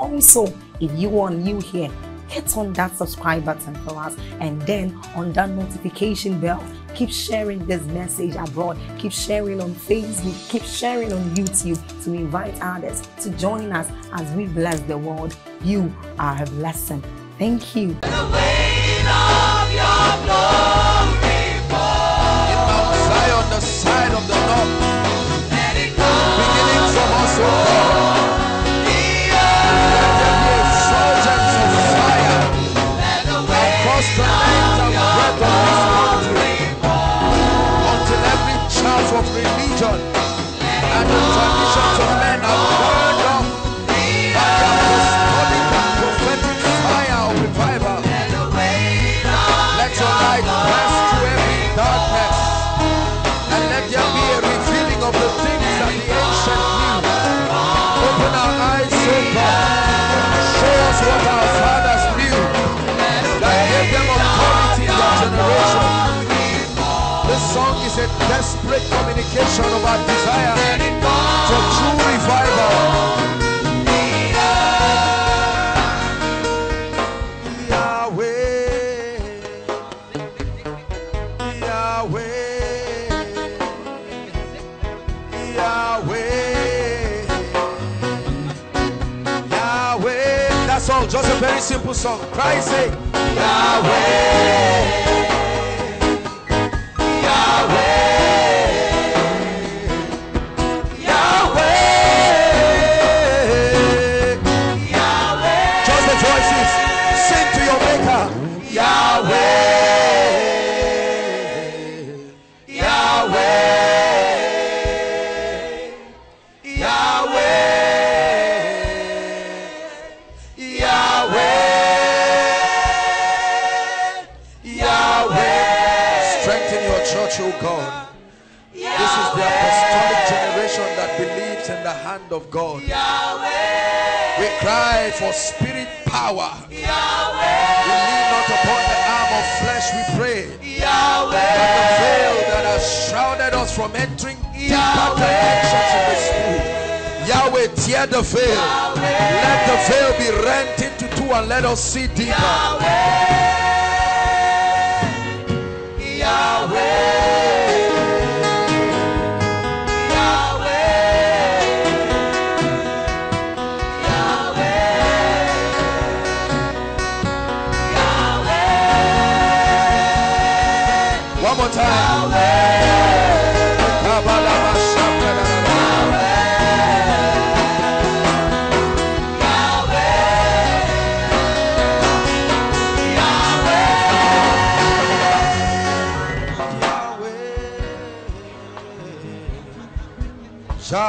Also, if you are new here, hit on that subscribe button for us and then on that notification bell. Keep sharing this message abroad. Keep sharing on Facebook. Keep sharing on YouTube to invite others to join us as we bless the world. You are a blessing. Thank you. the side of the north, beginning from us, communication of our desire for true revival. Yahweh, Yahweh, Yahweh, Yahweh. That's all, just a very simple song. Cry, say, Yahweh, for spirit power. Yahweh. We lean not upon the arm of flesh, we pray. Yahweh. That the veil that has shrouded us from entering deeper dimensions in the spirit. Yahweh, tear the veil. Let the veil be rent into two and let us see deeper. One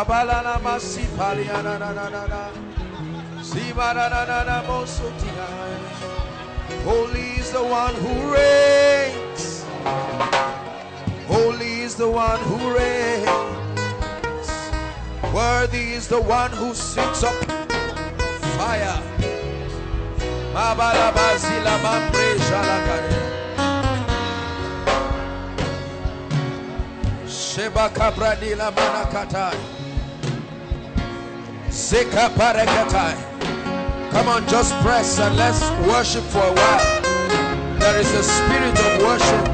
Shabalana masi paliana na na na na. Simana na na na mosutia. Holy is the one who reigns. Holy is the one who reigns. Worthy is the one who sits up fire. Shalakare. Sheba manakatai. Seka parekatai. Come on, just press and let's worship for a while. There is a spirit of worship.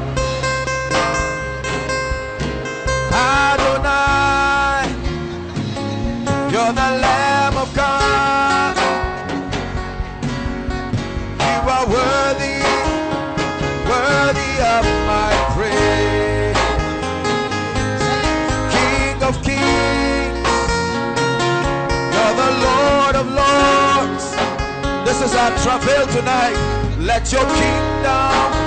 Adonai, You're the Our travail tonight. Let your kingdom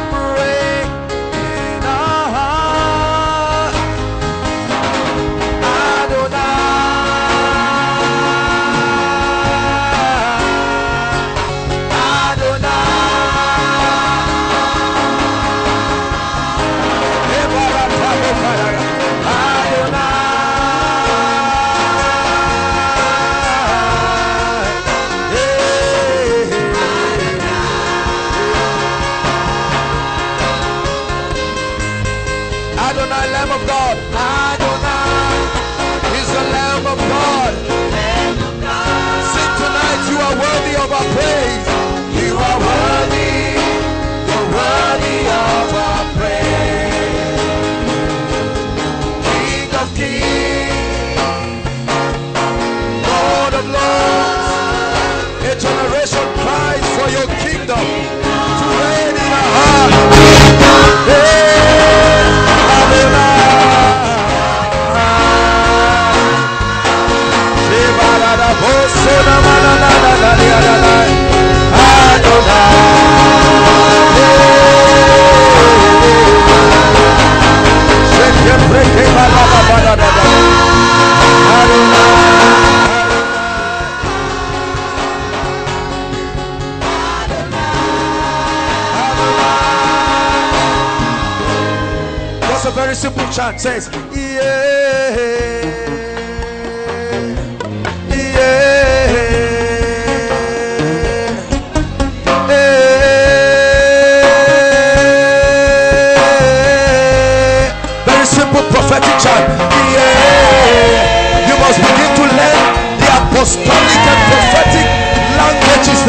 That's a very simple chant says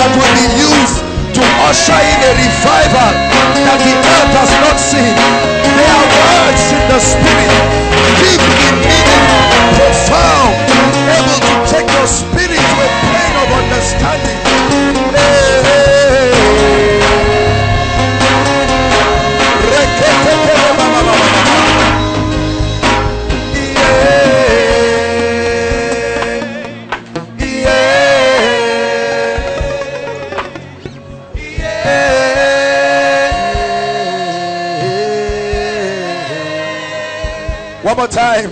that will be used to usher in a revival that the earth has not seen. They are words in the spirit, deep in meaning, profound, able to take your spirit to a plane of understanding. Hey. One more time.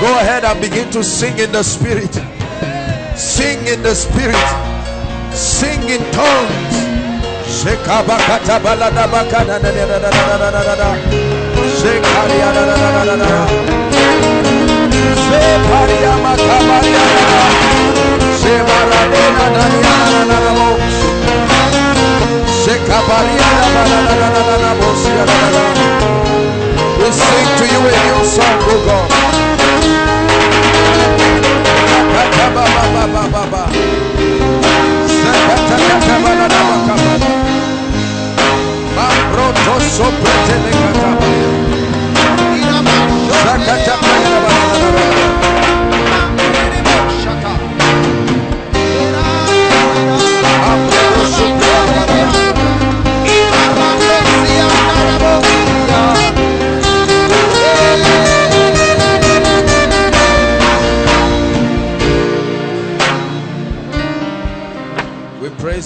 Go ahead and begin to sing in the spirit. Sing in the spirit. Sing in tongues. We sing to you a new song, God.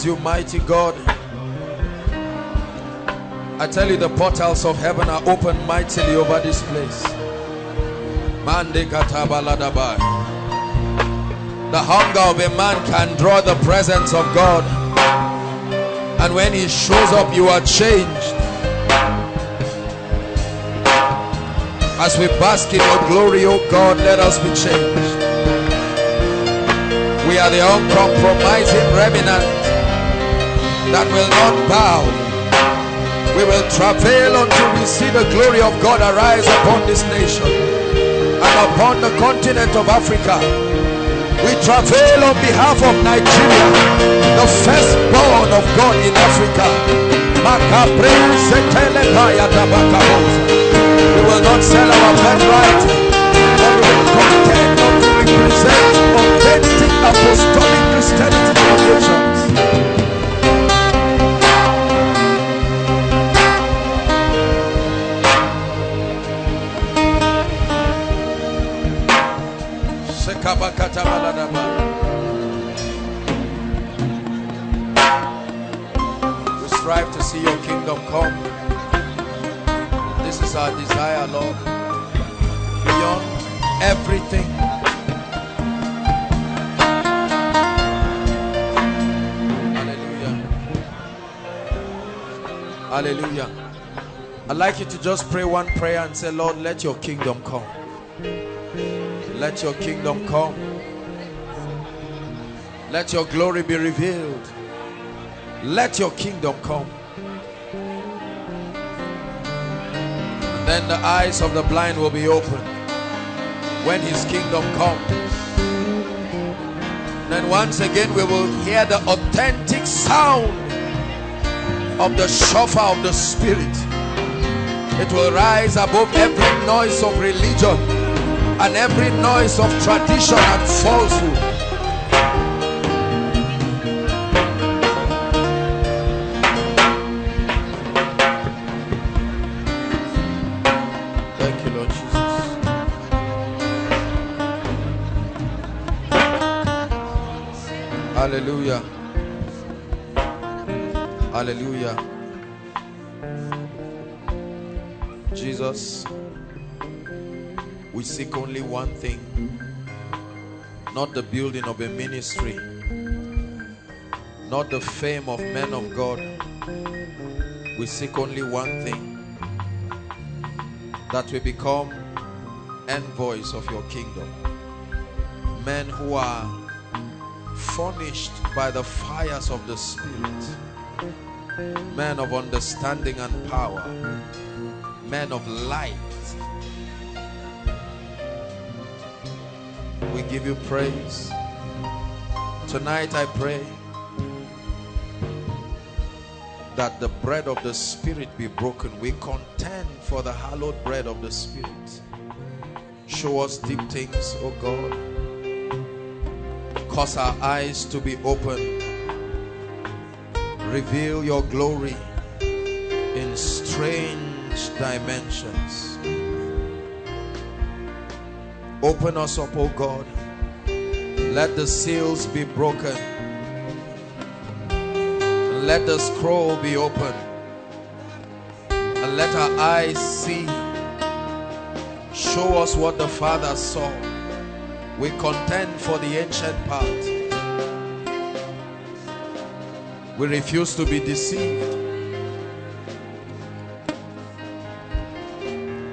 Praise you, mighty God. I tell you, the portals of heaven are open mightily over this place. The hunger of a man can draw the presence of God. And when he shows up, you are changed. As we bask in your glory, oh God, let us be changed. We are the uncompromising remnant that will not bow. We will travail until we see the glory of God arise upon this nation and upon the continent of Africa. We travail on behalf of Nigeria, the firstborn of God in Africa. We will not sell our birthright, but we will contend to represent authentic apostolic Christianity the nations. Hallelujah. I'd like you to just pray one prayer and say, Lord, let your kingdom come. Let your kingdom come. Let your glory be revealed. Let your kingdom come. And then the eyes of the blind will be opened when his kingdom comes. Then once again we will hear the authentic sound of the shofar of the spirit. It will rise above every noise of religion and every noise of tradition and falsehood. Thank you, Lord Jesus. Hallelujah. Hallelujah. Jesus, we seek only one thing, not the building of a ministry, not the fame of men of God. We seek only one thing that we become envoys of your kingdom. Men who are furnished by the fires of the Spirit, men of understanding and power, men of light. We give you praise. Tonight I pray that the bread of the Spirit be broken. We contend for the hallowed bread of the Spirit. Show us deep things, oh God. Cause our eyes to be open. Reveal your glory in strange dimensions. Open us up, oh God. Let the seals be broken. Let the scroll be open. And let our eyes see. Show us what the Father saw. We contend for the ancient path. We refuse to be deceived.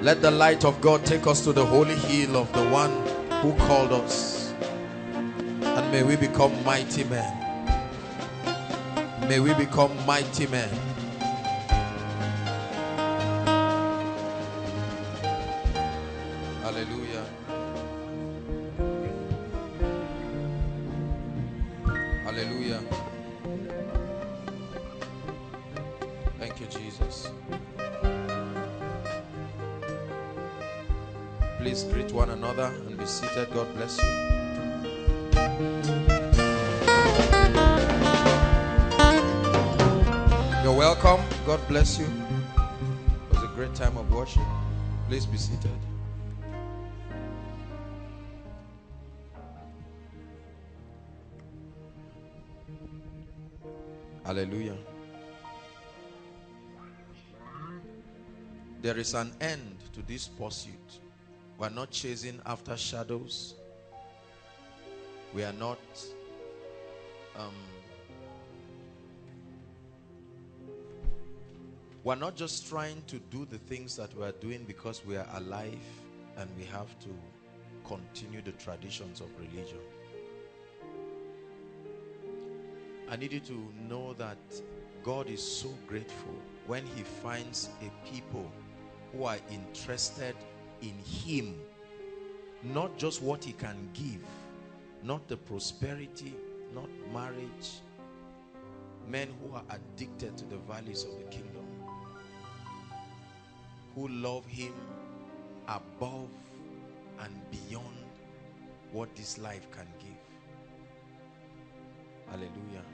Let the light of God take us to the holy hill of the one who called us. And may we become mighty men. May we become mighty men. Seated. God bless you. You're welcome. God bless you. It was a great time of worship. Please be seated. Hallelujah. There is an end to this pursuit. We are not chasing after shadows. We are not um, we're not just trying to do the things that we are doing because we are alive and we have to continue the traditions of religion. I need you to know that God is so grateful when he finds a people who are interested in him not just what he can give not the prosperity, not marriage. Men who are addicted to the values of the kingdom, who love Him above and beyond what this life can give. Hallelujah.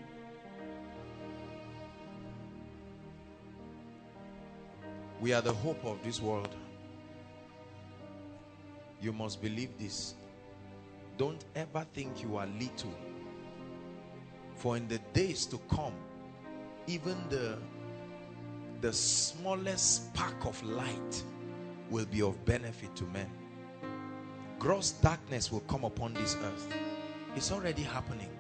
We are the hope of this world. You must believe this. Don't ever think you are little. For in the days to come, even the, the smallest spark of light will be of benefit to men. Gross darkness will come upon this earth. It's already happening.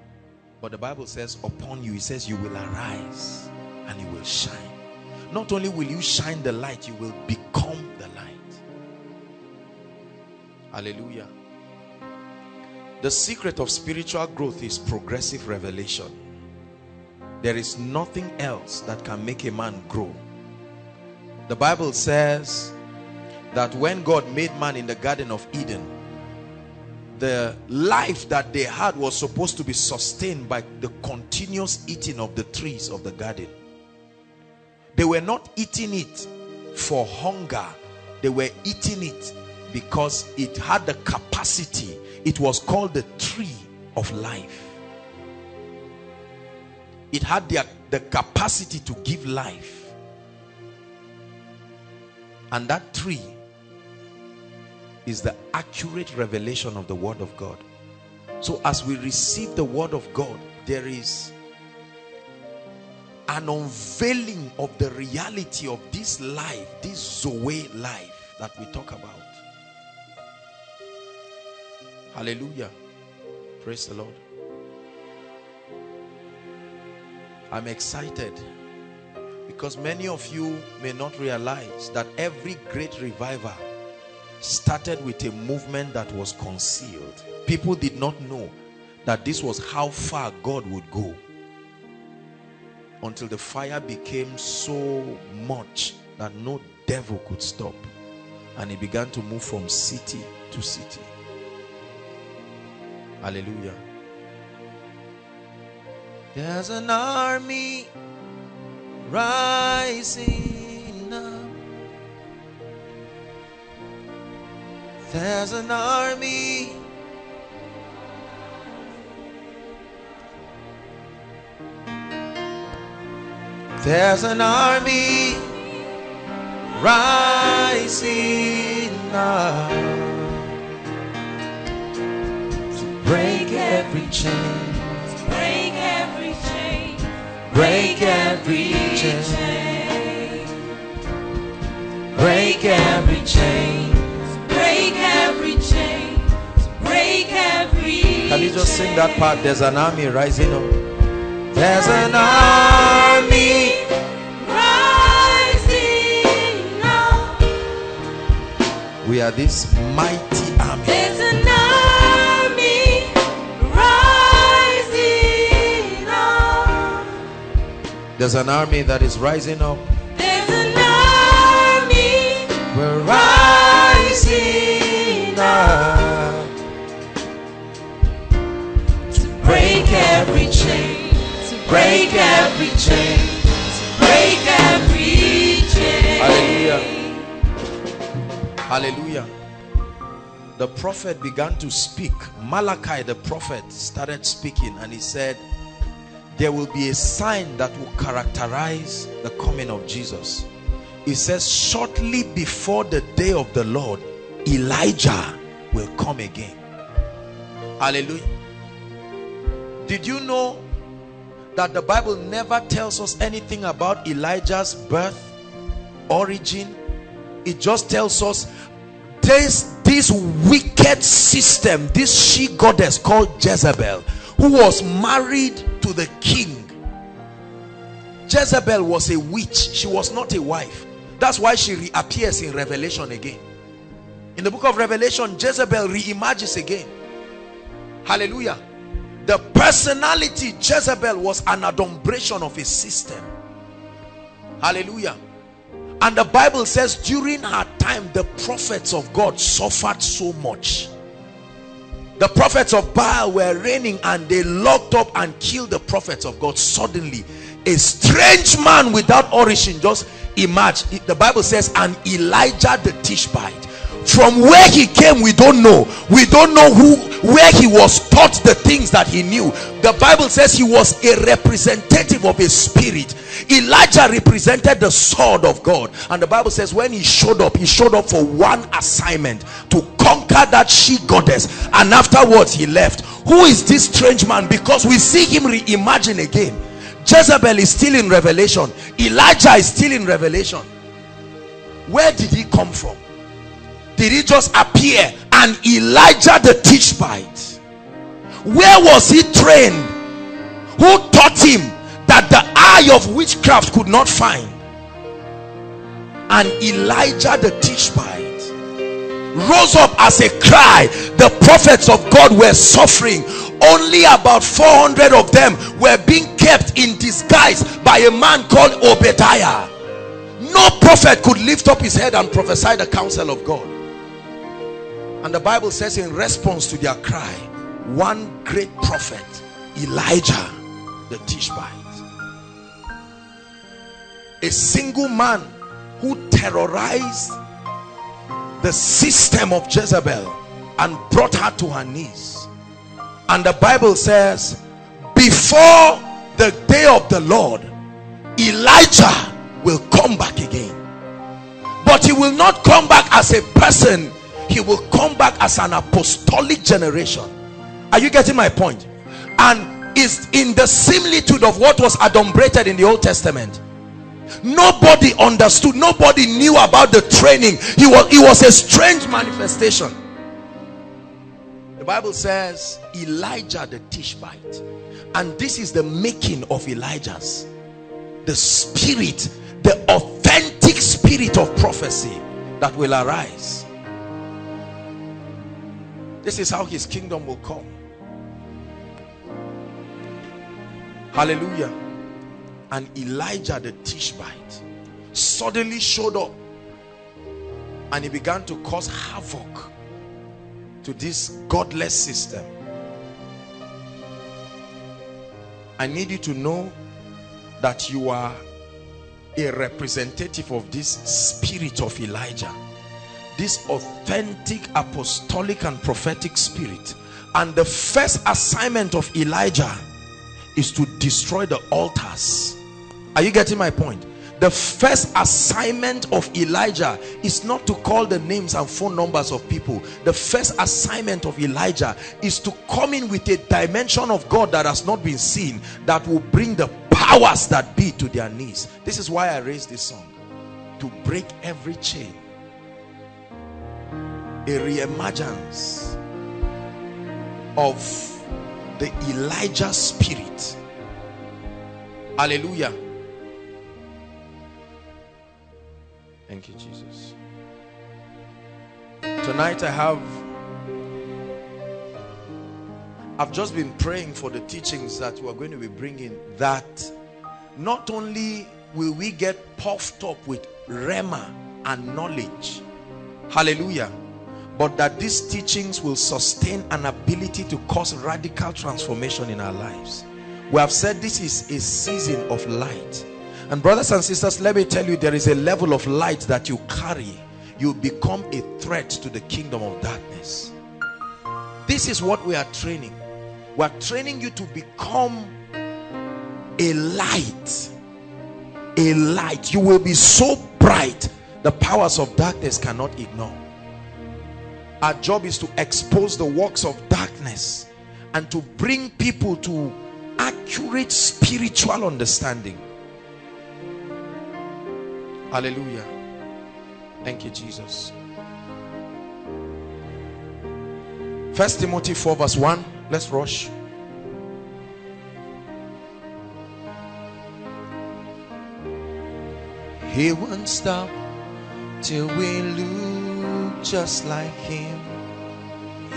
But the Bible says, upon you, it says, you will arise and you will shine. Not only will you shine the light, you will become. Hallelujah. The secret of spiritual growth is progressive revelation. There is nothing else that can make a man grow. The Bible says that when God made man in the Garden of Eden, the life that they had was supposed to be sustained by the continuous eating of the trees of the garden. They were not eating it for hunger. They were eating it because it had the capacity. It was called the tree of life. It had the, the capacity to give life. And that tree is the accurate revelation of the word of God. So as we receive the word of God, there is an unveiling of the reality of this life, this Zoe life that we talk about. Hallelujah. Praise the Lord. I'm excited because many of you may not realize that every great revival started with a movement that was concealed. People did not know that this was how far God would go until the fire became so much that no devil could stop and it began to move from city to city hallelujah. There's an army rising up. There's an army There's an army rising up break every chain, Break every chain. break every chain, break every chain. Break every chain. Break every Can you just sing that part? There's an army rising up. There's an army. rising up. We are this mighty There's an army that is rising up. There's an army We're rising up to break every chain. To break every chain. To break every chain. Hallelujah. Hallelujah. The prophet began to speak. Malachi, the prophet, started speaking and he said, There will be a sign that will characterize the coming of Jesus. He says, Shortly before the day of the Lord, Elijah will come again. Hallelujah. Did you know that the Bible never tells us anything about Elijah's birth, origin? It just tells us this, this wicked system, this she goddess called Jezebel, who was married to the king. Jezebel was a witch. She was not a wife. That's why she reappears in Revelation again. In the book of Revelation, Jezebel reemerges again. Hallelujah. The personality Jezebel was an adumbration of a system. Hallelujah. And the Bible says during her time, the prophets of God suffered so much. The prophets of Baal were reigning and they locked up and killed the prophets of God suddenly. A strange man without origin just emerged the Bible says and Elijah the Tishbite from where he came we don't know. We don't know who where he was taught the things that he knew. The bible says he was a representative of a spirit. Elijah represented the sword of god. And the bible says when he showed up he showed up for one assignment to conquer that she goddess. And afterwards he left who is this strange man? Because we see him reimagine again. Jezebel is still in revelation. Elijah is still in revelation. Where did he come from did he just appear and elijah the Tishbite? Where was he trained? Who taught him that the eye of witchcraft could not find? And elijah the Tishbite rose up as a cry. The prophets of god were suffering. Only about 400 of them were being kept in disguise by a man called obadiah. No prophet could lift up his head and prophesy the counsel of god and the Bible says in response to their cry, one great prophet, Elijah the Tishbite, a single man who terrorized the system of Jezebel and brought her to her knees. And the Bible says, before the day of the Lord, Elijah will come back again. But he will not come back as a person he will come back as an apostolic generation. Are you getting my point? and is in the similitude of what was adumbrated in the old testament. Nobody understood nobody knew about the training. He was it was a strange manifestation. The bible says elijah the tishbite. And this is the making of elijah's. The spirit the authentic spirit of prophecy that will arise this is how his kingdom will come. Hallelujah. And Elijah the Tishbite suddenly showed up and he began to cause havoc to this godless system. I need you to know that you are a representative of this spirit of Elijah this authentic apostolic and prophetic spirit. And the first assignment of Elijah is to destroy the altars. Are you getting my point? The first assignment of Elijah is not to call the names and phone numbers of people. The first assignment of Elijah is to come in with a dimension of God that has not been seen that will bring the powers that be to their knees. This is why I raised this song to break every chain a reemergence of the Elijah spirit. Hallelujah. Thank you, Jesus. Tonight I have I've just been praying for the teachings that we're going to be bringing that not only will we get puffed up with rhema and knowledge hallelujah but that these teachings will sustain an ability to cause radical transformation in our lives. We have said this is a season of light. And brothers and sisters let me tell you there is a level of light that you carry. You become a threat to the kingdom of darkness. This is what we are training. We are training you to become a light. A light. You will be so bright the powers of darkness cannot ignore our job is to expose the works of darkness and to bring people to accurate spiritual understanding. Hallelujah. Thank you jesus. First timothy 4 verse 1 let's rush. He won't stop till we look just like him.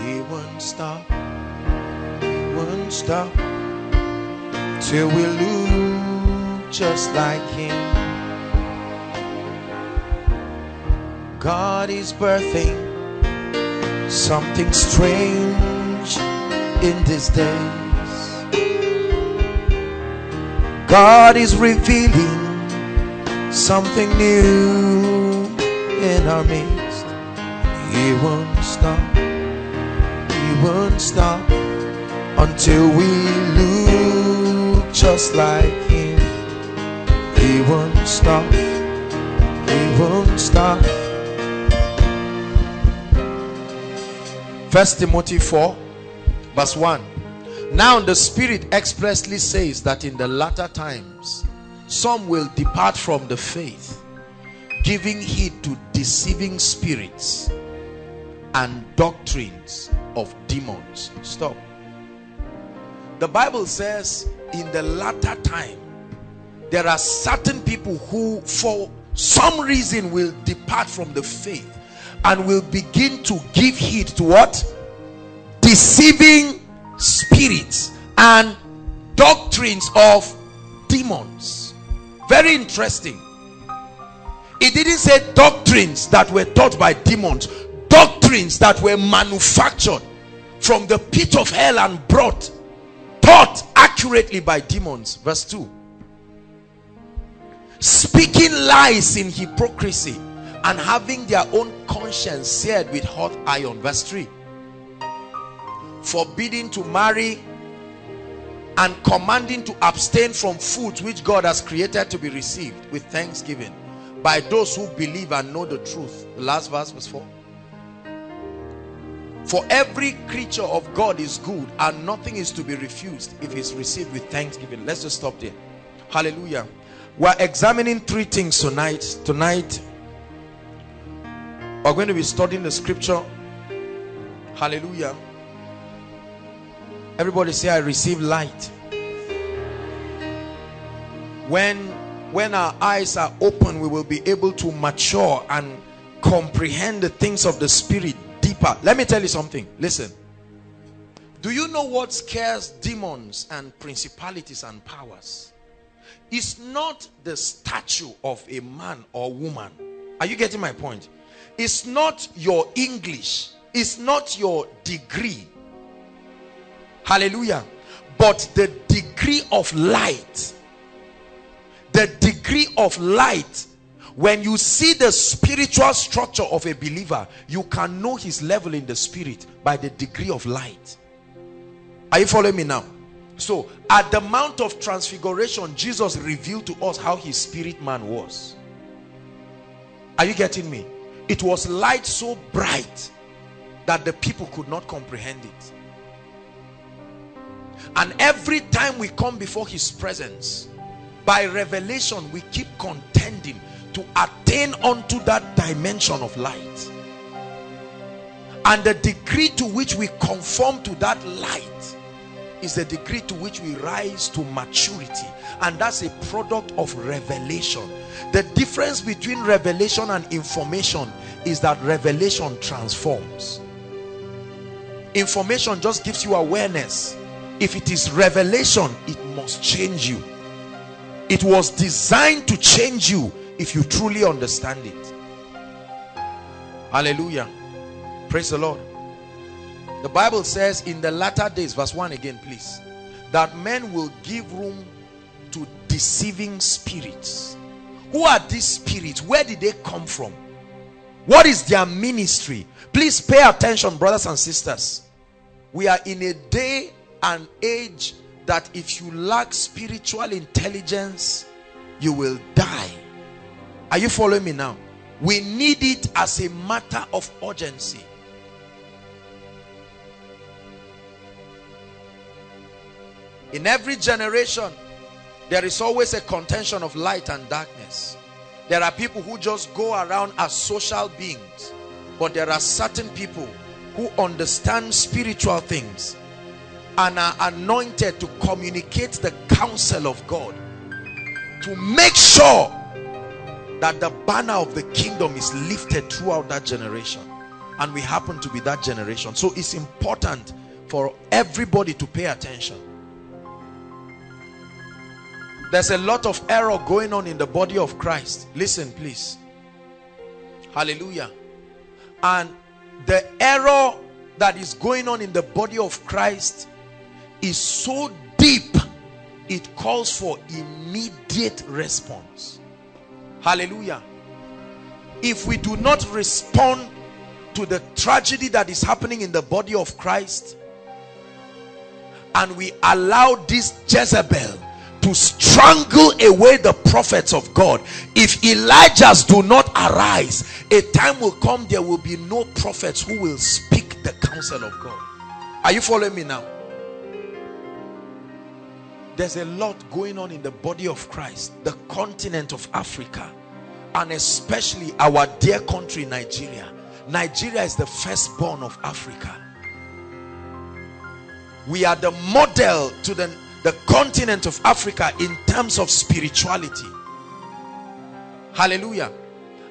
He won't stop, he won't stop till we look just like him. God is birthing something strange in these days. God is revealing something new in our midst. He won't stop. Won't stop until we look just like him. He won't stop. He won't stop. First Timothy 4 verse 1 now the spirit expressly says that in the latter times some will depart from the faith giving heed to deceiving spirits and doctrines of demons. Stop. The bible says in the latter time there are certain people who for some reason will depart from the faith and will begin to give heed to what? Deceiving spirits and doctrines of demons. Very interesting. It didn't say doctrines that were taught by demons doctrines that were manufactured from the pit of hell and brought taught accurately by demons. Verse 2 speaking lies in hypocrisy and having their own conscience seared with hot iron. Verse 3 forbidding to marry and commanding to abstain from foods which God has created to be received with thanksgiving by those who believe and know the truth. The last verse was 4 for every creature of God is good and nothing is to be refused if it's received with thanksgiving. Let's just stop there. Hallelujah. We're examining three things tonight. Tonight we're going to be studying the scripture. Hallelujah. Everybody say i receive light. When when our eyes are open we will be able to mature and comprehend the things of the spirit deeper. Let me tell you something. Listen. Do you know what scares demons and principalities and powers? It's not the statue of a man or woman. Are you getting my point? It's not your english. It's not your degree. Hallelujah. But the degree of light the degree of light when you see the spiritual structure of a believer you can know his level in the spirit by the degree of light. Are you following me now? So at the mount of transfiguration jesus revealed to us how his spirit man was. Are you getting me? It was light so bright that the people could not comprehend it. And every time we come before his presence by revelation we keep contending to attain unto that dimension of light. And the degree to which we conform to that light is the degree to which we rise to maturity. And that's a product of revelation. The difference between revelation and information is that revelation transforms. Information just gives you awareness. If it is revelation it must change you. It was designed to change you if you truly understand it. Hallelujah. Praise the lord. The bible says in the latter days verse 1 again please that men will give room to deceiving spirits. Who are these spirits? Where did they come from? What is their ministry? Please pay attention brothers and sisters. We are in a day and age that if you lack spiritual intelligence you will die are you following me now? We need it as a matter of urgency. In every generation there is always a contention of light and darkness. There are people who just go around as social beings but there are certain people who understand spiritual things and are anointed to communicate the counsel of God to make sure that the banner of the kingdom is lifted throughout that generation. And we happen to be that generation. So it's important for everybody to pay attention. There's a lot of error going on in the body of Christ. Listen please. Hallelujah. And the error that is going on in the body of Christ is so deep, it calls for immediate response. Hallelujah. If we do not respond to the tragedy that is happening in the body of Christ, and we allow this Jezebel to strangle away the prophets of God. If Elijahs do not arise, a time will come there will be no prophets who will speak the counsel of God. Are you following me now? There's a lot going on in the body of Christ, the continent of Africa, and especially our dear country, Nigeria. Nigeria is the firstborn of Africa. We are the model to the the continent of Africa in terms of spirituality. Hallelujah.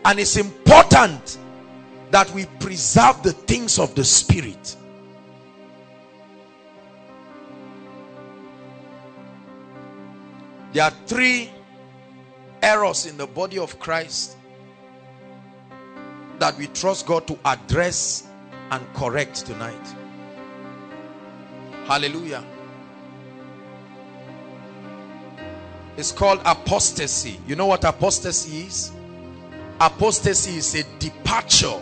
And it's important that we preserve the things of the spirit. There are three errors in the body of Christ that we trust God to address and correct tonight. Hallelujah. It's called apostasy. You know what apostasy is? Apostasy is a departure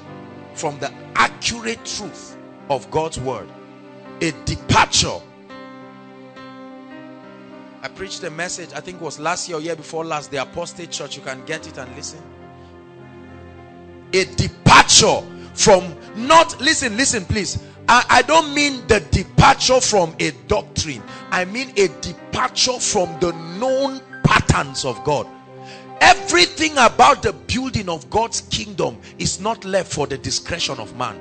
from the accurate truth of God's word. A departure. I preached a message, I think it was last year or year before last, the apostate church. You can get it and listen. A departure from not, listen, listen, please. I, I don't mean the departure from a doctrine. I mean a departure from the known patterns of God. Everything about the building of God's kingdom is not left for the discretion of man.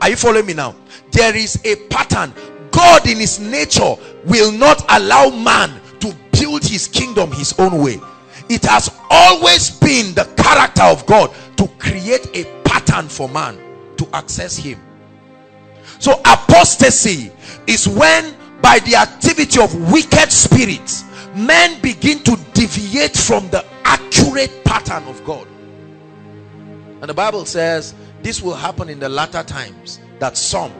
Are you following me now? There is a pattern. God in his nature will not allow man to build his kingdom his own way. It has always been the character of God to create a pattern for man to access him. So apostasy is when by the activity of wicked spirits men begin to deviate from the accurate pattern of God. And the Bible says this will happen in the latter times that some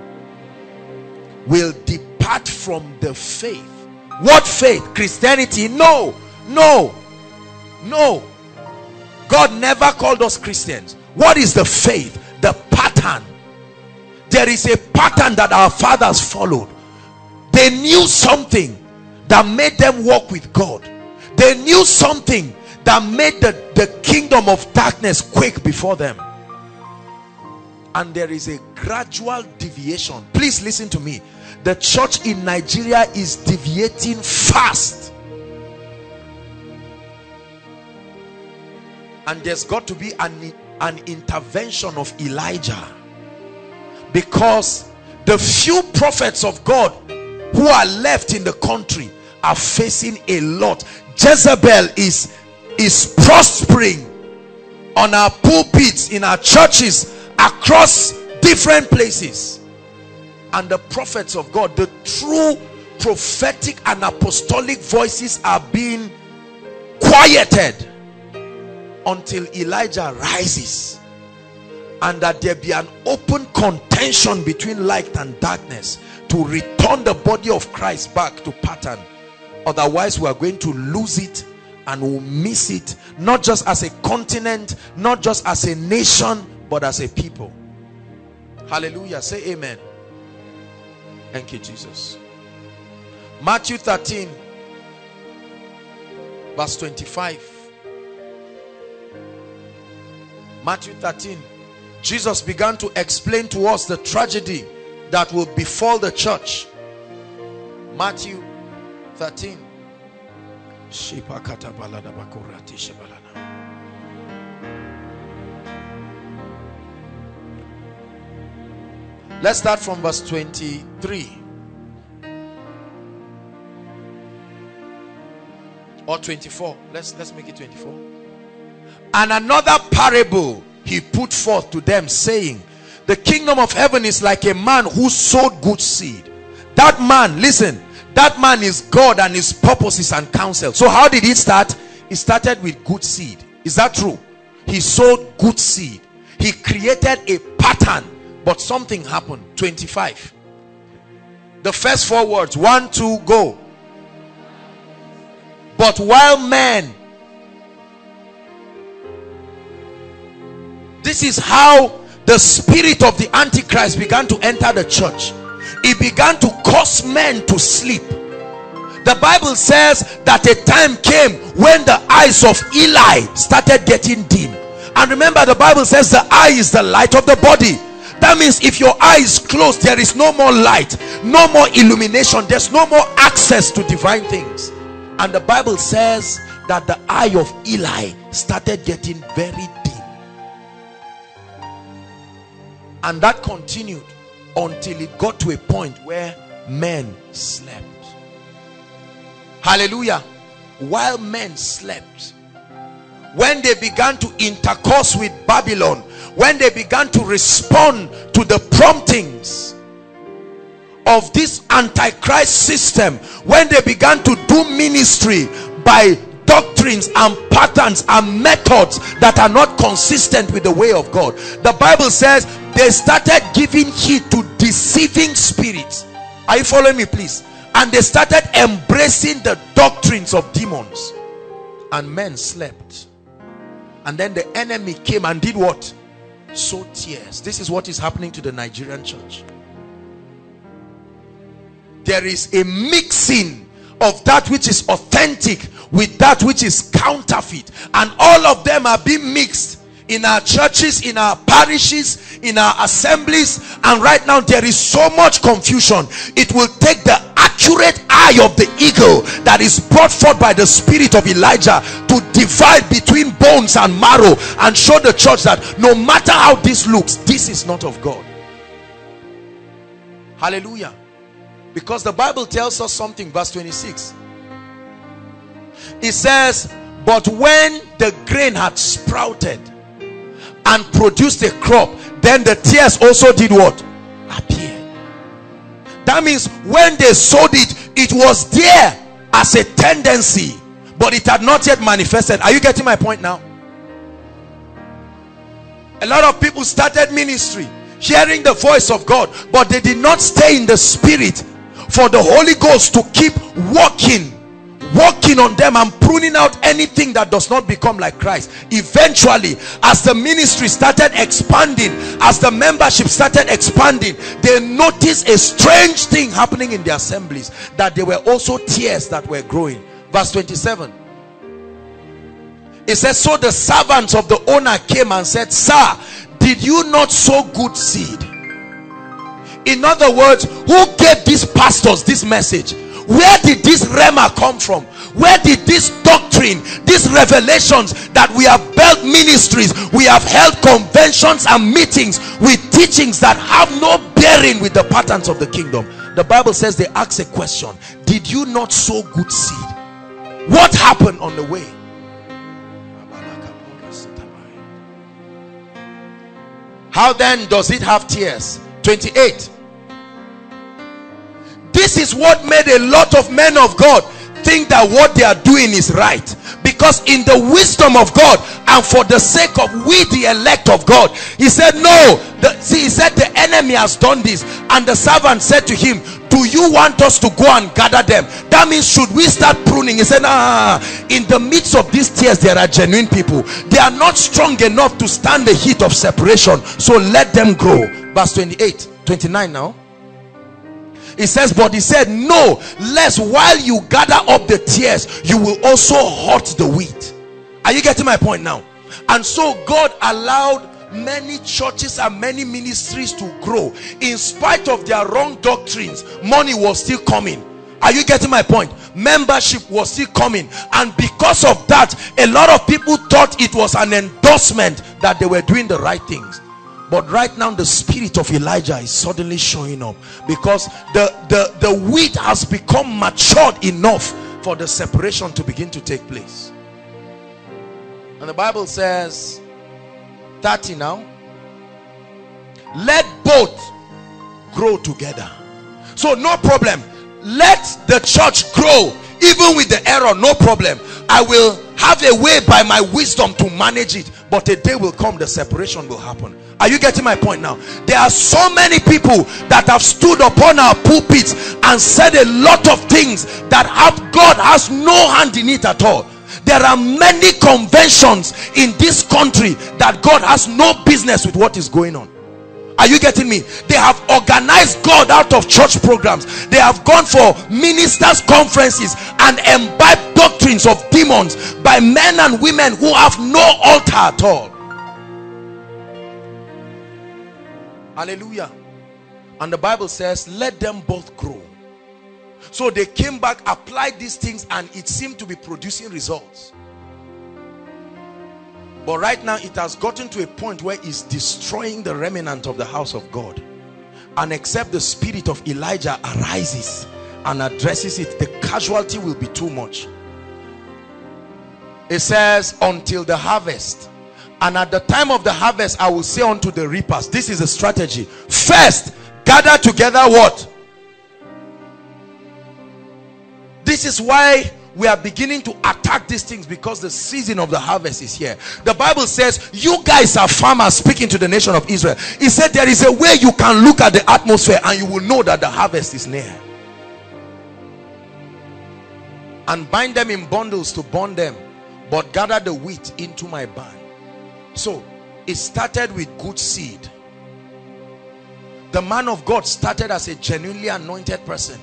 will depart from the faith. What faith? Christianity? No, no, no. God never called us Christians. What is the faith? The pattern. There is a pattern that our fathers followed. They knew something that made them walk with God. They knew something that made the, the kingdom of darkness quake before them. And there is a gradual deviation. Please listen to me. The church in Nigeria is deviating fast. And there's got to be an, an intervention of Elijah. Because the few prophets of God who are left in the country are facing a lot Jezebel is is prospering on our pulpits in our churches across different places and the prophets of God the true prophetic and apostolic voices are being quieted until Elijah rises and that there be an open contention between light and darkness to return the body of Christ back to pattern. Otherwise we are going to lose it and we'll miss it not just as a continent not just as a nation but as a people. Hallelujah. Say amen thank you jesus. Matthew 13 verse 25 matthew 13 jesus began to explain to us the tragedy that will befall the church. Matthew 13 let's start from verse 23 or 24 let's let's make it 24 and another parable he put forth to them saying the kingdom of heaven is like a man who sowed good seed that man listen that man is God and his purposes and counsel. So how did it start? It started with good seed. Is that true? He sowed good seed. He created a pattern But something happened. 25. The first four words one, two, go. But while men, this is how the spirit of the Antichrist began to enter the church. It began to cause men to sleep. The Bible says that a time came when the eyes of Eli started getting dim. And remember, the Bible says the eye is the light of the body. That means if your eye is closed, there is no more light, no more illumination, there's no more access to divine things. And the Bible says that the eye of Eli started getting very dim. And that continued until it got to a point where men slept. Hallelujah. While men slept, when they began to intercourse with Babylon, when they began to respond to the promptings of this antichrist system when they began to do ministry by doctrines and patterns and methods that are not consistent with the way of God. The bible says they started giving heed to deceiving spirits. Are you following me please? And they started embracing the doctrines of demons. And men slept. And then the enemy came and did what sow tares. This is what is happening to the Nigerian church. There is a mixing of that which is authentic with that which is counterfeit, and all of them are being mixed in our churches, in our parishes, in our assemblies, and right now there is so much confusion. It will take the accurate eye of the eagle that is brought forth by the spirit of Elijah to divide between bones and marrow and show the church that no matter how this looks, this is not of God. Hallelujah. Because the Bible tells us something, verse 26. It says, But when the grain had sprouted and produced a crop, then the tares also did what? Appear. That means when they sowed it, it was there as a tendency, but it had not yet manifested. Are you getting my point now? A lot of people started ministry, hearing the voice of God, but they did not stay in the spirit for the Holy Ghost to keep walking working on them and pruning out anything that does not become like Christ. Eventually, as the ministry started expanding, as the membership started expanding, they noticed a strange thing happening in the assemblies that there were also tares that were growing. Verse 27. It says, So the servants of the owner came and said, Sir, did you not sow good seed? In other words, who gave these pastors this message? Where did this rhema come from? Where did this doctrine these revelations that we have built ministries we have held conventions and meetings with teachings that have no bearing with the patterns of the kingdom? The bible says they ask a question. Did you not sow good seed? What happened on the way? How then does it have tares? 28 this is what made a lot of men of God think that what they are doing is right. Because in the wisdom of God and for the sake of we the elect of God he said no the, see he said the enemy has done this. And the servant said to him do you want us to go and gather them? That means should we start pruning? He said ah in the midst of these tares there are genuine people. They are not strong enough to stand the heat of separation. So let them grow. Verse 28 29 now he says but he said no lest while you gather up the tares you will also hurt the wheat. Are you getting my point now? And so god allowed many churches and many ministries to grow. In spite of their wrong doctrines money was still coming. Are you getting my point? Membership was still coming. And because of that a lot of people thought it was an endorsement that they were doing the right things but right now the spirit of elijah is suddenly showing up because the the the wheat has become matured enough for the separation to begin to take place. And the bible says 30 now let both grow together. So no problem. Let the church grow even with the error no problem. I will have a way by my wisdom to manage it but a day will come the separation will happen. Are you getting my point now? There are so many people that have stood upon our pulpits and said a lot of things that have god has no hand in it at all. There are many conventions in this country that god has no business with what is going on are you getting me? They have organized god out of church programs. They have gone for ministers conferences and imbibed doctrines of demons by men and women who have no altar at all. Hallelujah. And the bible says let them both grow. So they came back applied these things and it seemed to be producing results but right now it has gotten to a point where it's destroying the remnant of the house of God. And except the spirit of Elijah arises and addresses it, the casualty will be too much. It says, until the harvest. And at the time of the harvest, I will say unto the reapers, this is a strategy. First, gather together what? This is why we are beginning to attack these things because the season of the harvest is here. The bible says you guys are farmers speaking to the nation of israel. He said there is a way you can look at the atmosphere and you will know that the harvest is near. And bind them in bundles to burn them but gather the wheat into my barn. So it started with good seed. The man of god started as a genuinely anointed person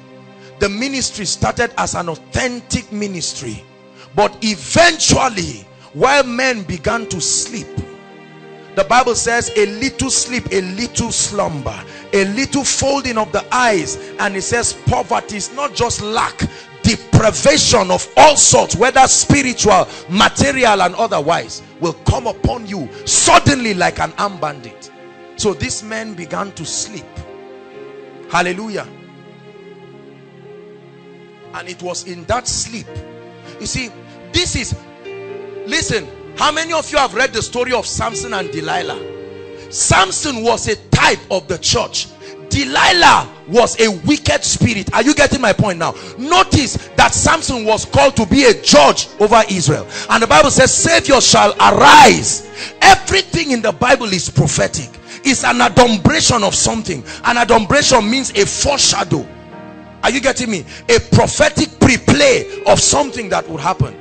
the ministry started as an authentic ministry but eventually while men began to sleep the bible says a little sleep a little slumber a little folding of the eyes and it says poverty is not just lack deprivation of all sorts whether spiritual material and otherwise will come upon you suddenly like an armed bandit. So these men began to sleep. Hallelujah and it was in that sleep you see this is listen how many of you have read the story of Samson and Delilah Samson was a type of the church Delilah was a wicked spirit. Are you getting my point now? Notice that Samson was called to be a judge over Israel. And the Bible says, Savior shall arise. Everything in the Bible is prophetic. It's an adumbration of something. An adumbration means a foreshadow. Are you getting me? A prophetic pre-play of something that would happen.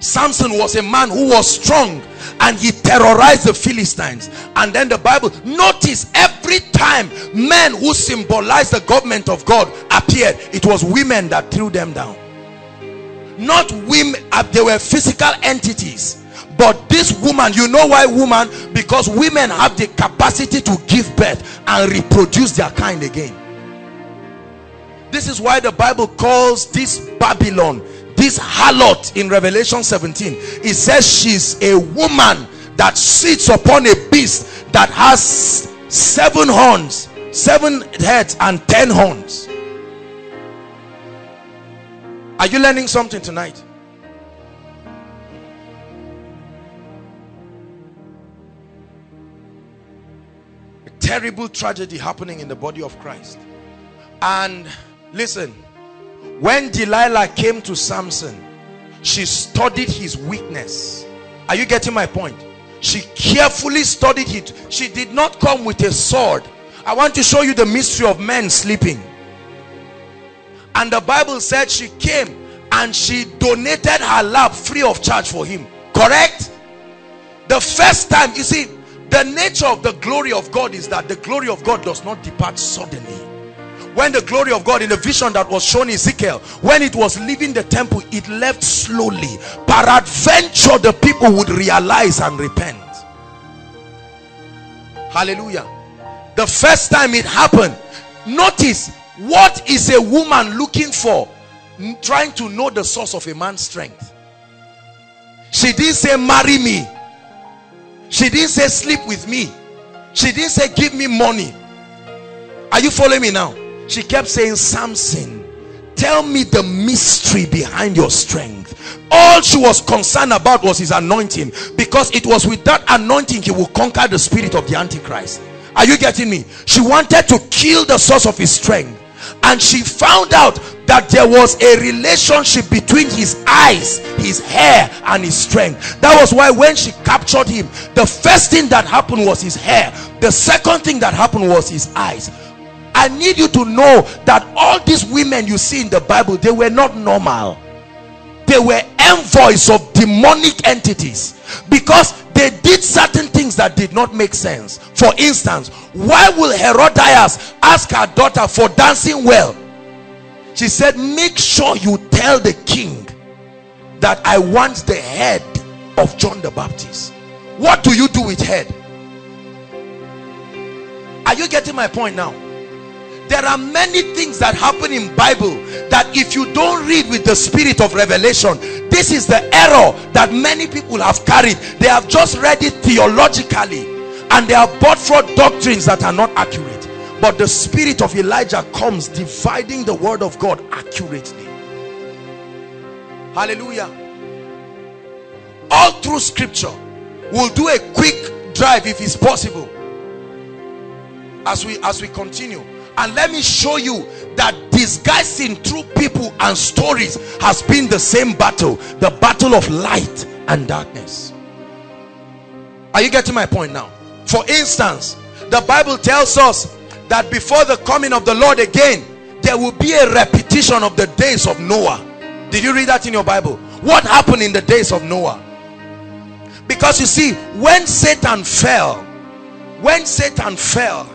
Samson was a man who was strong and he terrorized the Philistines. And then the Bible, notice every time men who symbolized the government of God appeared, it was women that threw them down. Not women, uh, they were physical entities. But this woman, you know why woman? Because women have the capacity to give birth and reproduce their kind again. This is why the Bible calls this Babylon, this harlot in Revelation 17. It says she's a woman that sits upon a beast that has seven horns, seven heads and ten horns. Are you learning something tonight? A terrible tragedy happening in the body of Christ. And Listen, when Delilah came to Samson, she studied his weakness. Are you getting my point? She carefully studied it. She did not come with a sword. I want to show you the mystery of men sleeping. And the Bible said she came and she donated her lap free of charge for him. Correct? The first time, you see, the nature of the glory of God is that the glory of God does not depart suddenly when the glory of God in the vision that was shown Ezekiel when it was leaving the temple it left slowly. Peradventure the people would realize and repent. Hallelujah. The first time it happened notice what is a woman looking for? Trying to know the source of a man's strength. She didn't say marry me. She didn't say sleep with me. She didn't say give me money. Are you following me now she kept saying Samson tell me the mystery behind your strength. All she was concerned about was his anointing because it was with that anointing he will conquer the spirit of the antichrist. Are you getting me? She wanted to kill the source of his strength and she found out that there was a relationship between his eyes his hair and his strength. That was why when she captured him the first thing that happened was his hair. The second thing that happened was his eyes i need you to know that all these women you see in the bible they were not normal. They were envoys of demonic entities because they did certain things that did not make sense. For instance why will herodias ask her daughter for dancing well? She said make sure you tell the king that i want the head of john the baptist. What do you do with head? Are you getting my point now there are many things that happen in bible that if you don't read with the spirit of revelation this is the error that many people have carried. They have just read it theologically and they have bought forth doctrines that are not accurate. But the spirit of elijah comes dividing the word of god accurately. Hallelujah. All through scripture we'll do a quick drive if it's possible. As we as we continue and let me show you that disguising through people and stories has been the same battle the battle of light and darkness. Are you getting my point now? For instance the bible tells us that before the coming of the lord again there will be a repetition of the days of noah. Did you read that in your bible? What happened in the days of noah? Because you see when satan fell when satan fell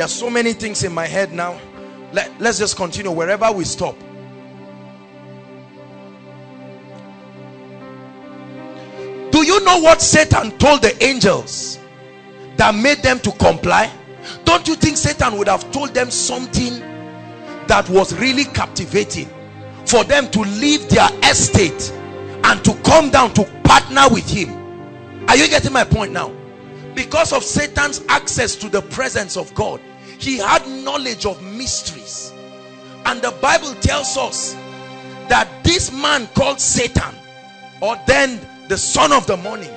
there's so many things in my head now. Let, let's just continue wherever we stop. Do you know what satan told the angels that made them to comply? Don't you think satan would have told them something that was really captivating for them to leave their estate and to come down to partner with him? Are you getting my point now? Because of satan's access to the presence of god he had knowledge of mysteries. And the bible tells us that this man called satan or then the son of the morning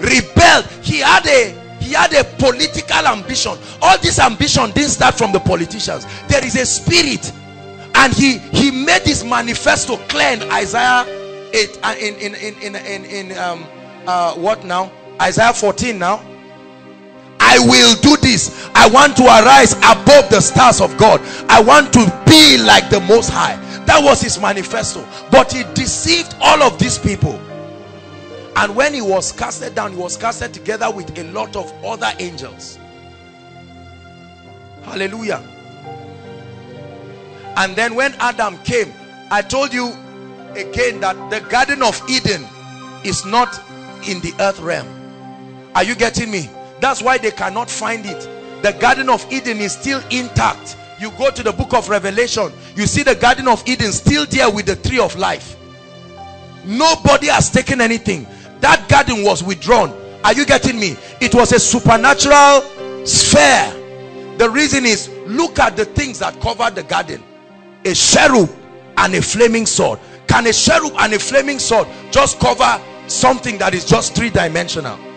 rebelled. He had a he had a political ambition. All this ambition didn't start from the politicians. There is a spirit. And he he made his manifesto clear in isaiah 8 uh, in in in in in, in um uh what now? Isaiah 14 now I will do this. I want to arise above the stars of God. I want to be like the Most High. That was his manifesto. But he deceived all of these people. And when he was casted down, he was casted together with a lot of other angels. Hallelujah. And then when Adam came, I told you again that the Garden of Eden is not in the earth realm. Are you getting me? That's why they cannot find it. The Garden of Eden is still intact. You go to the book of Revelation, you see the Garden of Eden still there with the tree of life. Nobody has taken anything. That garden was withdrawn. Are you getting me? It was a supernatural sphere. The reason is, look at the things that covered the garden. A cherub and a flaming sword. Can a cherub and a flaming sword just cover something that is just three-dimensional?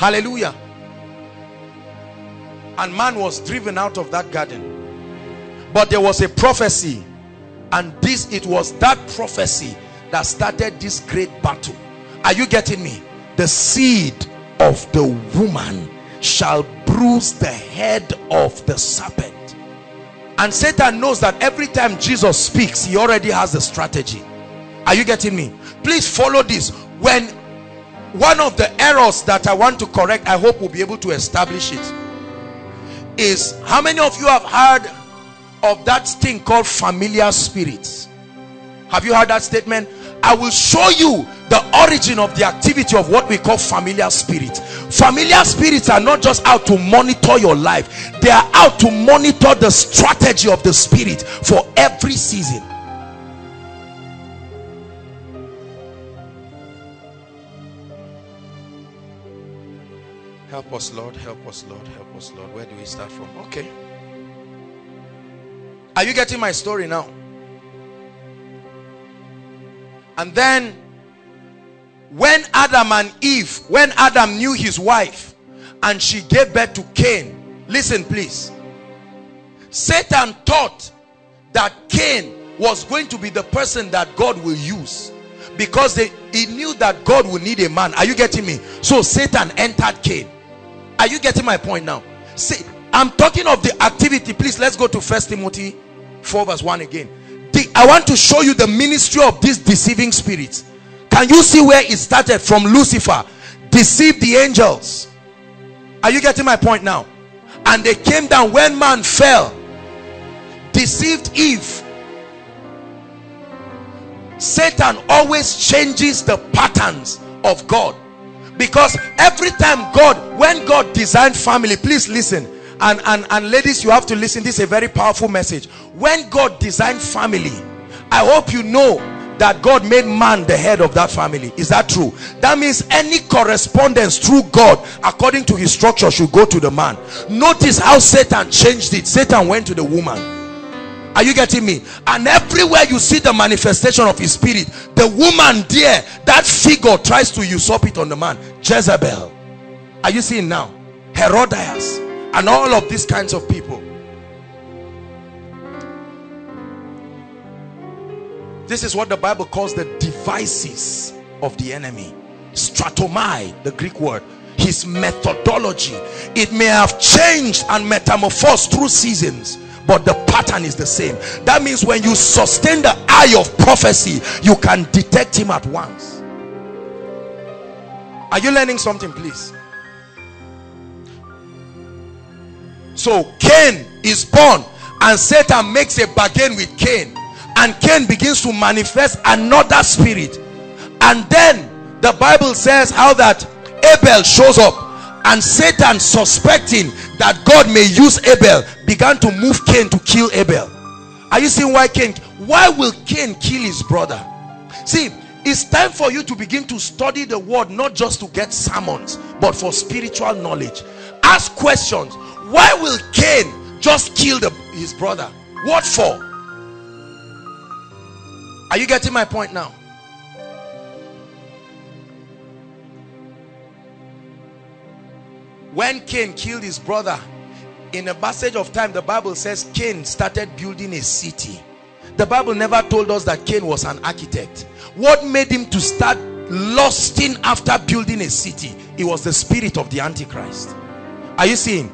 Hallelujah. And man was driven out of that garden. But there was a prophecy. And this, it was that prophecy that started this great battle. Are you getting me? The seed of the woman shall bruise the head of the serpent. And Satan knows that every time Jesus speaks, he already has a strategy. Are you getting me? Please follow this. When one of the errors that I want to correct, I hope we'll be able to establish it, is how many of you have heard of that thing called familiar spirits? Have you heard that statement? I will show you the origin of the activity of what we call familiar spirits. Familiar spirits are not just out to monitor your life, they are out to monitor the strategy of the spirit for every season. Help us, Lord. Help us, Lord. Help us, Lord. Where do we start from? Okay. Are you getting my story now? And then, when Adam and Eve, when Adam knew his wife and she gave birth to Cain, listen, please. Satan thought that Cain was going to be the person that God will use because they, he knew that God will need a man. Are you getting me? So Satan entered Cain. Are you getting my point now? See, I'm talking of the activity. Please, let's go to First Timothy 4 verse 1 again. The, I want to show you the ministry of this deceiving spirit. Can you see where it started from Lucifer? Deceived the angels. Are you getting my point now? And they came down when man fell. Deceived Eve. Satan always changes the patterns of God. Because every time God, when God designed family, please listen. And, and, and ladies, you have to listen. This is a very powerful message. When God designed family, I hope you know that God made man the head of that family. Is that true? That means any correspondence through God according to his structure should go to the man. Notice how Satan changed it. Satan went to the woman. Are you getting me? And everywhere you see the manifestation of his spirit, the woman there, that figure tries to usurp it on the man. Jezebel. Are you seeing now? Herodias and all of these kinds of people. This is what the Bible calls the devices of the enemy. Stratomai, the Greek word. His methodology. It may have changed and metamorphosed through seasons but the pattern is the same. That means when you sustain the eye of prophecy you can detect him at once. Are you learning something please? So Cain is born and Satan makes a bargain with Cain. And Cain begins to manifest another spirit. And then the Bible says how that Abel shows up and Satan suspecting that God may use Abel began to move Cain to kill Abel. Are you seeing why Cain why will Cain kill his brother? See it's time for you to begin to study the word not just to get sermons but for spiritual knowledge. Ask questions. Why will Cain just kill the, his brother? What for? Are you getting my point now when Cain killed his brother in a passage of time the Bible says Cain started building a city. The Bible never told us that Cain was an architect. What made him to start lusting after building a city? It was the spirit of the antichrist. Are you seeing?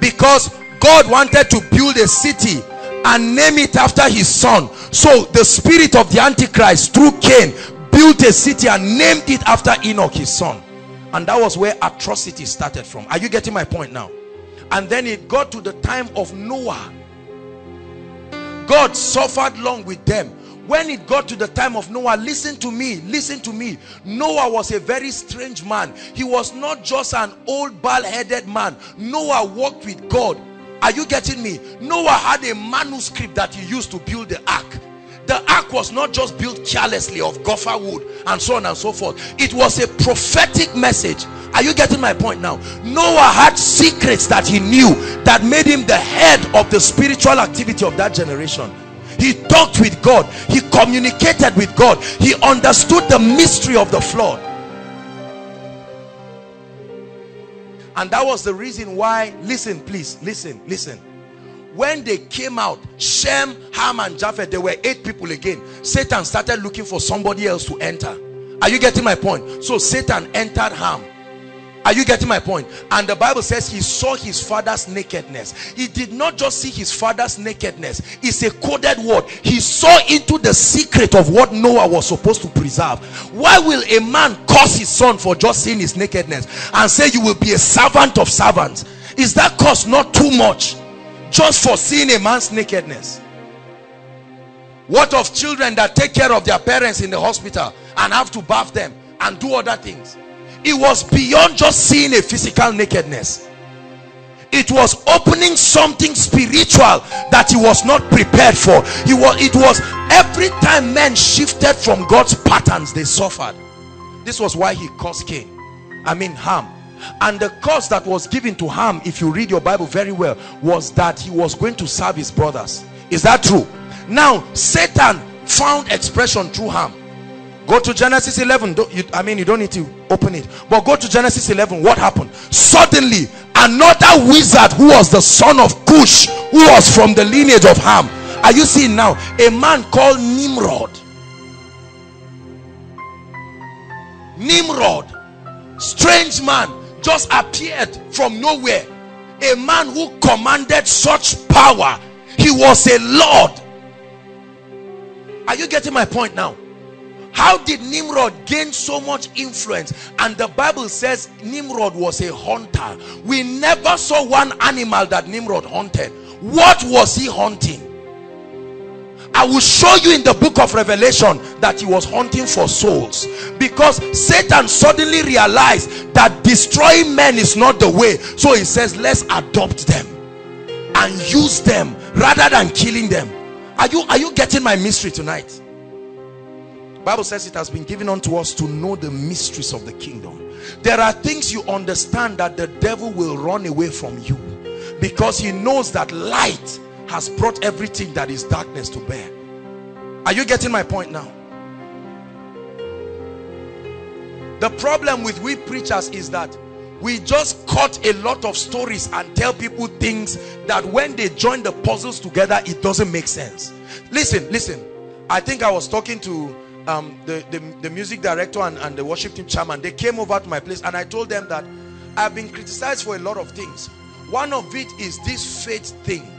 Because God wanted to build a city and name it after his son. So the spirit of the antichrist through Cain built a city and named it after Enoch his son and that was where atrocity started from. Are you getting my point now? And then it got to the time of Noah. God suffered long with them. When it got to the time of Noah listen to me listen to me. Noah was a very strange man. He was not just an old bald-headed man. Noah walked with God. Are you getting me? Noah had a manuscript that he used to build the ark the ark was not just built carelessly of gopher wood and so on and so forth. It was a prophetic message. Are you getting my point now? Noah had secrets that he knew that made him the head of the spiritual activity of that generation. He talked with god. He communicated with god. He understood the mystery of the flood. And that was the reason why listen please listen listen when they came out Shem, Ham and Japheth there were eight people again. Satan started looking for somebody else to enter. Are you getting my point? So Satan entered Ham. Are you getting my point? and the bible says he saw his father's nakedness. He did not just see his father's nakedness. It's a coded word. He saw into the secret of what noah was supposed to preserve. Why will a man curse his son for just seeing his nakedness and say you will be a servant of servants? Is that cause not too much just for seeing a man's nakedness. What of children that take care of their parents in the hospital and have to bath them and do other things? It was beyond just seeing a physical nakedness. It was opening something spiritual that he was not prepared for. He was it was every time men shifted from god's patterns they suffered. This was why he caused cain i mean Ham and the curse that was given to Ham if you read your Bible very well was that he was going to serve his brothers. Is that true? Now Satan found expression through Ham. Go to Genesis 11 you, I mean you don't need to open it. But go to Genesis 11 what happened? Suddenly another wizard who was the son of Cush who was from the lineage of Ham. Are you seeing now? A man called Nimrod. Nimrod, strange man, just appeared from nowhere. A man who commanded such power. He was a lord. Are you getting my point now? How did Nimrod gain so much influence? And the Bible says Nimrod was a hunter. We never saw one animal that Nimrod hunted. What was he hunting? I will show you in the book of Revelation that he was hunting for souls because Satan suddenly realized that destroying men is not the way. So he says, let's adopt them and use them rather than killing them. Are you, are you getting my mystery tonight? Bible says it has been given unto us to know the mysteries of the kingdom. There are things you understand that the devil will run away from you because he knows that light has brought everything that is darkness to bear. Are you getting my point now? The problem with we preachers is that we just cut a lot of stories and tell people things that when they join the puzzles together, it doesn't make sense. Listen, listen. I think I was talking to um, the, the, the, music director and, and the worship team chairman. They came over to my place and I told them that I've been criticized for a lot of things. One of it is this faith thing.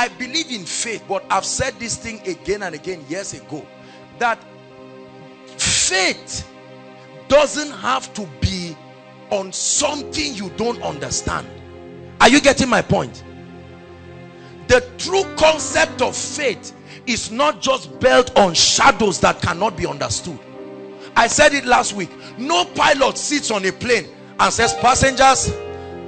I believe in faith, but I've said this thing again and again years ago that faith doesn't have to be on something you don't understand. Are you getting my point? The true concept of faith is not just built on shadows that cannot be understood. I said it last week. No pilot sits on a plane and says, passengers,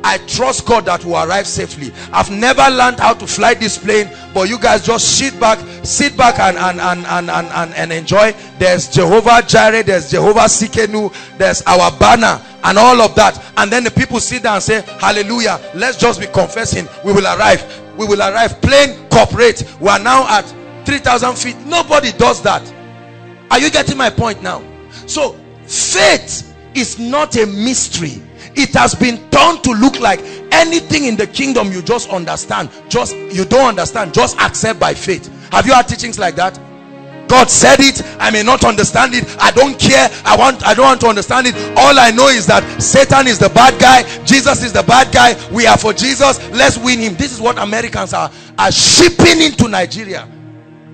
I trust God that will arrive safely. I've never learned how to fly this plane, but you guys just sit back, sit back and and and and and, and, and enjoy. There's Jehovah Jireh, there's Jehovah Tsidkenu, there's our banner and all of that. And then the people sit down and say, Hallelujah. Let's just be confessing. We will arrive. We will arrive. Plane corporate. We are now at 3,000 feet. Nobody does that. Are you getting my point now? So faith is not a mystery it has been turned to look like anything in the kingdom you just understand just you don't understand just accept by faith. Have you had teachings like that? God said it I may not understand it I don't care I want I don't want to understand it. All I know is that Satan is the bad guy Jesus is the bad guy we are for Jesus let's win him. This is what Americans are are shipping into Nigeria.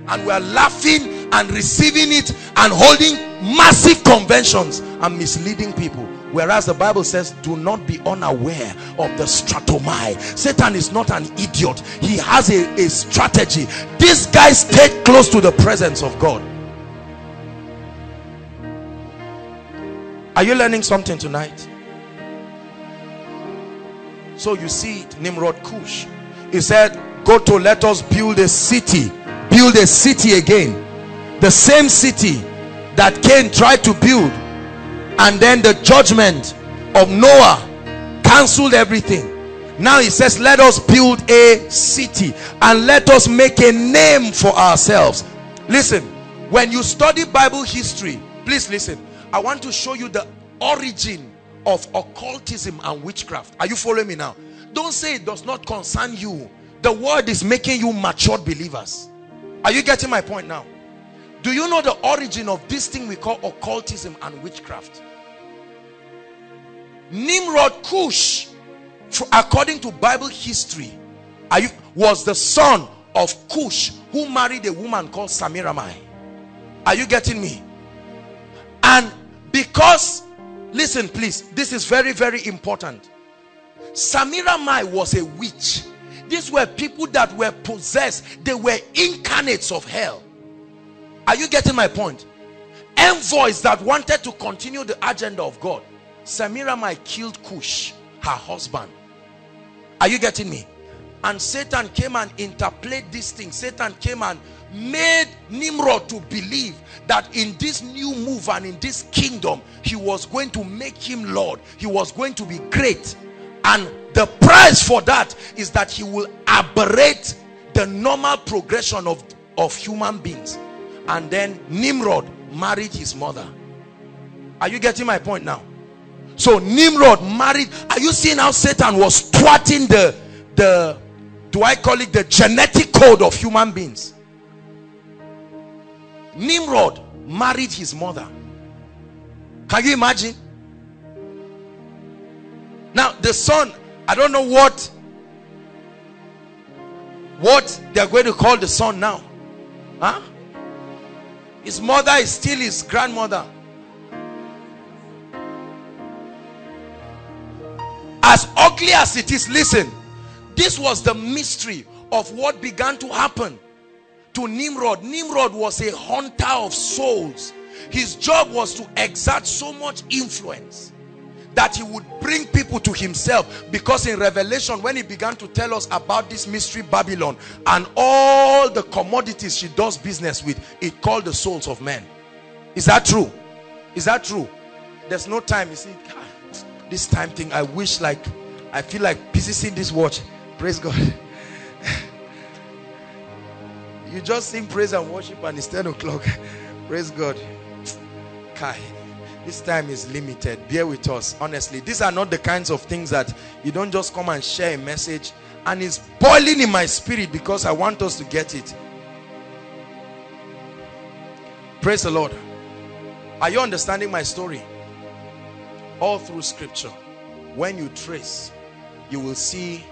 And we are laughing and receiving it and holding massive conventions and misleading people Whereas the Bible says, do not be unaware of the stratomai. Satan is not an idiot. He has a, a strategy. These guys stay close to the presence of God. Are you learning something tonight? So you see it, Nimrod Cush. He said, go to let us build a city. Build a city again. The same city that Cain tried to build and then the judgment of Noah cancelled everything. Now he says let us build a city and let us make a name for ourselves. Listen when you study bible history please listen. I want to show you the origin of occultism and witchcraft. Are you following me now? Don't say it does not concern you. The word is making you matured believers. Are you getting my point now? Do you know the origin of this thing we call occultism and witchcraft Nimrod Cush, according to Bible history, you, was the son of Cush who married a woman called Samiramai. Are you getting me? And because, listen please, this is very, very important. Samiramai was a witch. These were people that were possessed. They were incarnates of hell. Are you getting my point? Envoys that wanted to continue the agenda of God. Samiramai killed Cush, her husband. Are you getting me? And Satan came and interplayed this thing. Satan came and made Nimrod to believe that in this new move and in this kingdom, he was going to make him Lord. He was going to be great. And the price for that is that he will aberrate the normal progression of, of human beings. And then Nimrod married his mother. Are you getting my point now? So Nimrod married. Are you seeing how Satan was thwarting the, the do I call it the genetic code of human beings? Nimrod married his mother. Can you imagine? Now the son I don't know what what they're going to call the son now. Huh? His mother is still his grandmother as ugly as it is listen. This was the mystery of what began to happen to Nimrod. Nimrod was a hunter of souls. His job was to exert so much influence that he would bring people to himself. Because in revelation when he began to tell us about this mystery babylon and all the commodities she does business with it called the souls of men. Is that true? Is that true? There's no time you see this time thing i wish like i feel like PCC this watch. Praise god. You just sing praise and worship and it's 10 o'clock. Praise god. Kai this time is limited. Bear with us honestly. These are not the kinds of things that you don't just come and share a message and it's boiling in my spirit because I want us to get it. Praise the Lord. Are you understanding my story all through scripture when you trace you will see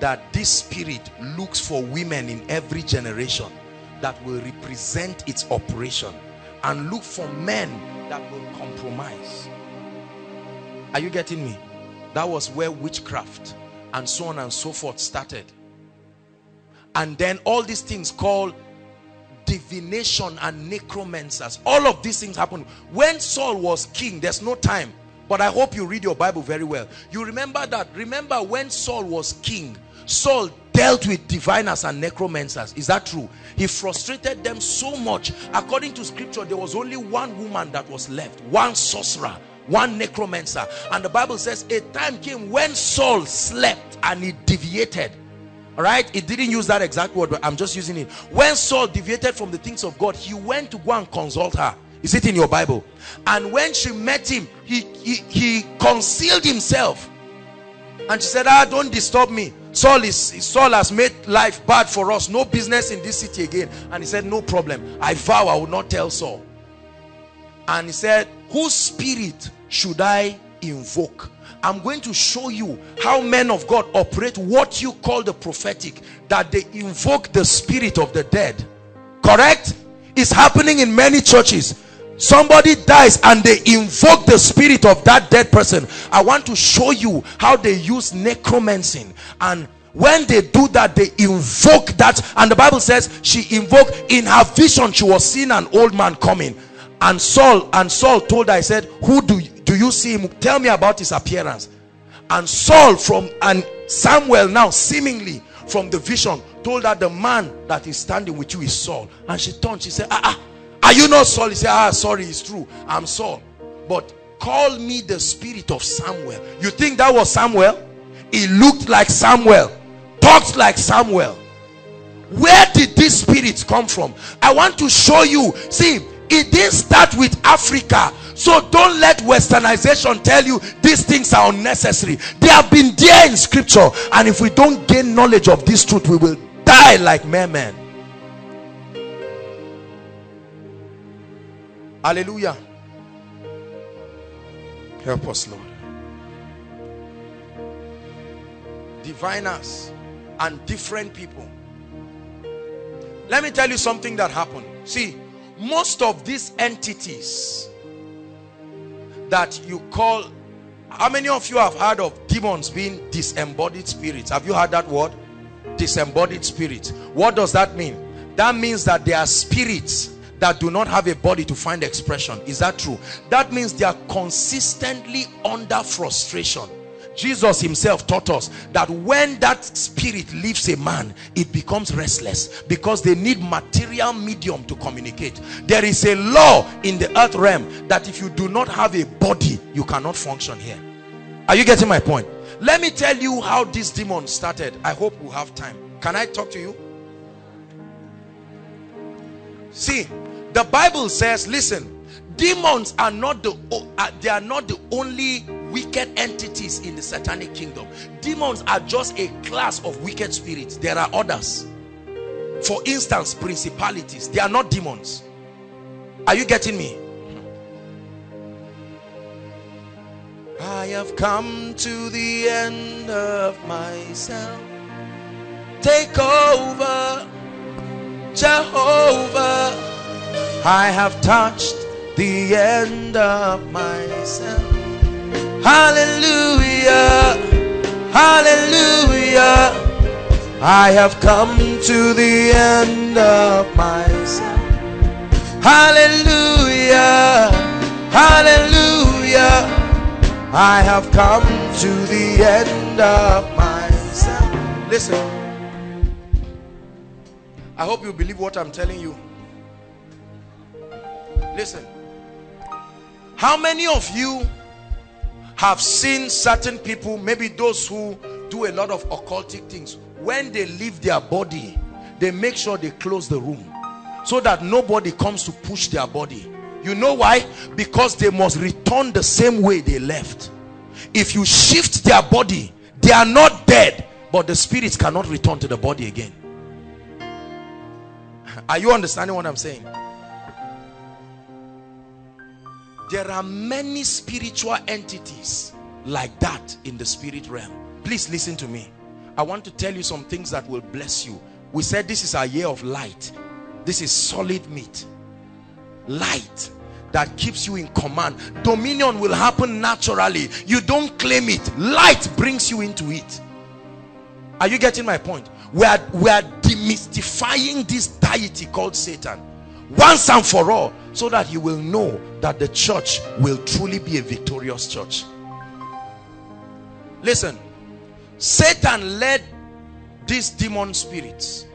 that this spirit looks for women in every generation that will represent its operation and look for men that will compromise. Are you getting me? That was where witchcraft and so on and so forth started. And then all these things called divination and necromancers all of these things happened. When Saul was king there's no time but I hope you read your Bible very well. You remember that remember when Saul was king Saul dealt with diviners and necromancers. Is that true? He frustrated them so much. According to scripture there was only one woman that was left one sorcerer one necromancer. And the bible says a time came when saul slept and he deviated. All right it didn't use that exact word but i'm just using it. When saul deviated from the things of god he went to go and consult her is it in your bible? And when she met him he he, he concealed himself. And she said ah don't disturb me. Saul is Saul has made life bad for us. No business in this city again. And he said no problem. I vow I will not tell Saul. And he said whose spirit should I invoke? I'm going to show you how men of God operate what you call the prophetic that they invoke the spirit of the dead. Correct? It's happening in many churches somebody dies and they invoke the spirit of that dead person. I want to show you how they use necromancy and when they do that they invoke that. And the bible says she invoked in her vision she was seeing an old man coming. And saul and saul told her i said who do you, do you see him? Tell me about his appearance. And saul from and samuel now seemingly from the vision told her the man that is standing with you is saul. And she turned she said ah, ah are you not Saul? He said, ah, sorry, it's true. I'm Saul. But call me the spirit of Samuel. You think that was Samuel? He looked like Samuel. Talked like Samuel. Where did these spirits come from? I want to show you. See, it didn't start with Africa. So don't let westernization tell you these things are unnecessary. They have been there in scripture. And if we don't gain knowledge of this truth, we will die like mere men. Hallelujah. Help us, Lord. Diviners and different people. Let me tell you something that happened. See, most of these entities that you call how many of you have heard of demons being disembodied spirits have you heard that word disembodied spirits what does that mean that means that they are spirits that do not have a body to find expression is that true that means they are consistently under frustration Jesus himself taught us that when that spirit leaves a man, it becomes restless because they need material medium to communicate. There is a law in the earth realm that if you do not have a body, you cannot function here. Are you getting my point? Let me tell you how this demon started. I hope we have time. Can I talk to you? See, the Bible says, listen, demons are not the they are not the only wicked entities in the satanic kingdom. Demons are just a class of wicked spirits. There are others. For instance, principalities. They are not demons. Are you getting me? I have come to the end of myself. Take over, Jehovah. I have touched the end of myself. Hallelujah, hallelujah. I have come to the end of myself. Hallelujah, hallelujah. I have come to the end of myself. Listen. I hope you believe what I'm telling you. Listen. How many of you have seen certain people, maybe those who do a lot of occultic things, when they leave their body, they make sure they close the room so that nobody comes to push their body you know why? Because they must return the same way they left. If you shift their body, they are not dead, but the spirits cannot return to the body again. Are you understanding what I'm saying? There are many spiritual entities like that in the spirit realm. Please listen to me. I want to tell you some things that will bless you. We said this is a year of light. This is solid meat light that keeps you in command dominion will happen naturally you don't claim it light brings you into it are you getting my point we are we are demystifying this deity called satan once and for all so that you will know that the church will truly be a victorious church. Listen satan led these demon spirits.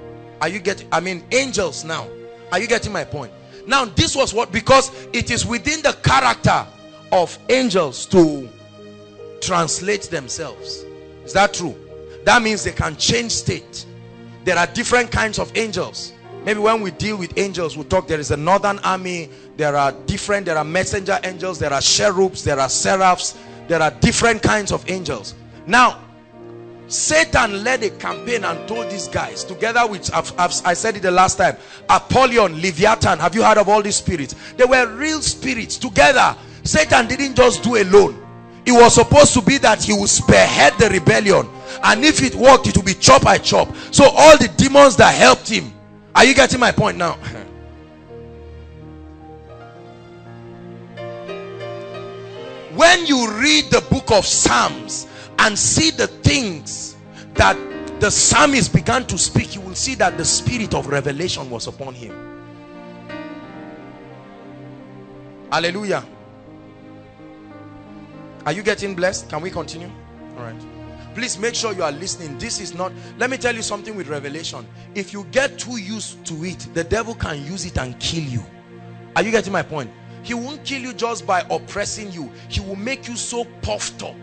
Are you getting i mean angels now. Are you getting my point? Now this was what because it is within the character of angels to translate themselves. Is that true? That means they can change state. There are different kinds of angels maybe when we deal with angels we talk there is a northern army there are different there are messenger angels there are cherubs there are seraphs there are different kinds of angels. Now Satan led a campaign and told these guys together with I've, I've, i said it the last time Apollyon Leviathan have you heard of all these spirits? They were real spirits together. Satan didn't just do alone. It was supposed to be that he would spearhead the rebellion. And if it worked it would be chop by chop. So all the demons that helped him are you getting my point now? When you read the book of Psalms and see the things that the psalmist began to speak you will see that the spirit of revelation was upon him. Hallelujah. Are you getting blessed? Can we continue? All right please make sure you are listening. This is not let me tell you something with revelation. If you get too used to it the devil can use it and kill you. Are you getting my point? He won't kill you just by oppressing you. He will make you so puffed up.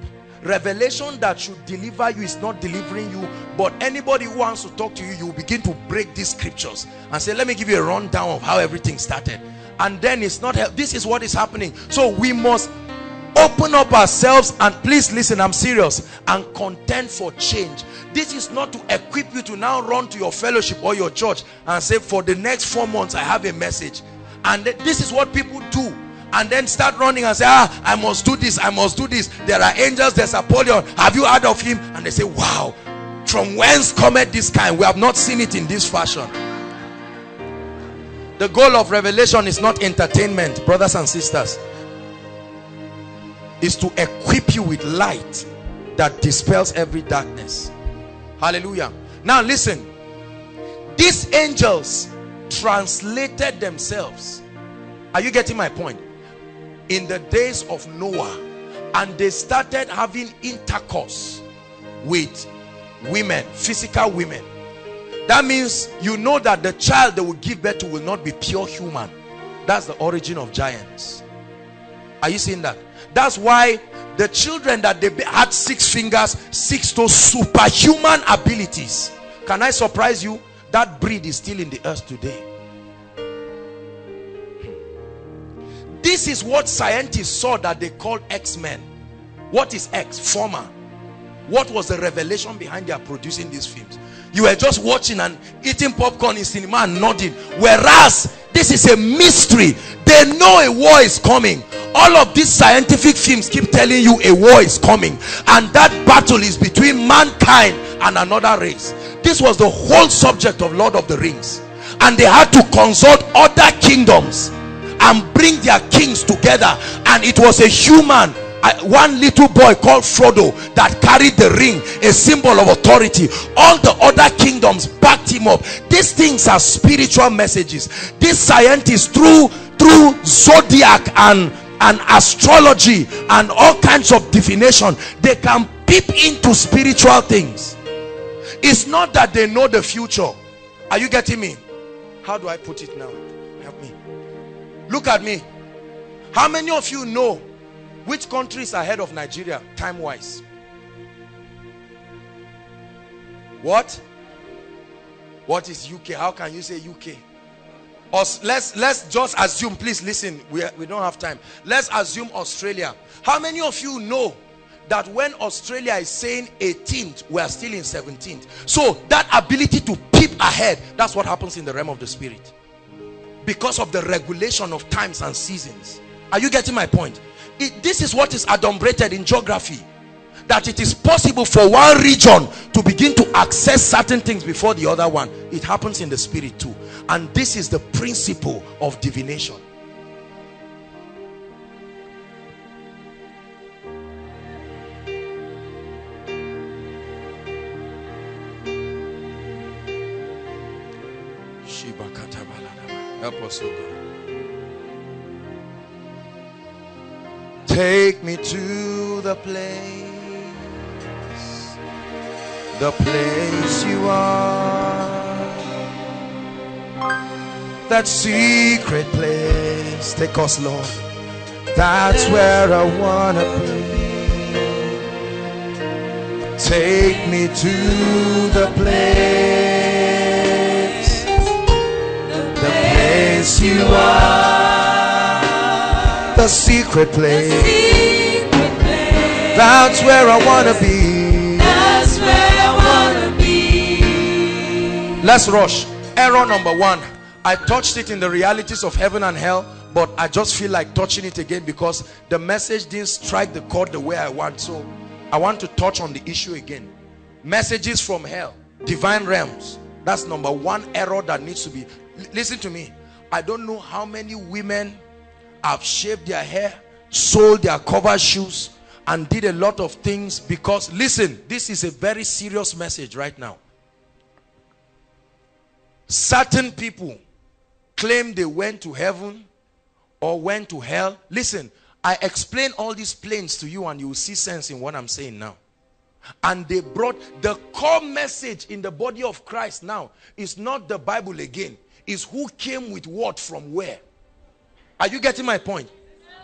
Revelation that should deliver you is not delivering you but anybody who wants to talk to you you begin to break these scriptures and say let me give you a rundown of how everything started. And then it's not this is what is happening. So we must open up ourselves and please listen i'm serious and contend for change. This is not to equip you to now run to your fellowship or your church and say for the next four months i have a message. And this is what people do. And then start running and say ah i must do this i must do this. There are angels there's apollyon. Have you heard of him? And they say wow from whence cometh this kind? We have not seen it in this fashion. The goal of revelation is not entertainment brothers and sisters is to equip you with light that dispels every darkness. Hallelujah. Now listen. These angels translated themselves. Are you getting my point? In the days of Noah and they started having intercourse with women physical women. That means you know that the child they will give birth to will not be pure human. That's the origin of giants. Are you seeing that that's why the children that they had six fingers six to superhuman abilities can i surprise you that breed is still in the earth today this is what scientists saw that they called x-men What is X? Former. What was the revelation behind their producing these films? You were just watching and eating popcorn in cinema and nodding. Whereas this is a mystery. They know a war is coming. All of these scientific films keep telling you a war is coming. And that battle is between mankind and another race. This was the whole subject of Lord of the Rings. And they had to consult other kingdoms and bring their kings together. And it was a human one little boy called Frodo that carried the ring a symbol of authority. All the other kingdoms backed him up. These things are spiritual messages. These scientists through through zodiac and and astrology and all kinds of divination they can peep into spiritual things. It's not that they know the future. Are you getting me? How do i put it now? Help me. Look at me. How many of you know which country is ahead of Nigeria time-wise? What? What is UK? How can you say UK? Or let's let's just assume, please listen, we, we don't have time. Let's assume Australia. How many of you know that when Australia is saying 18th, we are still in 17th? So that ability to peep ahead, that's what happens in the realm of the spirit. Because of the regulation of times and seasons. Are you getting my point? It, this is what is adumbrated in geography that it is possible for one region to begin to access certain things before the other one. It happens in the spirit too. And this is the principle of divination. Help us oh God Take me to the place, the place you are, that secret place. Take us, Lord. That's where I wanna be. Take me to the place, the place you are secret place. That's where I wanna be. That's where I wanna be. Let's rush. Error number one. I touched it in the realities of heaven and hell, but I just feel like touching it again because the message didn't strike the chord the way I want. So I want to touch on the issue again. Messages from hell, divine realms. That's number one error that needs to be. Listen to me. I don't know how many women have shaved their hair sold their cover shoes and did a lot of things because listen this is a very serious message right now. Certain people claim they went to heaven or went to hell. Listen i explain all these planes to you and you will see sense in what i'm saying now. And they brought the core message in the body of christ now is not the bible again. Is who came with what from where are you getting my point?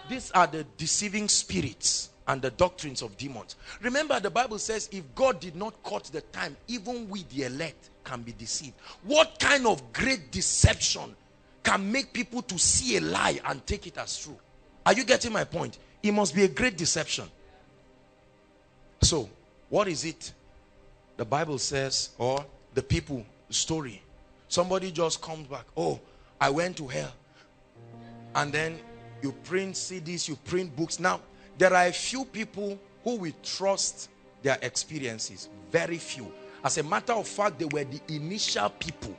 These are the deceiving spirits and the doctrines of demons. Remember, the Bible says, if God did not cut the time, even we, the elect, can be deceived. What kind of great deception can make people to see a lie and take it as true? Are you getting my point? It must be a great deception. So, what is it? The Bible says, or the people story. Somebody just comes back. Oh, I went to hell and then you print CDs, you print books. Now, there are a few people who will trust their experiences. Very few. As a matter of fact, they were the initial people.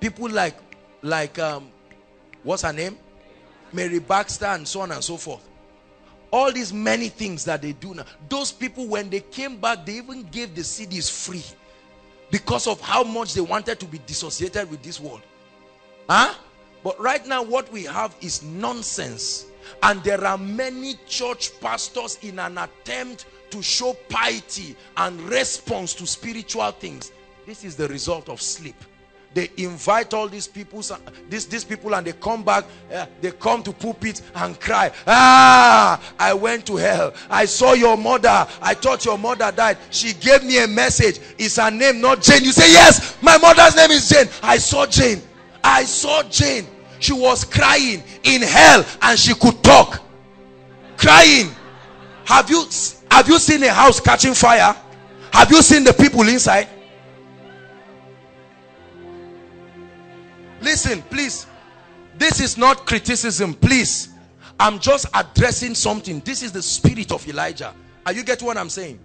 People like, like, um, what's her name? Mary Baxter and so on and so forth. All these many things that they do now. Those people, when they came back, they even gave the CDs free because of how much they wanted to be dissociated with this world. Huh? But right now, what we have is nonsense. And there are many church pastors in an attempt to show piety and response to spiritual things. This is the result of sleep. They invite all these people, these, these people, and they come back. Uh, they come to pulpit and cry. Ah, I went to hell. I saw your mother. I thought your mother died. She gave me a message. Is her name not Jane? You say, Yes, my mother's name is Jane. I saw Jane. I saw Jane. She was crying in hell and she could talk. Crying. Have you have you seen a house catching fire? Have you seen the people inside? Listen, please. This is not criticism, please. I'm just addressing something. This is the spirit of Elijah. Are you getting what I'm saying?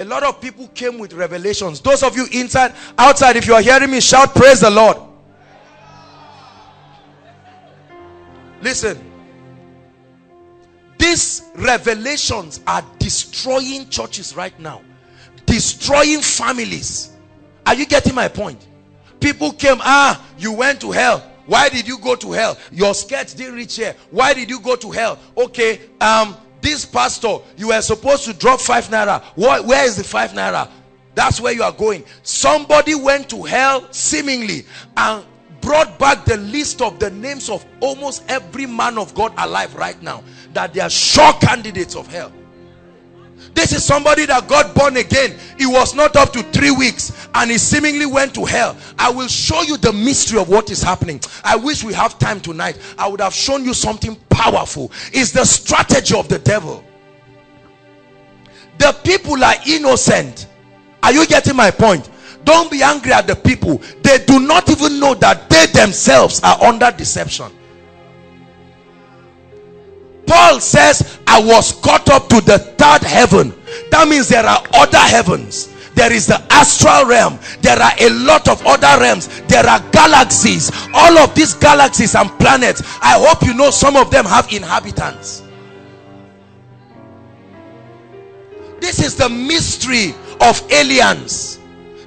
A lot of people came with revelations. Those of you inside, outside, if you are hearing me, shout, Praise the Lord. Listen, these revelations are destroying churches right now, destroying families. Are you getting my point? People came, ah, you went to hell. Why did you go to hell? Your skirts didn't reach here. Why did you go to hell? Okay, um, this pastor, you were supposed to drop five naira. What, where is the five naira? That's where you are going. Somebody went to hell seemingly and brought back the list of the names of almost every man of God alive right now that they are sure candidates of hell. This is somebody that got born again. It was not up to three weeks and he seemingly went to hell. I will show you the mystery of what is happening. I wish we have time tonight. I would have shown you something powerful. It's the strategy of the devil. The people are innocent. Are you getting my point? Don't be angry at the people. They do not even know that they themselves are under deception. Paul says, I was caught up to the third heaven. That means there are other heavens. There is the astral realm. There are a lot of other realms. There are galaxies. All of these galaxies and planets. I hope you know some of them have inhabitants. This is the mystery of aliens.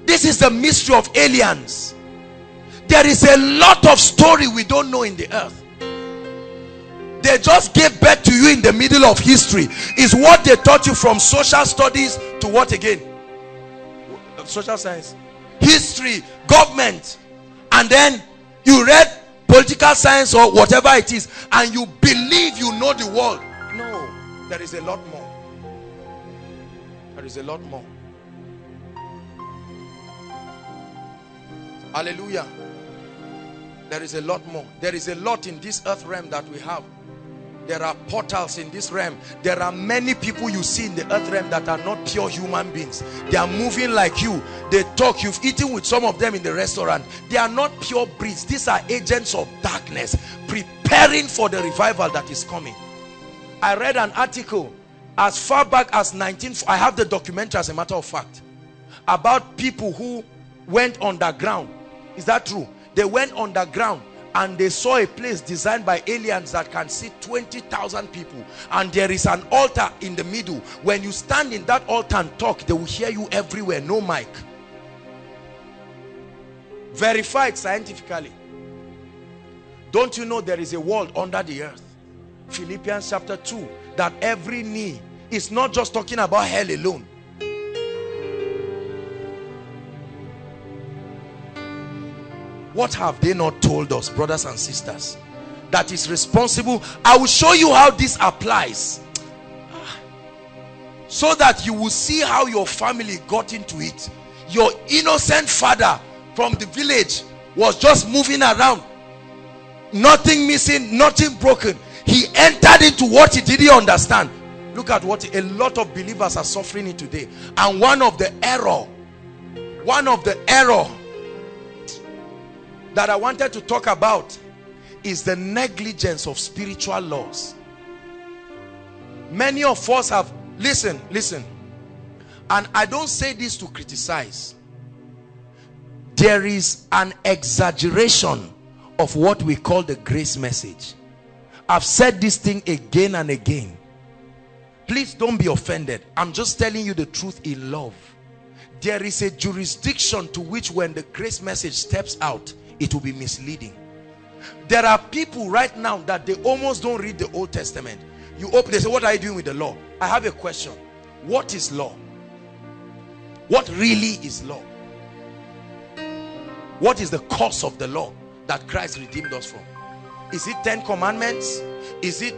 This is the mystery of aliens. There is a lot of story we don't know in the earth they just gave birth to you in the middle of history is what they taught you from social studies to what again? Social science. History government and then you read political science or whatever it is and you believe you know the world. No there is a lot more. There is a lot more. Hallelujah. There is a lot more. There is a lot in this earth realm that we have there are portals in this realm. There are many people you see in the earth realm that are not pure human beings. They are moving like you. They talk. You've eaten with some of them in the restaurant. They are not pure breeds. These are agents of darkness preparing for the revival that is coming. I read an article as far back as 19 i have the documentary as a matter of fact about people who went underground. Is that true? They went underground and they saw a place designed by aliens that can seat 20,000 people. And there is an altar in the middle. When you stand in that altar and talk they will hear you everywhere. No mic. Verified scientifically. Don't you know there is a world under the earth? Philippians chapter 2 that every knee is not just talking about hell alone what have they not told us brothers and sisters that is responsible? I will show you how this applies. Ah. So that you will see how your family got into it. Your innocent father from the village was just moving around. Nothing missing nothing broken. He entered into what he didn't understand. Look at what a lot of believers are suffering in today. And one of the error one of the error that I wanted to talk about is the negligence of spiritual laws. Many of us have, listen, listen, and I don't say this to criticize. There is an exaggeration of what we call the grace message. I've said this thing again and again. Please don't be offended. I'm just telling you the truth in love. There is a jurisdiction to which when the grace message steps out, it will be misleading. There are people right now that they almost don't read the old testament. You open they say what are you doing with the law? I have a question. What is law? What really is law? What is the cause of the law that christ redeemed us from? Is it 10 commandments? Is it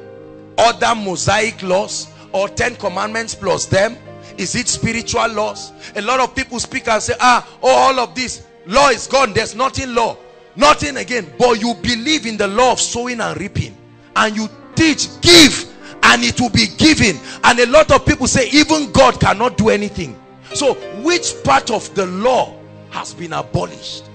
other mosaic laws or 10 commandments plus them? Is it spiritual laws? A lot of people speak and say ah oh all of this law is gone. There's nothing law nothing again. But you believe in the law of sowing and reaping. And you teach give and it will be given. And a lot of people say even God cannot do anything. So which part of the law has been abolished?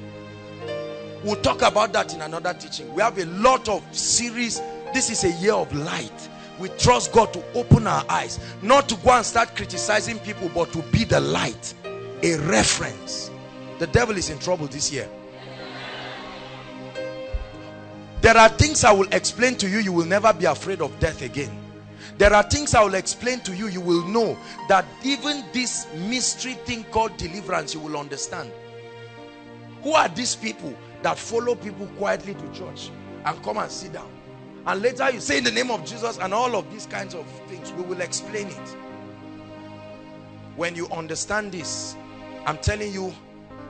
We'll talk about that in another teaching. We have a lot of series. This is a year of light. We trust God to open our eyes. Not to go and start criticizing people but to be the light. A reference. The devil is in trouble this year there are things I will explain to you you will never be afraid of death again. There are things I will explain to you you will know that even this mystery thing called deliverance you will understand. Who are these people that follow people quietly to church and come and sit down? And later you say in the name of Jesus and all of these kinds of things we will explain it. When you understand this I'm telling you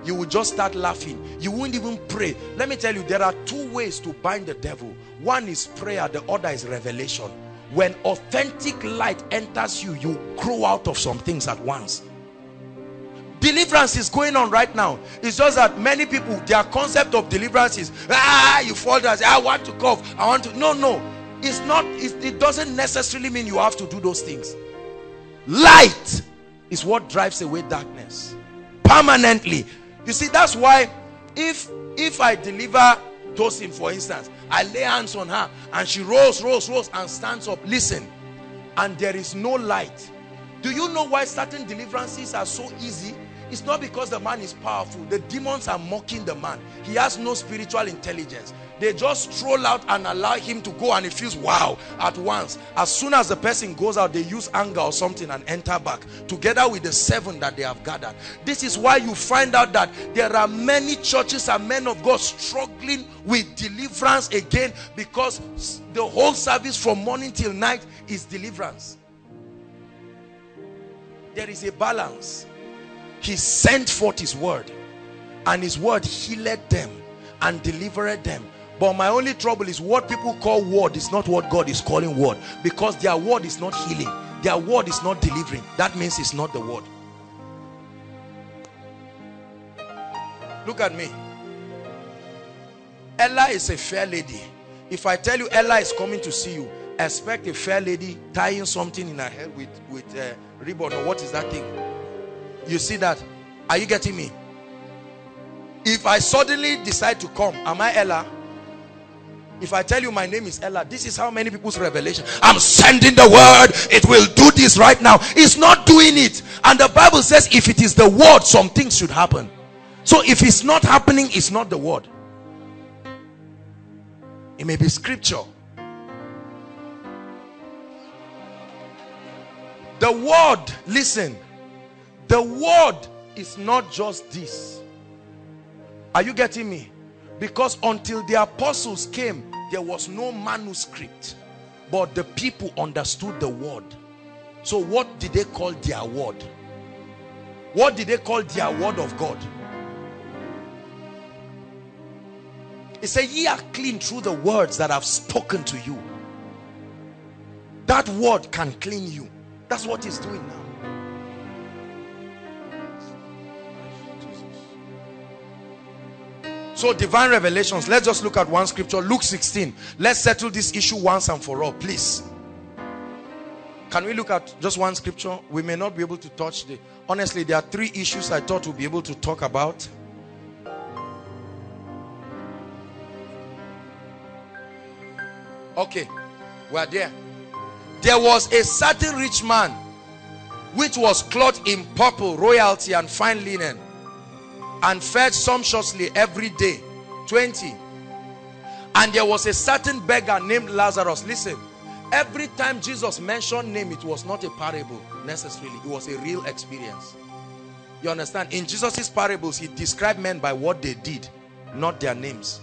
you will just start laughing. You won't even pray. Let me tell you there are two ways to bind the devil. One is prayer the other is revelation. When authentic light enters you you grow out of some things at once. Deliverance is going on right now. It's just that many people their concept of deliverance is ah you fall down i want to cough i want to no no. It's not it doesn't necessarily mean you have to do those things. Light is what drives away darkness. Permanently you see that's why if if i deliver Tosin for instance I lay hands on her and she rolls, rolls, rolls and stands up listen and there is no light. Do you know why certain deliverances are so easy? It's not because the man is powerful. The demons are mocking the man. He has no spiritual intelligence they just stroll out and allow him to go and he feels wow at once. As soon as the person goes out they use anger or something and enter back together with the seven that they have gathered. This is why you find out that there are many churches and men of God struggling with deliverance again because the whole service from morning till night is deliverance. There is a balance. He sent forth his word and his word healed them and delivered them but my only trouble is what people call word is not what God is calling word. Because their word is not healing. Their word is not delivering. That means it's not the word. Look at me. Ella is a fair lady. If I tell you Ella is coming to see you, expect a fair lady tying something in her head with, with uh, ribbon or what is that thing? You see that? Are you getting me? If I suddenly decide to come, am I Ella? If I tell you my name is Ella, this is how many people's revelation. I'm sending the word. It will do this right now. It's not doing it. And the Bible says if it is the word, some things should happen. So if it's not happening, it's not the word. It may be scripture. The word, listen, the word is not just this. Are you getting me? Because until the apostles came, there was no manuscript. But the people understood the word. So what did they call their word? What did they call their word of God? He said, ye are clean through the words that I've spoken to you. That word can clean you. That's what he's doing now. So divine revelations, let's just look at one scripture, Luke 16. Let's settle this issue once and for all, please. Can we look at just one scripture? We may not be able to touch the... Honestly, there are three issues I thought we'll be able to talk about. Okay, we're there. There was a certain rich man which was clothed in purple, royalty and fine linen and fed sumptuously every day. 20 and there was a certain beggar named Lazarus. Listen every time Jesus mentioned name it was not a parable necessarily. It was a real experience. You understand? In Jesus's parables he described men by what they did not their names.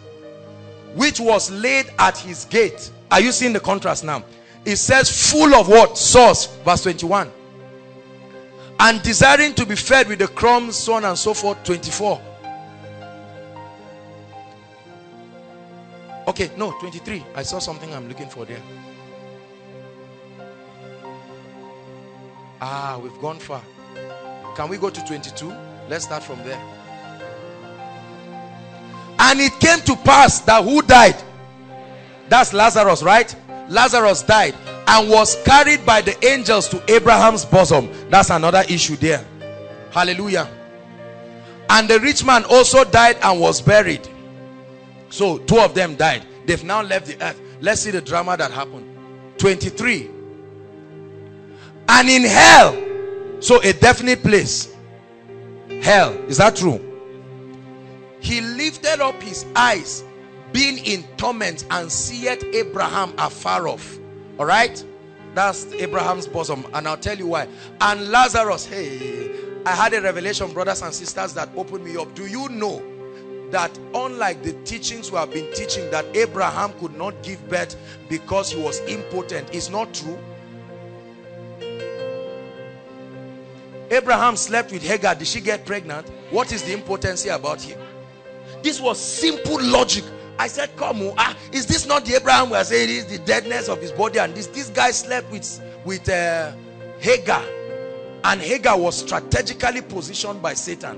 Which was laid at his gate. Are you seeing the contrast now? It says full of what? Sauce. Verse 21 and desiring to be fed with the crumbs so on and so forth 24 okay no 23 i saw something i'm looking for there. Ah we've gone far. Can we go to 22 let's start from there. And it came to pass that who died? That's lazarus right? Lazarus died and was carried by the angels to Abraham's bosom. That's another issue there. Hallelujah. And the rich man also died and was buried. So two of them died. They've now left the earth. Let's see the drama that happened. 23. And in hell, so a definite place. Hell, is that true? He lifted up his eyes, being in torment, and seeth Abraham afar off. All right? That's Abraham's bosom. And I'll tell you why. And Lazarus, hey, I had a revelation, brothers and sisters, that opened me up. Do you know that unlike the teachings we have been teaching that Abraham could not give birth because he was impotent is not true Abraham slept with Hagar did she get pregnant what is the impotency about him this was simple logic I said come on ah is this not the Abraham we are saying? Is the deadness of his body and this this guy slept with with uh, Hagar. And Hagar was strategically positioned by Satan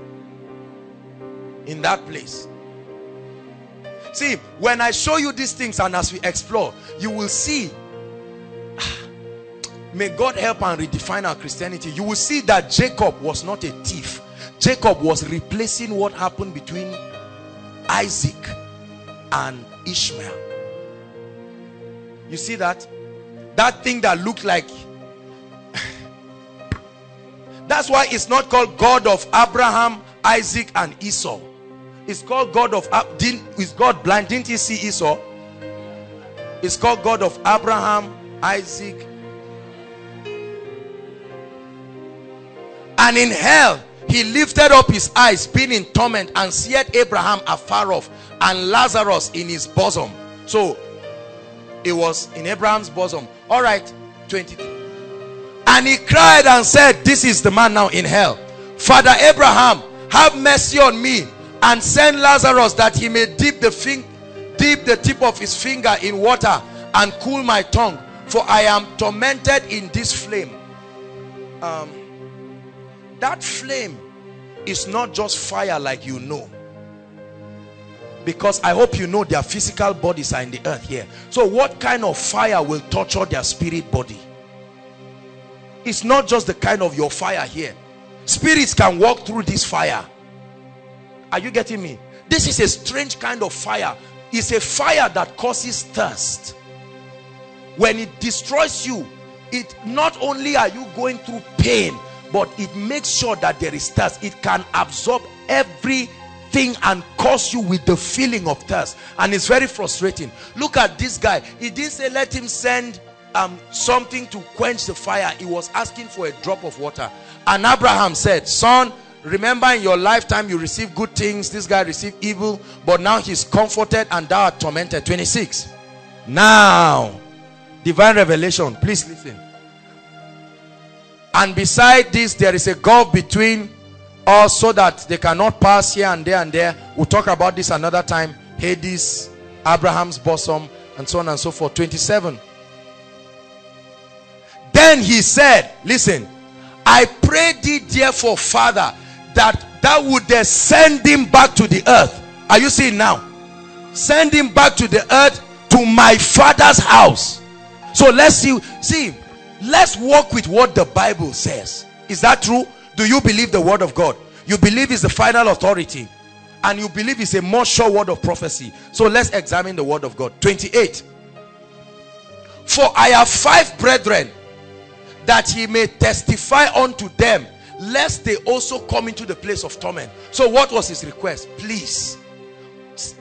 in that place. See when i show you these things and as we explore you will see may god help and redefine our christianity. You will see that jacob was not a thief. Jacob was replacing what happened between isaac and ishmael you see that that thing that looked like that's why it's not called god of abraham isaac and esau it's called God of is God blind? Didn't he see Esau? It's called God of Abraham, Isaac. And in hell, he lifted up his eyes, being in torment, and seeth Abraham afar off, and Lazarus in his bosom. So it was in Abraham's bosom. All right, 23. And he cried and said, This is the man now in hell. Father Abraham, have mercy on me and send Lazarus that he may dip the thing, dip the tip of his finger in water and cool my tongue for I am tormented in this flame um, that flame is not just fire like you know because I hope you know their physical bodies are in the earth here so what kind of fire will torture their spirit body it's not just the kind of your fire here spirits can walk through this fire are you getting me? This is a strange kind of fire. It's a fire that causes thirst. When it destroys you, it not only are you going through pain, but it makes sure that there is thirst. It can absorb everything and cause you with the feeling of thirst. And it's very frustrating. Look at this guy. He didn't say let him send um, something to quench the fire. He was asking for a drop of water. And Abraham said, son, remember in your lifetime you received good things this guy received evil but now he's comforted and thou art tormented 26 now divine revelation please listen and beside this there is a gulf between us so that they cannot pass here and there and there. We'll talk about this another time. Hades abraham's bosom and so on and so forth. 27 then he said listen i pray thee therefore father that that would send him back to the earth. Are you seeing now? Send him back to the earth to my father's house. So let's see see let's work with what the bible says. Is that true? Do you believe the word of god? You believe is the final authority. And you believe it's a more sure word of prophecy. So let's examine the word of god. 28 for i have five brethren that he may testify unto them lest they also come into the place of torment. So what was his request? Please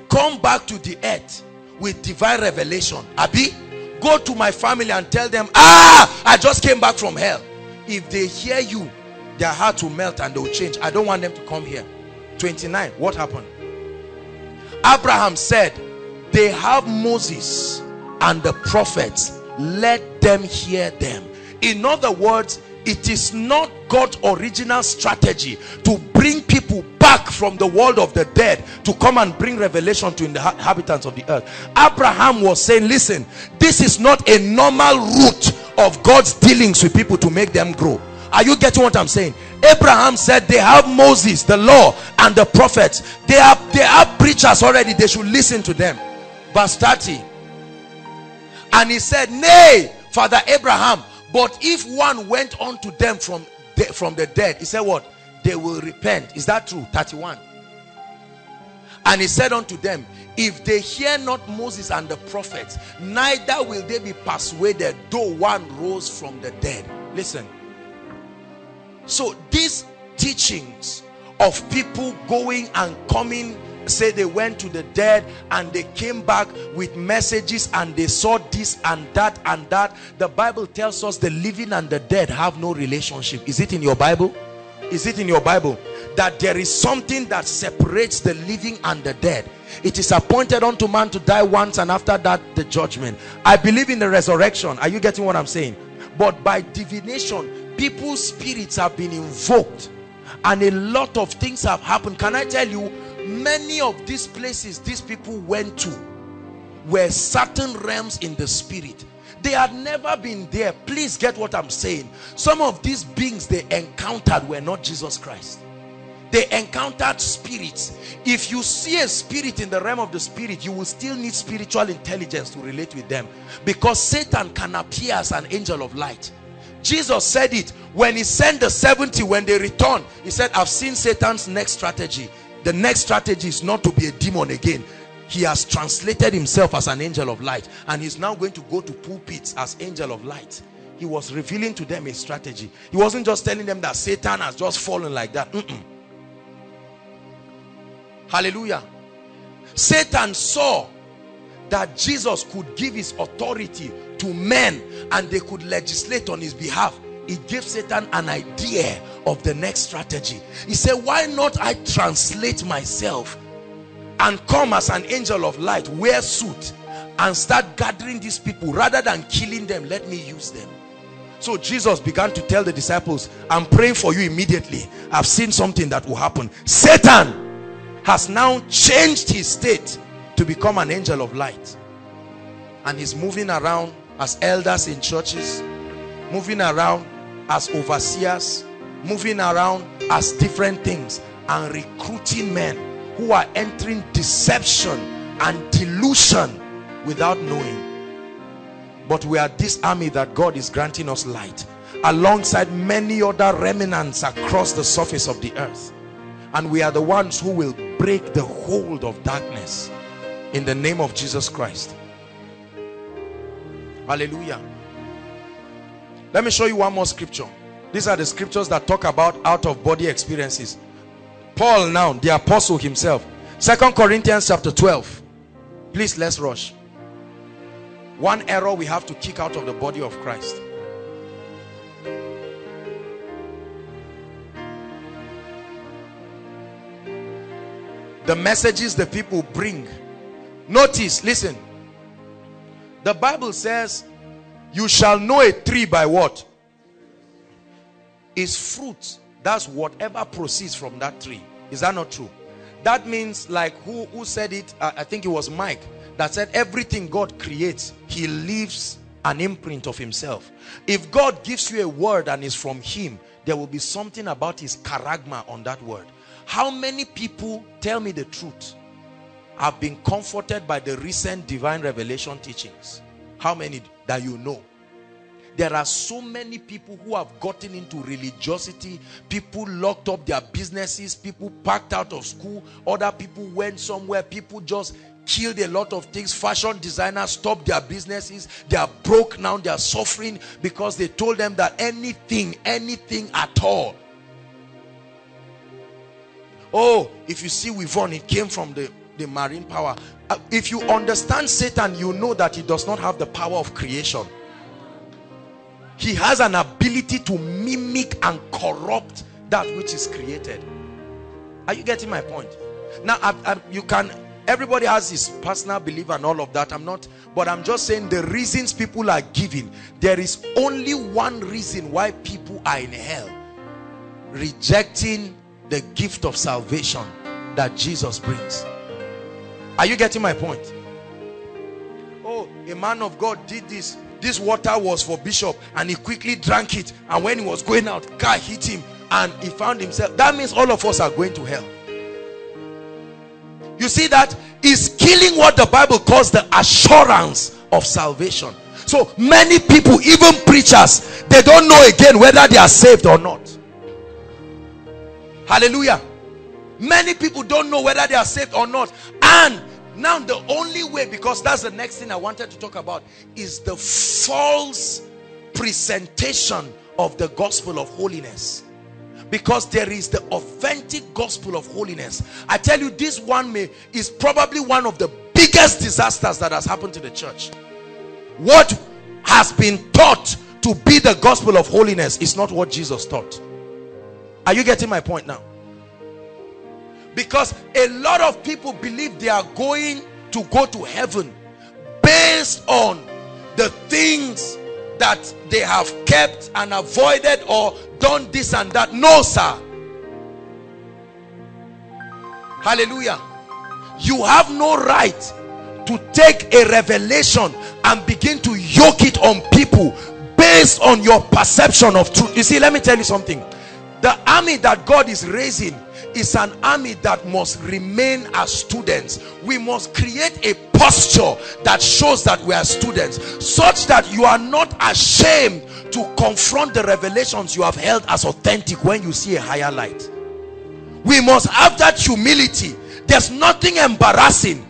come back to the earth with divine revelation. Abi go to my family and tell them ah i just came back from hell. If they hear you their heart will melt and they will change. I don't want them to come here. 29 what happened? Abraham said they have moses and the prophets. Let them hear them. In other words it is not God's original strategy to bring people back from the world of the dead to come and bring revelation to the inhabitants of the earth. Abraham was saying, listen, this is not a normal route of God's dealings with people to make them grow. Are you getting what I'm saying? Abraham said they have Moses, the law, and the prophets. They are they are preachers already. They should listen to them. Verse 30. And he said, Nay, Father Abraham, but if one went on to them from, the, from the dead, he said, What? They will repent. Is that true? 31. And he said unto them, If they hear not Moses and the prophets, neither will they be persuaded, though one rose from the dead. Listen. So these teachings of people going and coming say they went to the dead and they came back with messages and they saw this and that and that. The bible tells us the living and the dead have no relationship. Is it in your bible? Is it in your bible? That there is something that separates the living and the dead. It is appointed unto man to die once and after that the judgment. I believe in the resurrection. Are you getting what i'm saying? But by divination people's spirits have been invoked. And a lot of things have happened. Can i tell you many of these places these people went to were certain realms in the spirit. They had never been there. Please get what i'm saying. Some of these beings they encountered were not jesus christ. They encountered spirits. If you see a spirit in the realm of the spirit you will still need spiritual intelligence to relate with them. Because satan can appear as an angel of light. Jesus said it when he sent the 70 when they returned he said i've seen satan's next strategy the next strategy is not to be a demon again. He has translated himself as an angel of light and he's now going to go to pulpits as angel of light. He was revealing to them a strategy. He wasn't just telling them that satan has just fallen like that. Mm -mm. hallelujah. Satan saw that jesus could give his authority to men and they could legislate on his behalf it gave Satan an idea of the next strategy. He said, why not I translate myself and come as an angel of light, wear suit and start gathering these people rather than killing them, let me use them. So Jesus began to tell the disciples, I'm praying for you immediately. I've seen something that will happen. Satan has now changed his state to become an angel of light. And he's moving around as elders in churches, moving around as overseers moving around as different things and recruiting men who are entering deception and delusion without knowing. But we are this army that God is granting us light alongside many other remnants across the surface of the earth. And we are the ones who will break the hold of darkness. In the name of Jesus Christ. Hallelujah let me show you one more scripture. These are the scriptures that talk about out of body experiences. Paul now, the apostle himself. Second Corinthians chapter 12. Please, let's rush. One error we have to kick out of the body of Christ. The messages the people bring. Notice, listen. The Bible says you shall know a tree by what? Is fruit. That's whatever proceeds from that tree. Is that not true? That means like who who said it? Uh, i think it was mike that said everything god creates he leaves an imprint of himself. If god gives you a word and is from him there will be something about his charagma on that word. How many people tell me the truth have been comforted by the recent divine revelation teachings? How many that you know. There are so many people who have gotten into religiosity people locked up their businesses people packed out of school other people went somewhere people just killed a lot of things fashion designers stopped their businesses they are broke now they are suffering because they told them that anything anything at all. Oh if you see we've won it came from the the marine power Uh, if you understand satan you know that he does not have the power of creation. He has an ability to mimic and corrupt that which is created. Are you getting my point? Now I, I, you can everybody has his personal belief and all of that. I'm not but i'm just saying the reasons people are giving. There is only one reason why people are in hell. Rejecting the gift of salvation that jesus brings are you getting my point? Oh a man of god did this. This water was for bishop and he quickly drank it. And when he was going out car hit him and he found himself. That means all of us are going to hell. You see that? Is killing what the bible calls the assurance of salvation. So many people, even preachers, they don't know again whether they are saved or not. Hallelujah. Many people don't know whether they are saved or not. And now the only way, because that's the next thing I wanted to talk about, is the false presentation of the gospel of holiness. Because there is the authentic gospel of holiness. I tell you this one may is probably one of the biggest disasters that has happened to the church. What has been taught to be the gospel of holiness is not what jesus taught. Are you getting my point now because a lot of people believe they are going to go to heaven based on the things that they have kept and avoided or done this and that. No sir. Hallelujah. You have no right to take a revelation and begin to yoke it on people based on your perception of truth. You see let me tell you something. The army that god is raising is an army that must remain as students. We must create a posture that shows that we are students such that you are not ashamed to confront the revelations you have held as authentic when you see a higher light. We must have that humility. There's nothing embarrassing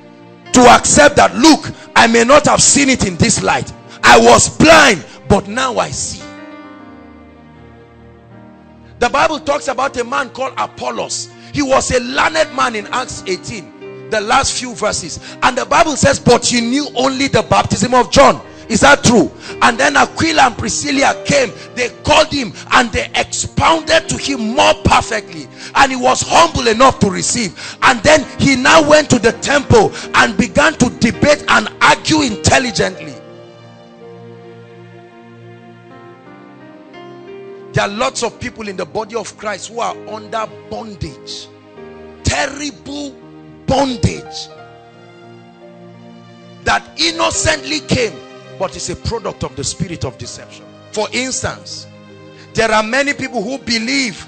to accept that look i may not have seen it in this light. I was blind but now i see. The bible talks about a man called apollos he was a learned man in acts 18 the last few verses. And the bible says but he knew only the baptism of john. Is that true? And then aquila and priscilla came. They called him and they expounded to him more perfectly. And he was humble enough to receive. And then he now went to the temple and began to debate and argue intelligently there are lots of people in the body of christ who are under bondage. Terrible bondage. That innocently came but is a product of the spirit of deception. For instance there are many people who believe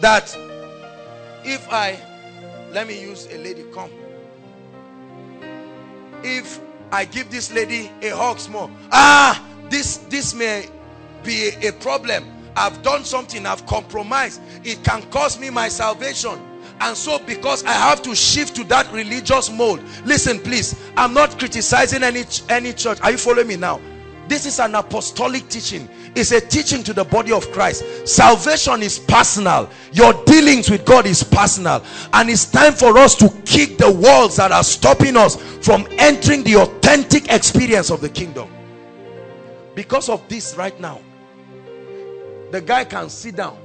that if i let me use a lady come. If i give this lady a hug small ah this this may be a, a problem i've done something i've compromised. It can cost me my salvation. And so because i have to shift to that religious mode listen please i'm not criticizing any any church. Are you following me now? This is an apostolic teaching. It's a teaching to the body of christ. Salvation is personal. Your dealings with god is personal. And it's time for us to kick the walls that are stopping us from entering the authentic experience of the kingdom. Because of this right now the guy can sit down.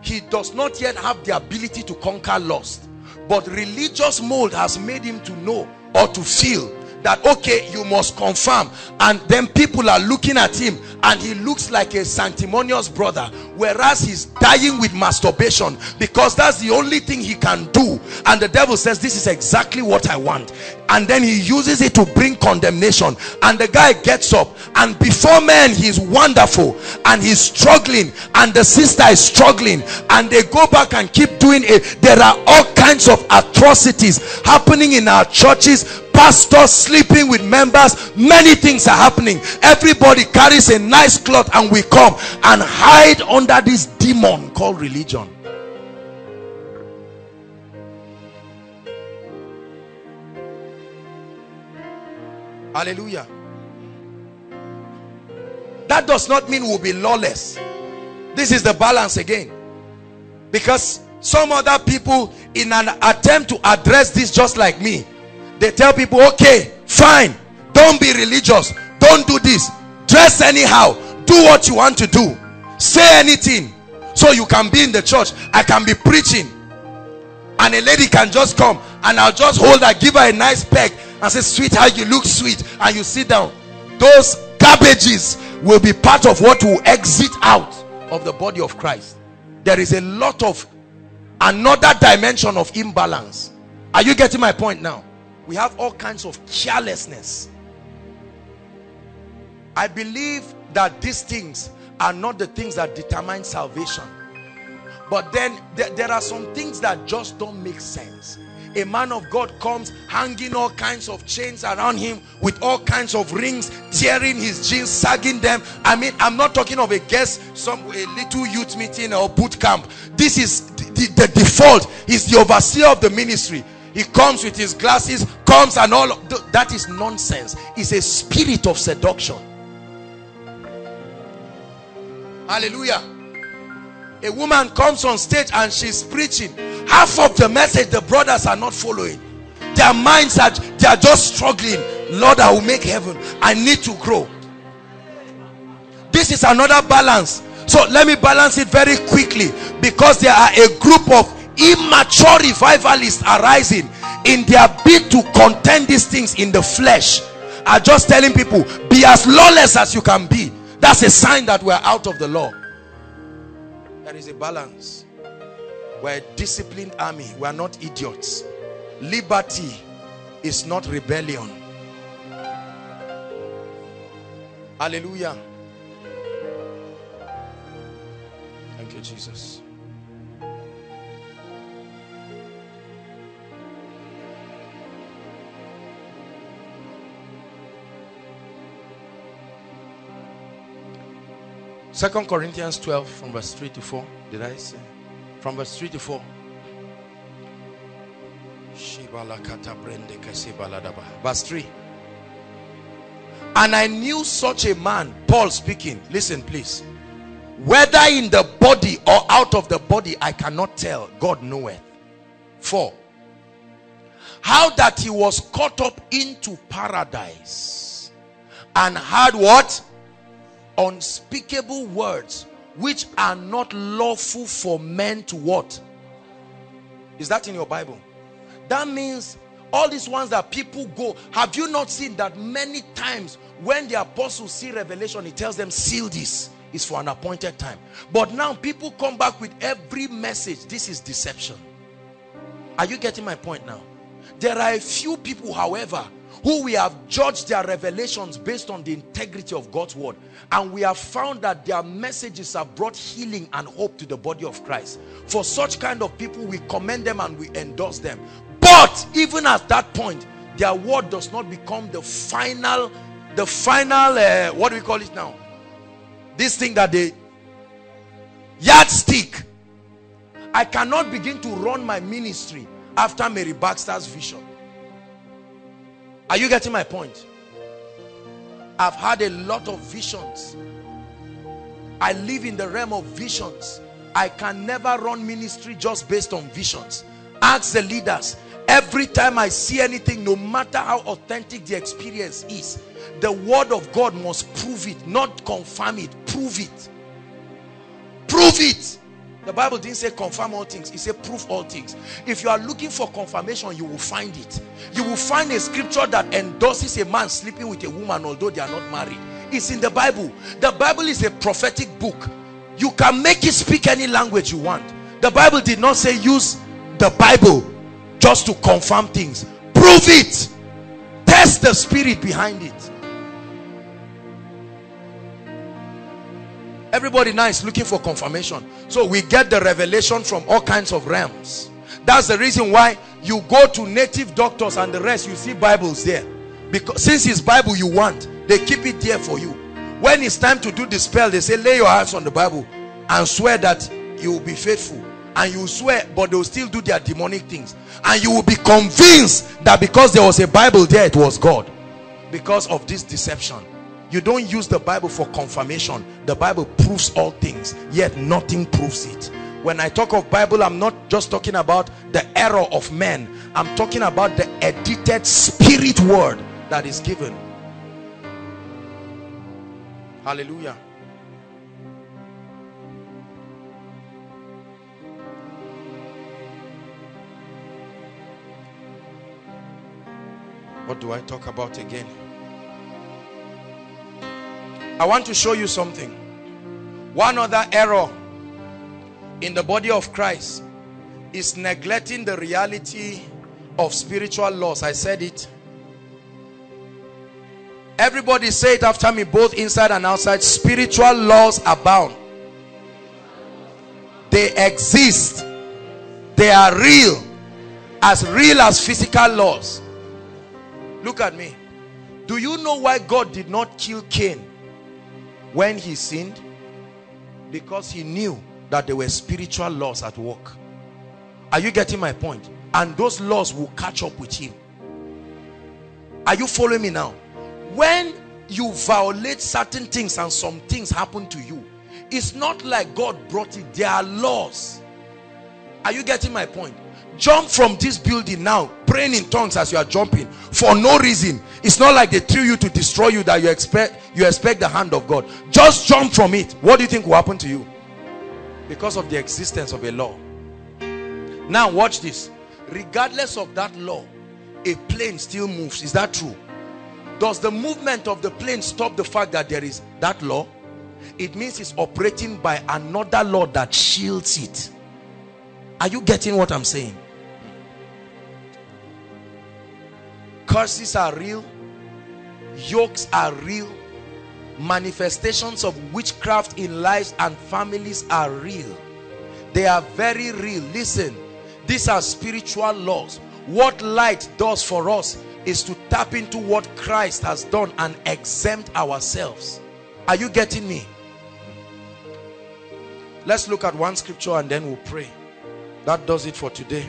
He does not yet have the ability to conquer lust but religious mold has made him to know or to feel that okay you must confirm. And then people are looking at him and he looks like a sanctimonious brother whereas he's dying with masturbation because that's the only thing he can do. And the devil says this is exactly what i want. And then he uses it to bring condemnation. And the guy gets up and before men he's wonderful and he's struggling and the sister is struggling and they go back and keep doing it. There are all kinds of atrocities happening in our churches pastors sleeping with members many things are happening. Everybody carries a nice cloth and we come and hide under this demon called religion. Hallelujah. That does not mean we'll be lawless. This is the balance again. Because some other people in an attempt to address this just like me they tell people okay fine don't be religious don't do this dress anyhow do what you want to do say anything so you can be in the church i can be preaching. And a lady can just come and i'll just hold her give her a nice peck and say sweetheart you look sweet and you sit down. Those garbages will be part of what will exit out of the body of christ. There is a lot of another dimension of imbalance. Are you getting my point now we have all kinds of carelessness i believe that these things are not the things that determine salvation but then there, there are some things that just don't make sense a man of God comes hanging all kinds of chains around him with all kinds of rings, tearing his jeans, sagging them. I mean, I'm not talking of a guest, some a little youth meeting or boot camp. This is the, the default. He's the overseer of the ministry. He comes with his glasses, comes and all. That is nonsense. It's a spirit of seduction. Hallelujah. A woman comes on stage and she's preaching. Half of the message the brothers are not following. Their minds are they are just struggling. Lord, I will make heaven. I need to grow. This is another balance. So let me balance it very quickly because there are a group of immature revivalists arising in their bid to contend these things in the flesh. Are just telling people be as lawless as you can be. That's a sign that we're out of the law. There is a balance. We're a disciplined army. We're not idiots. Liberty is not rebellion. Hallelujah. Thank you jesus Second Corinthians 12 from verse 3 to 4. Did I say? From verse 3 to 4. Verse 3. And I knew such a man, Paul speaking. Listen, please. Whether in the body or out of the body, I cannot tell. God knoweth. 4. How that he was caught up into paradise and had what? Unspeakable words which are not lawful for men to what? Is that in your bible? That means all these ones that people go have you not seen that many times when the apostles see revelation he tells them seal this. Is for an appointed time. But now people come back with every message this is deception. Are you getting my point now? There are a few people however who we have judged their revelations based on the integrity of God's word. And we have found that their messages have brought healing and hope to the body of Christ. For such kind of people we commend them and we endorse them. But even at that point their word does not become the final the final uh, what do we call it now? This thing that they yardstick. I cannot begin to run my ministry after Mary Baxter's vision are you getting my point? I've had a lot of visions. I live in the realm of visions. I can never run ministry just based on visions. Ask the leaders. Every time I see anything, no matter how authentic the experience is, the word of God must prove it, not confirm it. Prove it. Prove it. The Bible didn't say confirm all things. It said prove all things. If you are looking for confirmation, you will find it. You will find a scripture that endorses a man sleeping with a woman although they are not married. It's in the Bible. The Bible is a prophetic book. You can make it speak any language you want. The Bible did not say use the Bible just to confirm things. Prove it. Test the spirit behind it. Everybody now is looking for confirmation. So we get the revelation from all kinds of realms. That's the reason why you go to native doctors and the rest, you see Bibles there. Because since it's Bible you want, they keep it there for you. When it's time to do the spell, they say, lay your hands on the Bible and swear that you will be faithful. And you swear, but they'll still do their demonic things. And you will be convinced that because there was a Bible there, it was God. Because of this deception you don't use the bible for confirmation. The bible proves all things yet nothing proves it. When i talk of bible i'm not just talking about the error of men. I'm talking about the edited spirit word that is given. Hallelujah. What do i talk about again I want to show you something. One other error in the body of Christ is neglecting the reality of spiritual laws. I said it. Everybody say it after me, both inside and outside. Spiritual laws abound. They exist. They are real. as real as physical laws look at me do you know why God did not kill Cain when he sinned because he knew that there were spiritual laws at work. Are you getting my point? And those laws will catch up with him. Are you following me now? When you violate certain things and some things happen to you it's not like God brought it. There are laws. Are you getting my point jump from this building now praying in tongues as you are jumping. For no reason. It's not like they threw you to destroy you that you expect you expect the hand of God. Just jump from it. What do you think will happen to you? Because of the existence of a law. Now watch this. Regardless of that law a plane still moves. Is that true? Does the movement of the plane stop the fact that there is that law? It means it's operating by another law that shields it. Are you getting what i'm saying curses are real yokes are real manifestations of witchcraft in lives and families are real. They are very real. Listen these are spiritual laws. What light does for us is to tap into what Christ has done and exempt ourselves. Are you getting me? Let's look at one scripture and then we'll pray. That does it for today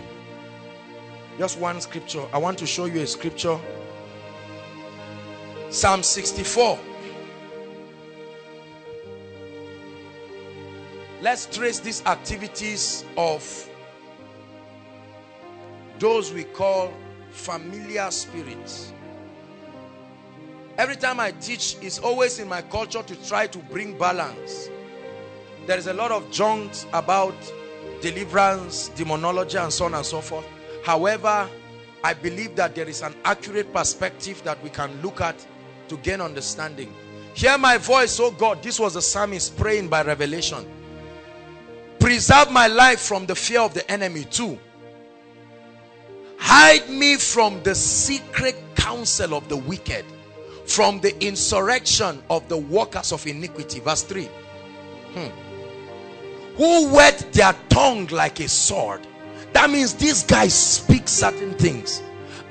just one scripture. I want to show you a scripture. Psalm 64 let's trace these activities of those we call familiar spirits. Every time i teach it's always in my culture to try to bring balance. There is a lot of junk about deliverance demonology and so on and so forth However, I believe that there is an accurate perspective that we can look at to gain understanding. Hear my voice, oh God. This was the psalmist praying by revelation. Preserve my life from the fear of the enemy too. Hide me from the secret counsel of the wicked, from the insurrection of the workers of iniquity. Verse 3. Hmm. Who wet their tongue like a sword that means these guys speak certain things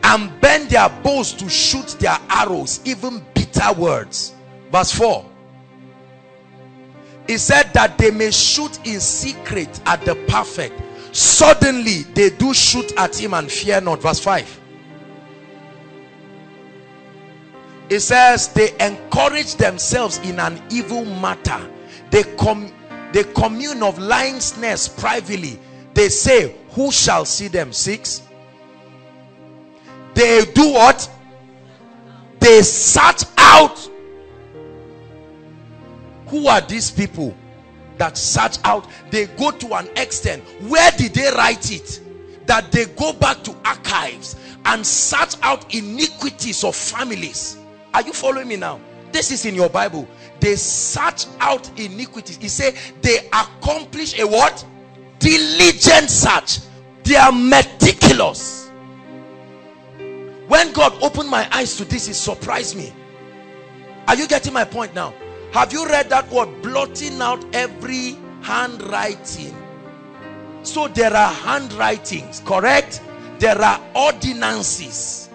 and bend their bows to shoot their arrows even bitter words. Verse 4 he said that they may shoot in secret at the perfect. Suddenly they do shoot at him and fear not. Verse 5 it says they encourage themselves in an evil matter. They come they commune of lying snares privately. They say who shall see them? Six. They do what? They search out. Who are these people that search out? They go to an extent. Where did they write it? That they go back to archives and search out iniquities of families. Are you following me now? This is in your bible. They search out iniquities. He said they accomplish a what diligent search. They are meticulous. When God opened my eyes to this it surprised me. Are you getting my point now? Have you read that word blotting out every handwriting? So there are handwritings correct? There are ordinances.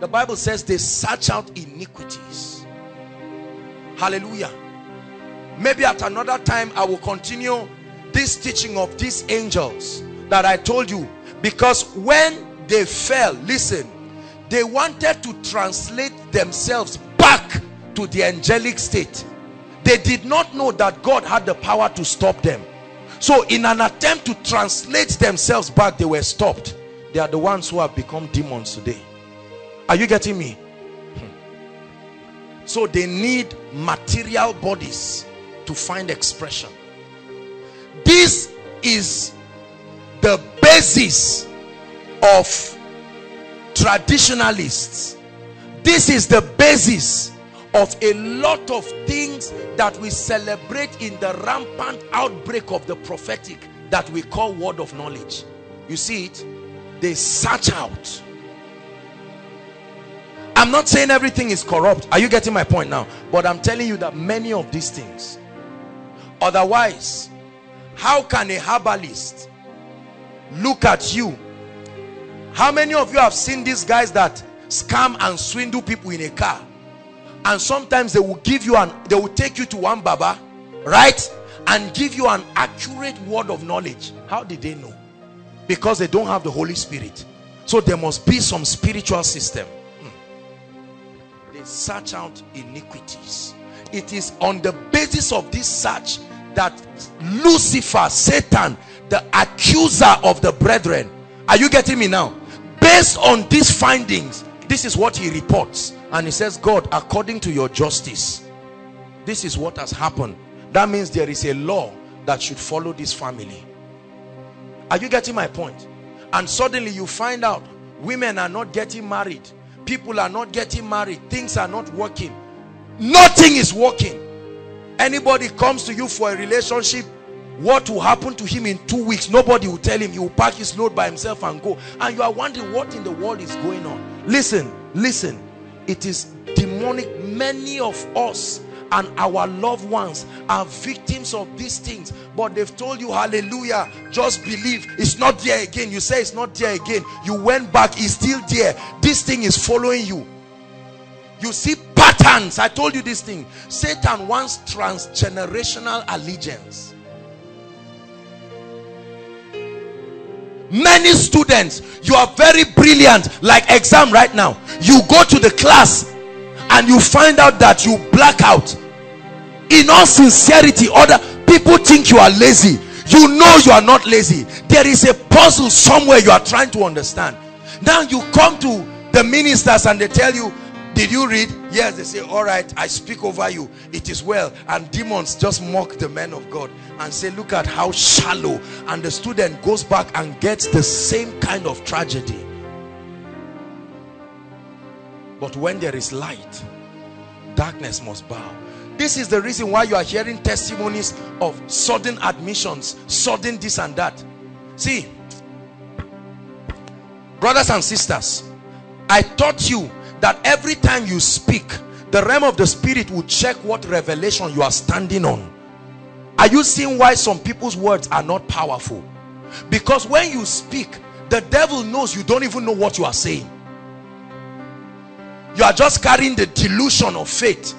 The bible says they search out iniquities. Hallelujah maybe at another time i will continue this teaching of these angels that i told you. Because when they fell listen they wanted to translate themselves back to the angelic state. They did not know that god had the power to stop them. So in an attempt to translate themselves back they were stopped. They are the ones who have become demons today. Are you getting me? Hmm. so they need material bodies to find expression. This is the basis of traditionalists. This is the basis of a lot of things that we celebrate in the rampant outbreak of the prophetic that we call word of knowledge. You see it? They search out. I'm not saying everything is corrupt. Are you getting my point now? But i'm telling you that many of these things otherwise how can a herbalist look at you? How many of you have seen these guys that scam and swindle people in a car? And sometimes they will give you an they will take you to one baba right? And give you an accurate word of knowledge. How did they know? Because they don't have the holy spirit. So there must be some spiritual system. Hmm. they search out iniquities. It is on the basis of this search that lucifer satan the accuser of the brethren. Are you getting me now? Based on these findings this is what he reports. And he says god according to your justice this is what has happened. That means there is a law that should follow this family. Are you getting my point? and suddenly you find out women are not getting married. People are not getting married. Things are not working. Nothing is working anybody comes to you for a relationship what will happen to him in two weeks? Nobody will tell him. He will pack his load by himself and go. And you are wondering what in the world is going on. Listen listen. It is demonic. Many of us and our loved ones are victims of these things. But they've told you hallelujah just believe. It's not there again. You say it's not there again. You went back it's still there. This thing is following you. You see i told you this thing. Satan wants transgenerational allegiance. Many students you are very brilliant like exam right now. You go to the class and you find out that you black out. In all sincerity other people think you are lazy. You know you are not lazy. There is a puzzle somewhere you are trying to understand. Now you come to the ministers and they tell you did you read? Yes they say all right i speak over you. It is well. And demons just mock the men of god and say look at how shallow. And the student goes back and gets the same kind of tragedy. But when there is light darkness must bow. This is the reason why you are hearing testimonies of sudden admissions sudden this and that. See brothers and sisters i taught you that every time you speak the realm of the spirit will check what revelation you are standing on. Are you seeing why some people's words are not powerful? Because when you speak the devil knows you don't even know what you are saying. You are just carrying the delusion of faith.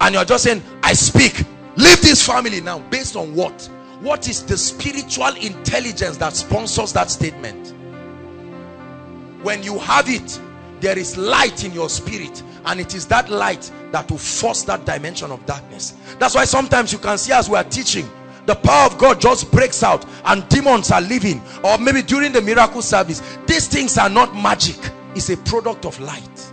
And you're just saying i speak. Leave this family now. Based on what? What is the spiritual intelligence that sponsors that statement? When you have it there is light in your spirit and it is that light that will force that dimension of darkness. That's why sometimes you can see as we are teaching the power of God just breaks out and demons are leaving or maybe during the miracle service these things are not magic. It's a product of light.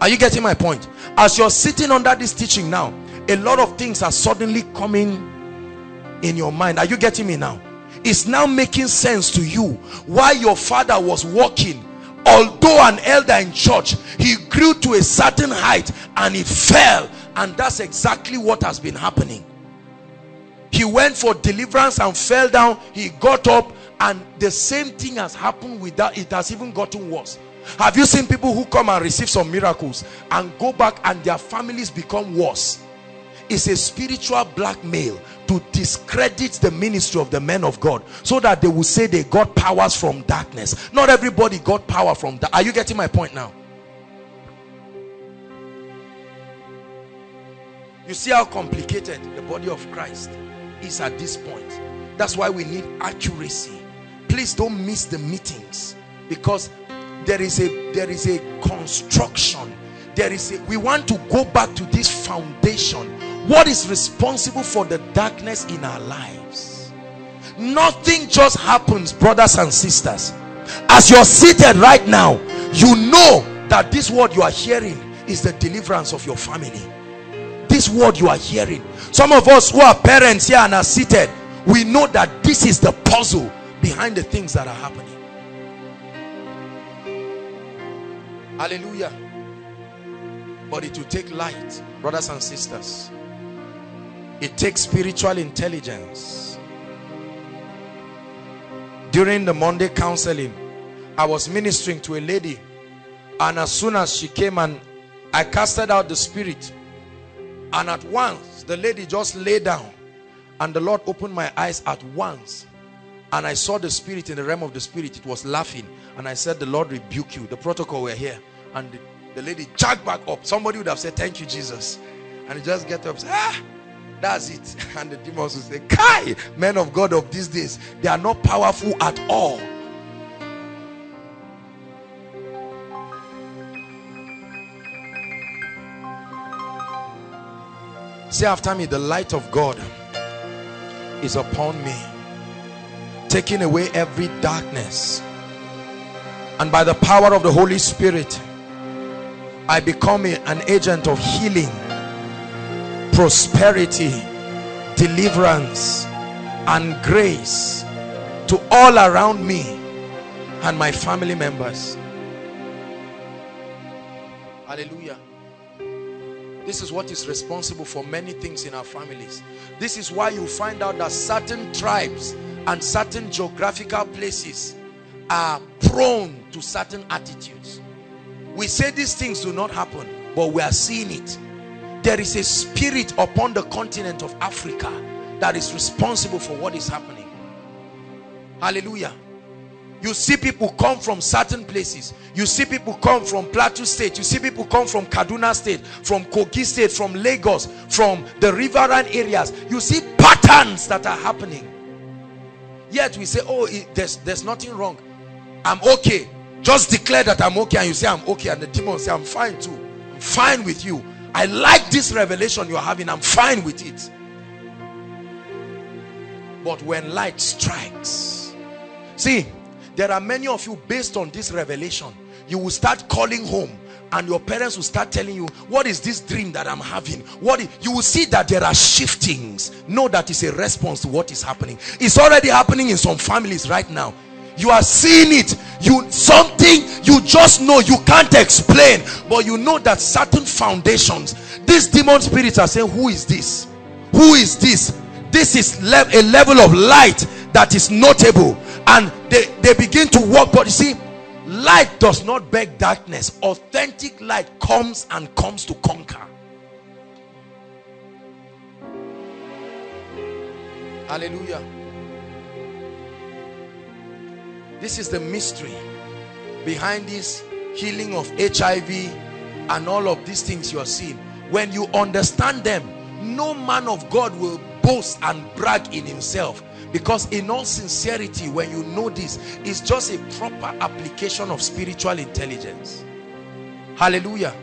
Are you getting my point? As you're sitting under this teaching now a lot of things are suddenly coming in your mind. Are you getting me now? It's now making sense to you why your father was walking although an elder in church he grew to a certain height and he fell. And that's exactly what has been happening. He went for deliverance and fell down. He got up and the same thing has happened with that. It has even gotten worse. Have you seen people who come and receive some miracles and go back and their families become worse it's a spiritual blackmail to discredit the ministry of the men of God so that they will say they got powers from darkness. Not everybody got power from that are you getting my point now? You see how complicated the body of Christ is at this point. That's why we need accuracy. Please don't miss the meetings because there is a there is a construction. There is a we want to go back to this foundation what is responsible for the darkness in our lives? Nothing just happens brothers and sisters. As you're seated right now you know that this word you are hearing is the deliverance of your family. This word you are hearing. Some of us who are parents here and are seated we know that this is the puzzle behind the things that are happening. Hallelujah. But it will take light brothers and sisters it takes spiritual intelligence during the monday counseling i was ministering to a lady and as soon as she came and i casted out the spirit and at once the lady just lay down and the lord opened my eyes at once and I saw the spirit in the realm of the spirit. It was laughing. And I said, the Lord rebuke you. The protocol were here. And the, the lady jacked back up. Somebody would have said, thank you, Jesus. And he just get up and ah, that's it. And the demons will say, Kai, men of God of these days, they are not powerful at all. Say after me, the light of God is upon me, taking away every darkness. And by the power of the Holy Spirit, I become an agent of healing, prosperity, deliverance, and grace to all around me and my family members. Hallelujah. This is what is responsible for many things in our families. This is why you find out that certain tribes and certain geographical places are prone to certain attitudes. We say these things do not happen, but we are seeing it. There is a spirit upon the continent of Africa that is responsible for what is happening. Hallelujah. You see people come from certain places. You see people come from Plateau State. You see people come from Kaduna State, from Kogi State, from Lagos, from the riverine areas. You see patterns that are happening. Yet we say, oh, it, there's, there's nothing wrong. I'm okay. Just declare that I'm okay and you say I'm okay and the demon say I'm fine too. I'm fine with you. I like this revelation you're having. I'm fine with it. But when light strikes, see, there are many of you based on this revelation you will start calling home and your parents will start telling you what is this dream that i'm having what you will see that there are shiftings know that is a response to what is happening it's already happening in some families right now you are seeing it. You something you just know you can't explain. But you know that certain foundations these demon spirits are saying who is this? Who is this? This is le a level of light that is notable. And they, they begin to walk but you see light does not beg darkness. Authentic light comes and comes to conquer. Hallelujah this is the mystery behind this healing of HIV and all of these things you are seeing. When you understand them no man of God will boast and brag in himself. Because in all sincerity when you know this it's just a proper application of spiritual intelligence. Hallelujah.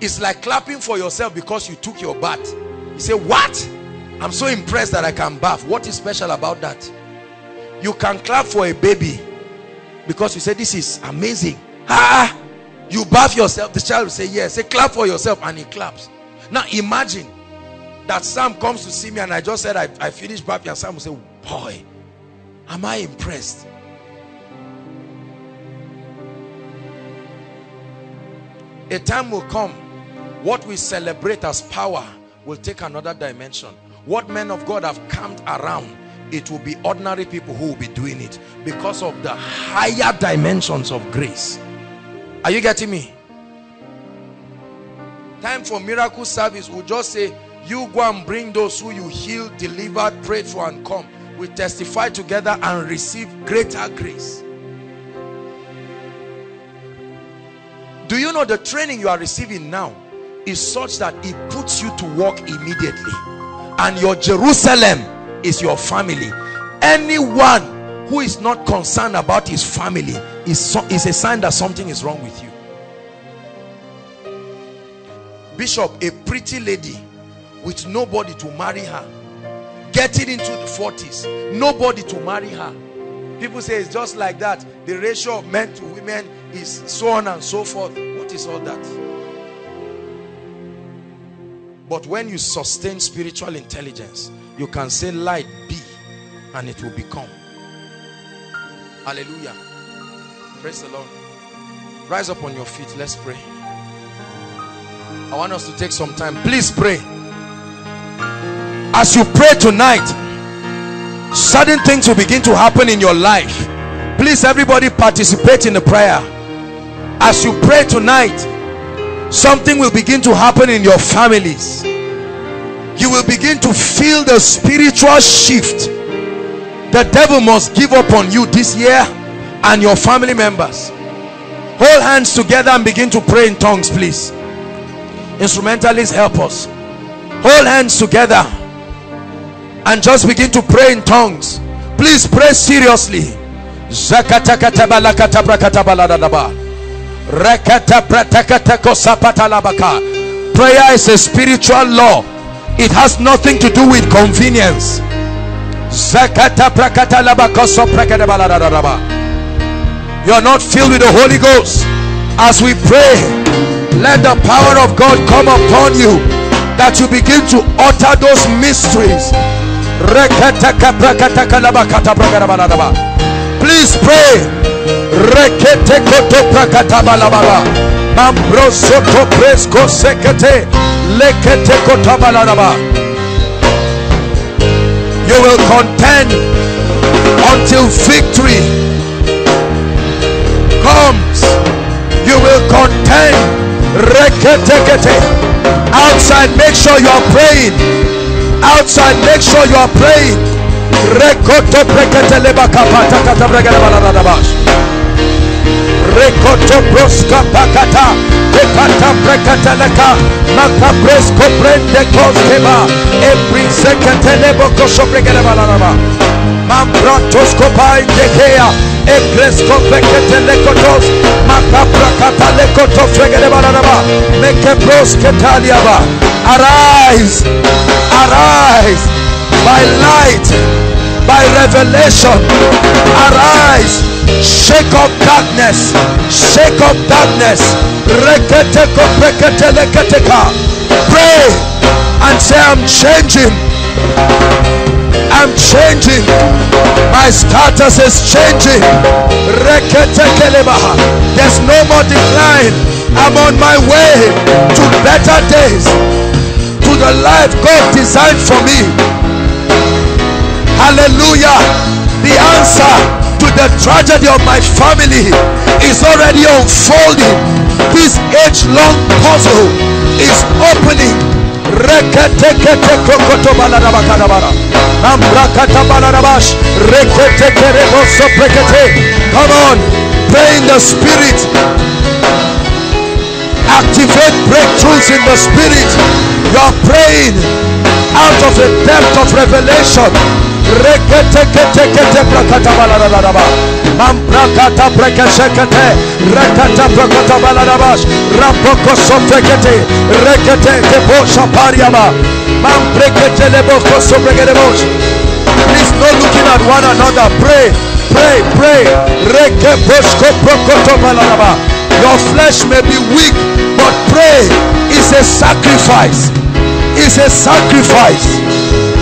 It's like clapping for yourself because you took your bath. You say what? I'm so impressed that i can bath. What is special about that you can clap for a baby because you say this is amazing. Ah you bath yourself. The child will say yes. Say clap for yourself and he claps. Now imagine that Sam comes to see me and I just said I, I finished bathing and Sam will say, boy, am I impressed? A time will come, what we celebrate as power will take another dimension. What men of God have camped around, it will be ordinary people who will be doing it because of the higher dimensions of grace. Are you getting me? Time for miracle service, we'll just say, you go and bring those who you healed delivered prayed for and come we testify together and receive greater grace do you know the training you are receiving now is such that it puts you to work immediately and your Jerusalem is your family. Anyone who is not concerned about his family is, so, is a sign that something is wrong with you. Bishop a pretty lady with nobody to marry her getting into the 40s nobody to marry her. People say it's just like that. The ratio of men to women is so on and so forth. What is all that? But when you sustain spiritual intelligence you can say light be and it will become. Hallelujah. Praise the lord. Rise up on your feet. Let's pray. I want us to take some time. Please pray. As you pray tonight certain things will begin to happen in your life. Please everybody participate in the prayer. As you pray tonight something will begin to happen in your families you will begin to feel the spiritual shift the devil must give up on you this year and your family members. Hold hands together and begin to pray in tongues please. Instrumentalists help us. Hold hands together and just begin to pray in tongues. Please pray seriously. Prayer is a spiritual law it has nothing to do with convenience. You are not filled with the Holy Ghost. As we pray let the power of God come upon you that you begin to utter those mysteries. Please pray you will contend until victory comes. You will contend. Outside make sure you are praying. Outside make sure you are praying. Rekoto broska pakata pekata prekataleka makapresko prende koskeba ebriseketelebo koshopregerebalaraba mambratosko paindekea egresko peketelekotos makaprakatalekotopregerebalaraba mekebrosketaliaba arise arise. By light by revelation arise shake up darkness. Shake up darkness. Pray and say i'm changing. I'm changing. My status is changing. There's no more decline. I'm on my way to better days to the life god designed for me. Hallelujah. The answer to the tragedy of my family is already unfolding. This age-long puzzle is opening. Come on pray in the spirit. Activate breakthroughs in the spirit. You are praying out of the depth of revelation reketeketekete prakata balaraba mamprakata prekeshekete rekata prakata balarabash rapoko sofrekete rekete kebo shapariaba mamprekete leboko sofreketebosh please no looking at one another. Pray pray pray. Rekeboshko prokoto balaraba your flesh may be weak but pray. Is a sacrifice. Is a sacrifice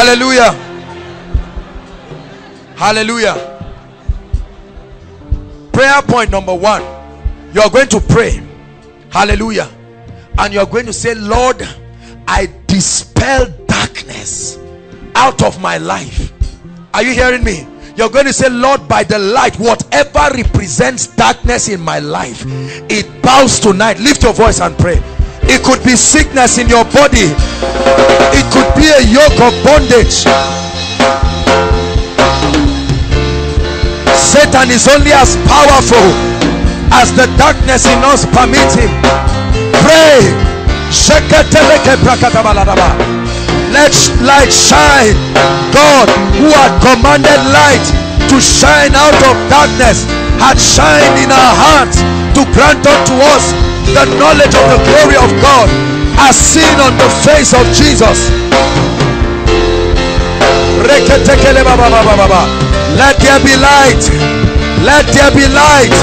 Hallelujah. Hallelujah. Prayer point number one. You are going to pray. Hallelujah. And you are going to say, Lord, I dispel darkness out of my life. Are you hearing me? You're going to say, Lord, by the light, whatever represents darkness in my life, it bows tonight. Lift your voice and pray. It could be sickness in your body. It could be a yoke of bondage. Satan is only as powerful as the darkness in us permit him. Pray. Let light shine. God, who had commanded light to shine out of darkness, had shined in our hearts to grant unto us the knowledge of the glory of God as seen on the face of Jesus. Let there be light. Let there be light.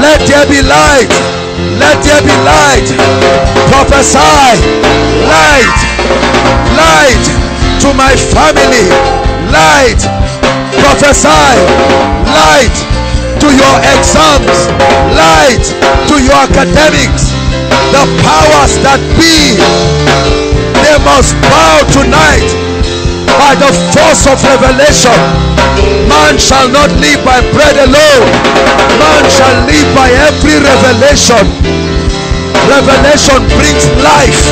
Let there be light. Let there be light. Prophesy. Light. Light to my family. Light. Prophesy. Light to your exams. Light to your academics. The powers that be. They must bow tonight by the force of revelation. Man shall not live by bread alone, man shall live by every revelation. Revelation brings life,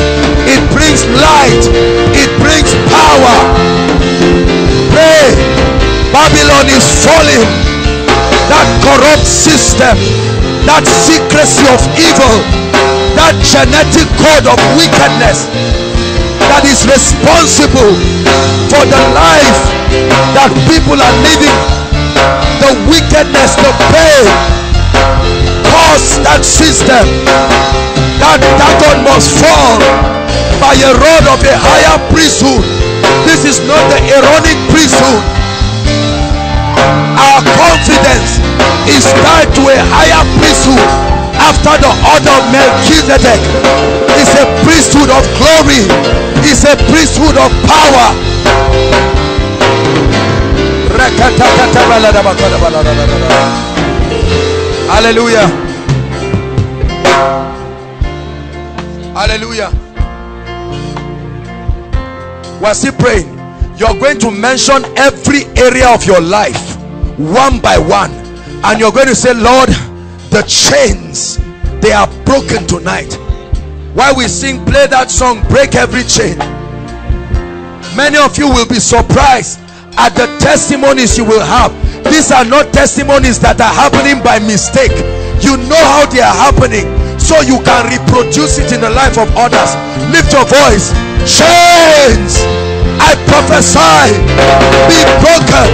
it brings light, it brings power. Pray, Babylon is falling. That corrupt system, that secrecy of evil, that genetic code of wickedness that is responsible for the life that people are living. The wickedness the pain cause that system that dragon must fall by a rod of a higher priesthood. This is not the Aaronic priesthood confidence is tied to a higher priesthood after the order of Melchizedek. Is a priesthood of glory. Is a priesthood of power. Hallelujah. Hallelujah. We're still praying. You're going to mention every area of your life one by one. And you're going to say lord the chains they are broken tonight. While we sing play that song break every chain. Many of you will be surprised at the testimonies you will have. These are not testimonies that are happening by mistake. You know how they are happening so you can reproduce it in the life of others. Lift your voice. Chains i prophesy be broken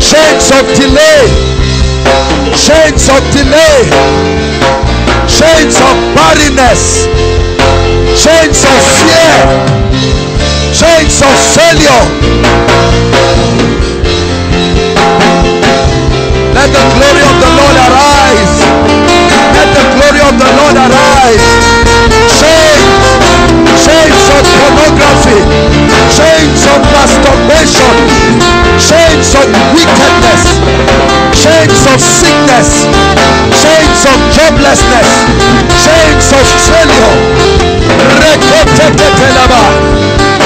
chains of delay. Chains of delay. Chains of barrenness. Chains of fear. Chains of failure. Let the glory of the lord arise. Let the glory of the lord arise chains of pornography. Chains of masturbation. Chains of wickedness. Chains of sickness. Chains of joblessness. Chains of failure.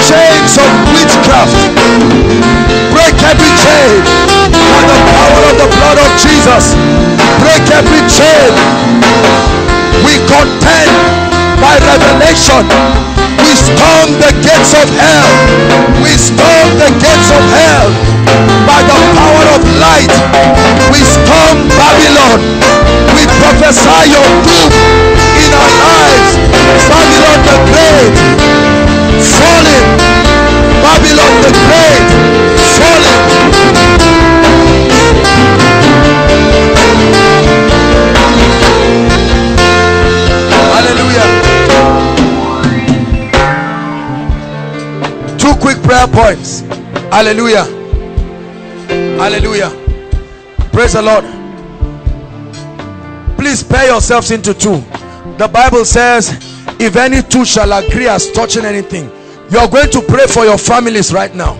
Chains of witchcraft. Break every chain by the power of the blood of Jesus. Break every chain. We contend by revelation we storm the gates of hell. We storm the gates of hell. By the power of light. We storm babylon. We prophesy your doom in our lives. Babylon the great. Falling babylon the great. Falling prayer points. Hallelujah. Hallelujah. Praise the Lord. Please pair yourselves into two. The Bible says, if any two shall agree as touching anything, you are going to pray for your families right now.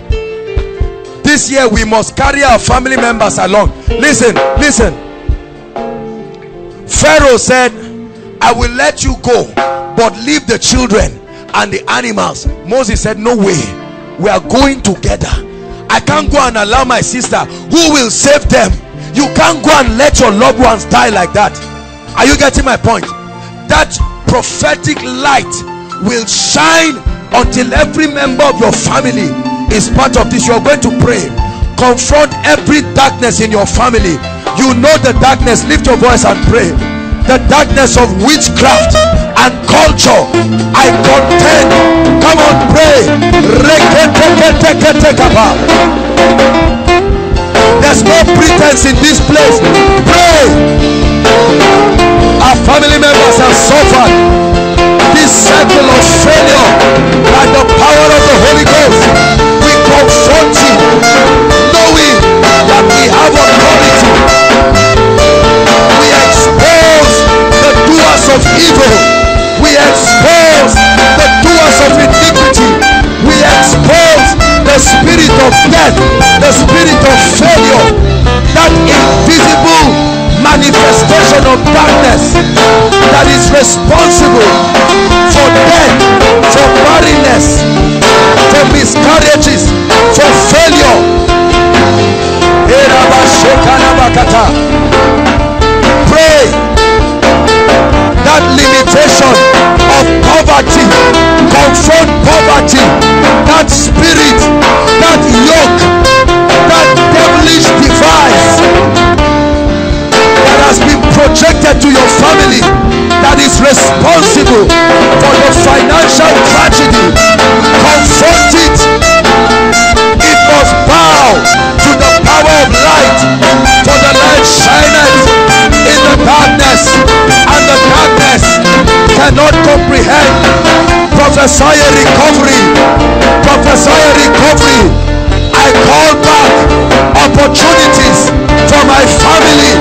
This year we must carry our family members along. Listen, listen. Pharaoh said, I will let you go, but leave the children and the animals. Moses said, No way we are going together. I can't go and allow my sister who will save them. You can't go and let your loved ones die like that. Are you getting my point? That prophetic light will shine until every member of your family is part of this. You're going to pray. Confront every darkness in your family. You know the darkness. Lift your voice and pray the darkness of witchcraft and culture I contend. Come on pray. There's no pretense in this place. Pray. Our family members have suffered. This cycle of failure by the power of the Holy Ghost. We confront you knowing that we have authority of evil. We expose the doers of iniquity. We expose the spirit of death, the spirit of failure, that invisible manifestation of darkness that is responsible for death, for barrenness, for miscarriages, for failure. Pray that limitation of poverty, confront poverty, that spirit, that yoke, that devilish device that has been projected to your family that is responsible for your financial tragedy. Confront it prophesy a recovery prophesy a recovery I call back opportunities for my family.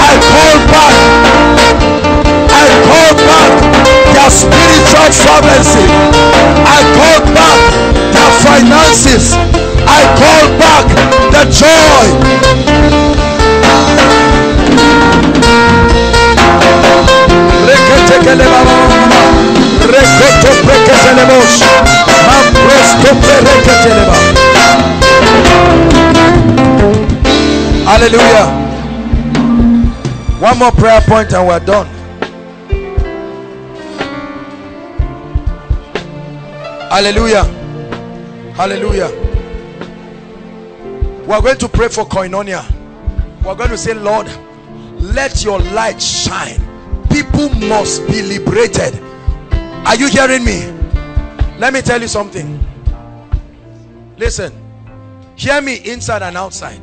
I call back. I call back their spiritual fervency. I call back their finances. I call back the joy. Rekoto preketelemos. Mampresto preketeleba. Hallelujah. One more prayer point and we're done. Hallelujah. Hallelujah. We're going to pray for koinonia. We're going to say, Lord, let your light shine. People must be liberated. Are you hearing me? Let me tell you something. Listen, hear me inside and outside.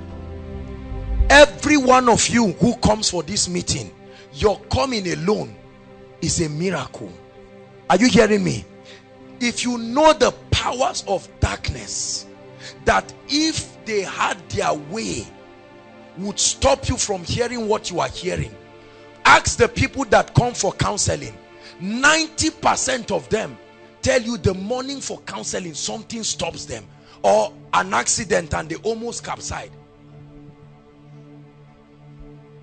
Every one of you who comes for this meeting your coming alone is a miracle. Are you hearing me? If you know the powers of darkness that if they had their way would stop you from hearing what you are hearing ask the people that come for counseling 90 percent of them tell you the morning for counseling something stops them or an accident and they almost capsize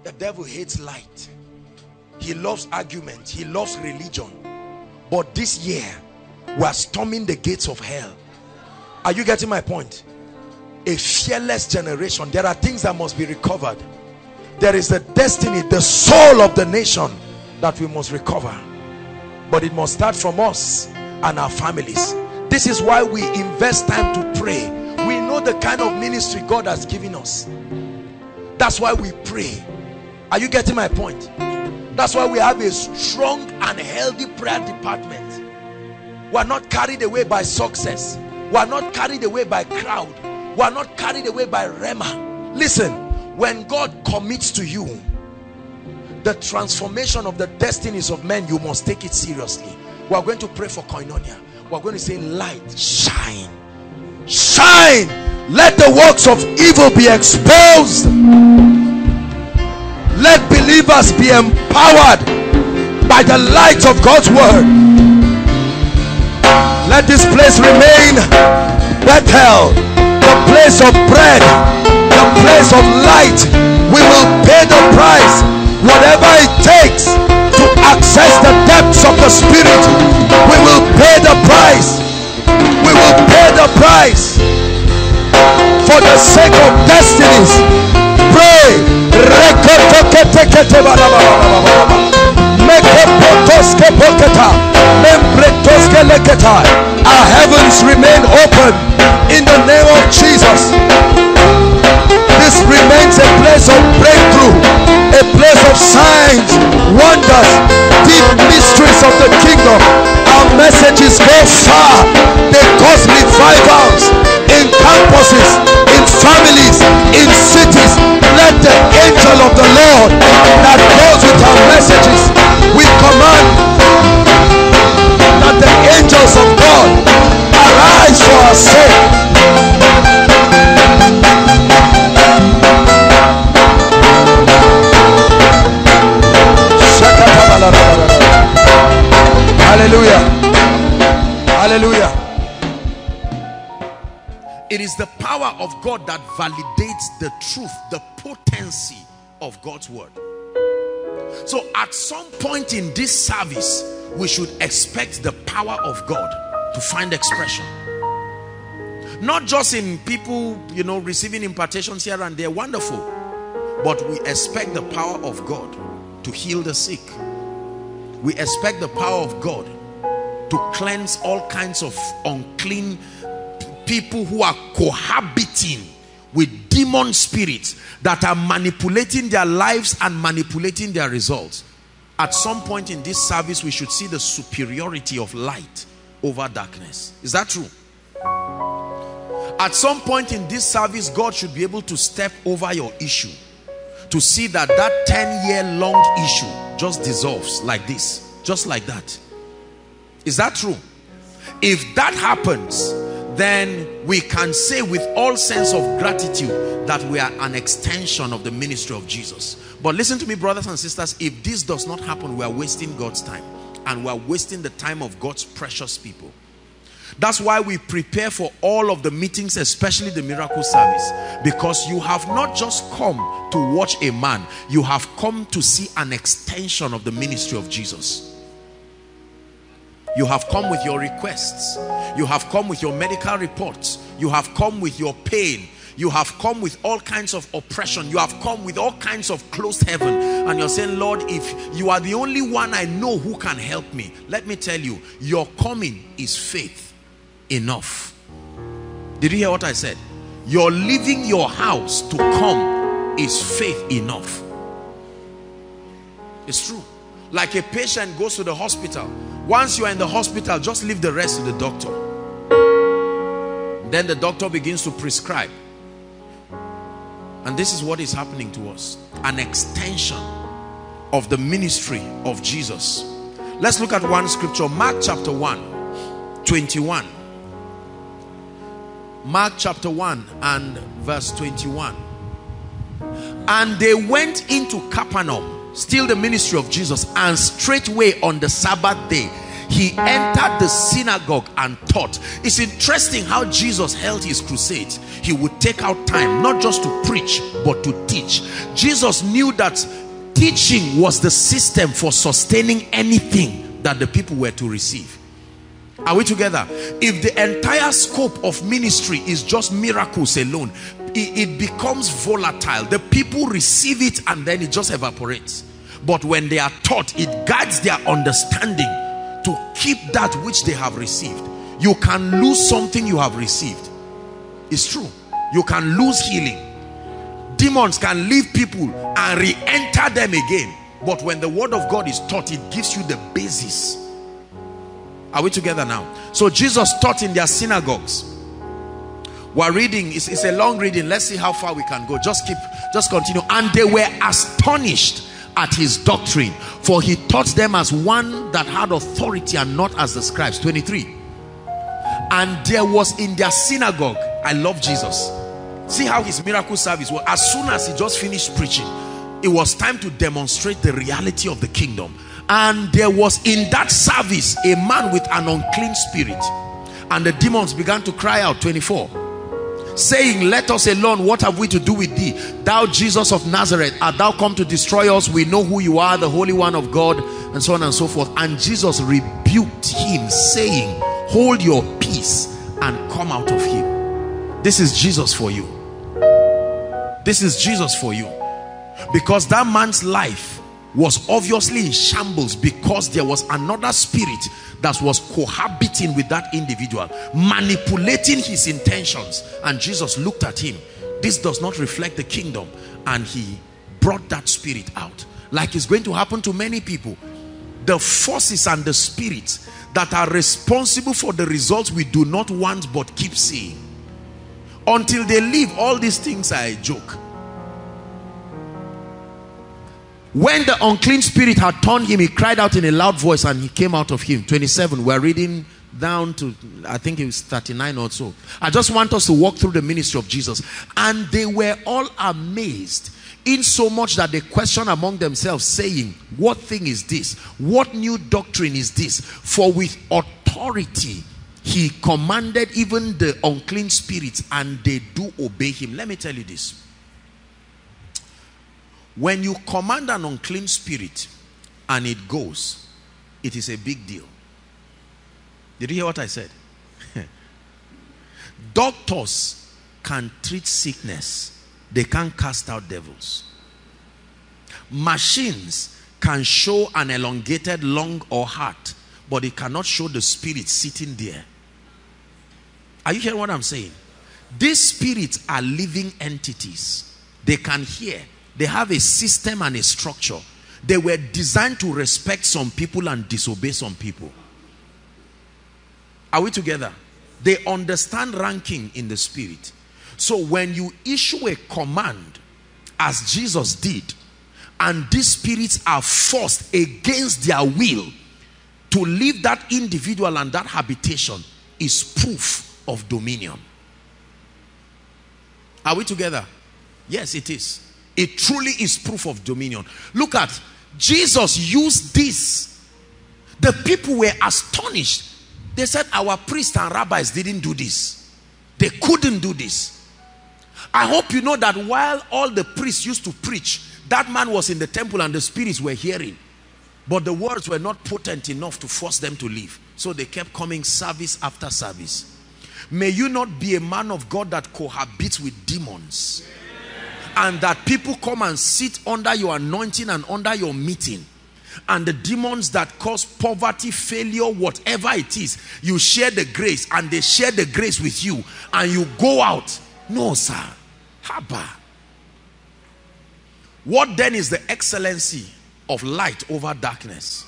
the devil hates light. He loves argument. He loves religion. But this year, we are storming the gates of hell. Are you getting my point? A fearless generation. There are things that must be recovered. There is the destiny, the soul of the nation that we must recover. But it must start from us and our families. This is why we invest time to pray. We know the kind of ministry God has given us. That's why we pray are you getting my point? That's why we have a strong and healthy prayer department. We are not carried away by success. We are not carried away by crowd. We are not carried away by rhema Listen, when God commits to you, the transformation of the destinies of men, you must take it seriously. We are going to pray for koinonia. We are going to say, light, shine. Shine. Let the works of evil be exposed let believers be empowered by the light of God's word let this place remain Bethel the place of bread the place of light we will pay the price whatever it takes to access the depths of the spirit we will pay the price. We will pay the price for the sake of destinies. Pray. Our heavens remain open in the name of Jesus this remains a place of breakthrough a place of signs wonders deep mysteries of the kingdom. Our messages go far. They cause revivals in campuses in families in cities. Let the angel of the Lord that goes with our messages, we command that the angels of God arise for our sake. Hallelujah. Hallelujah. It is the power of God that validates the truth, the potency of God's word. So at some point in this service, we should expect the power of God to find expression. Not just in people, you know, receiving impartations here and there, wonderful. But we expect the power of God to heal the sick. We expect the power of God to cleanse all kinds of unclean people who are cohabiting with demon spirits that are manipulating their lives and manipulating their results. At some point in this service, we should see the superiority of light over darkness. Is that true? At some point in this service, God should be able to step over your issue to see that that 10 year long issue just dissolves like this, just like that. Is that true? If that happens, then we can say with all sense of gratitude that we are an extension of the ministry of Jesus. But listen to me, brothers and sisters, if this does not happen, we are wasting God's time and we are wasting the time of God's precious people. That's why we prepare for all of the meetings, especially the miracle service. Because you have not just come to watch a man, you have come to see an extension of the ministry of Jesus. You have come with your requests. You have come with your medical reports. You have come with your pain. You have come with all kinds of oppression. You have come with all kinds of closed heaven. And you're saying, Lord, if you are the only one I know who can help me, let me tell you, your coming is faith enough. Did you hear what I said? Your leaving your house to come is faith enough. It's true. Like a patient goes to the hospital. Once you are in the hospital, just leave the rest to the doctor. Then the doctor begins to prescribe. And this is what is happening to us. An extension of the ministry of Jesus. Let's look at one scripture. Mark chapter 1, 21. Mark chapter 1 and verse 21. And they went into Capernaum still the ministry of Jesus and straightway on the Sabbath day he entered the synagogue and taught. It's interesting how Jesus held his crusades. He would take out time not just to preach but to teach. Jesus knew that teaching was the system for sustaining anything that the people were to receive are we together if the entire scope of ministry is just miracles alone it, it becomes volatile the people receive it and then it just evaporates but when they are taught, it guides their understanding to keep that which they have received. You can lose something you have received. It's true. You can lose healing. Demons can leave people and re-enter them again. But when the word of God is taught, it gives you the basis. Are we together now? So Jesus taught in their synagogues. We're reading, it's, it's a long reading. Let's see how far we can go. Just keep, just continue. And they were astonished at his doctrine for he taught them as one that had authority and not as the scribes 23 and there was in their synagogue I love Jesus see how his miracle service was as soon as he just finished preaching it was time to demonstrate the reality of the kingdom and there was in that service a man with an unclean spirit and the demons began to cry out 24 saying, Let us alone, what have we to do with thee? Thou Jesus of Nazareth, art thou come to destroy us? We know who you are, the Holy One of God, and so on and so forth. And Jesus rebuked him, saying, Hold your peace and come out of him. This is Jesus for you. This is Jesus for you. Because that man's life was obviously in shambles because there was another spirit that was cohabiting with that individual, manipulating his intentions. And Jesus looked at him. This does not reflect the kingdom. And he brought that spirit out. Like it's going to happen to many people. The forces and the spirits that are responsible for the results we do not want but keep seeing. Until they leave, all these things are a joke. When the unclean spirit had turned him, he cried out in a loud voice and he came out of him. 27, we're reading down to, I think it was 39 or so. I just want us to walk through the ministry of Jesus. And they were all amazed in so much that they questioned among themselves saying, what thing is this? What new doctrine is this? For with authority he commanded even the unclean spirits and they do obey him. Let me tell you this When you command an unclean spirit and it goes, it is a big deal. Did you hear what I said? Doctors can treat sickness, they can't cast out devils. Machines can show an elongated lung or heart, but it cannot show the spirit sitting there. Are you hearing what I'm saying? These spirits are living entities. They can hear. They have a system and a structure. They were designed to respect some people and disobey some people. Are we together? They understand ranking in the spirit. So when you issue a command, as Jesus did, and these spirits are forced against their will to leave that individual and that habitation is proof of dominion. Are we together? Yes, it is. It truly is proof of dominion. Look at Jesus used this. The people were astonished. They said, Our priests and rabbis didn't do this. They couldn't do this. I hope you know that while all the priests used to preach, that man was in the temple and the spirits were hearing. But the words were not potent enough to force them to leave. So they kept coming service after service. May you not be a man of God that cohabits with demons. And that people come and sit under your anointing and under your meeting. And the demons that cause poverty, failure, whatever it is, you share the grace and they share the grace with you. And you go out. No, sir. Haba. What then is the excellency of light over darkness?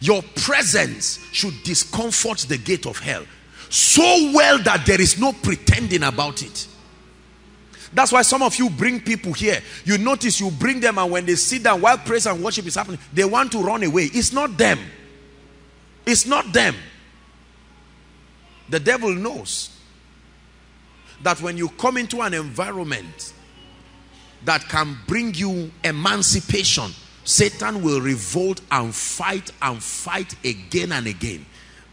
Your presence should discomfort the gate of hell so well that there is no pretending about it. That's why some of you bring people here. You notice you bring them and when they sit down while praise and worship is happening, they want to run away. It's not them. It's not them. The devil knows that when you come into an environment that can bring you emancipation, Satan will revolt and fight and fight again and again.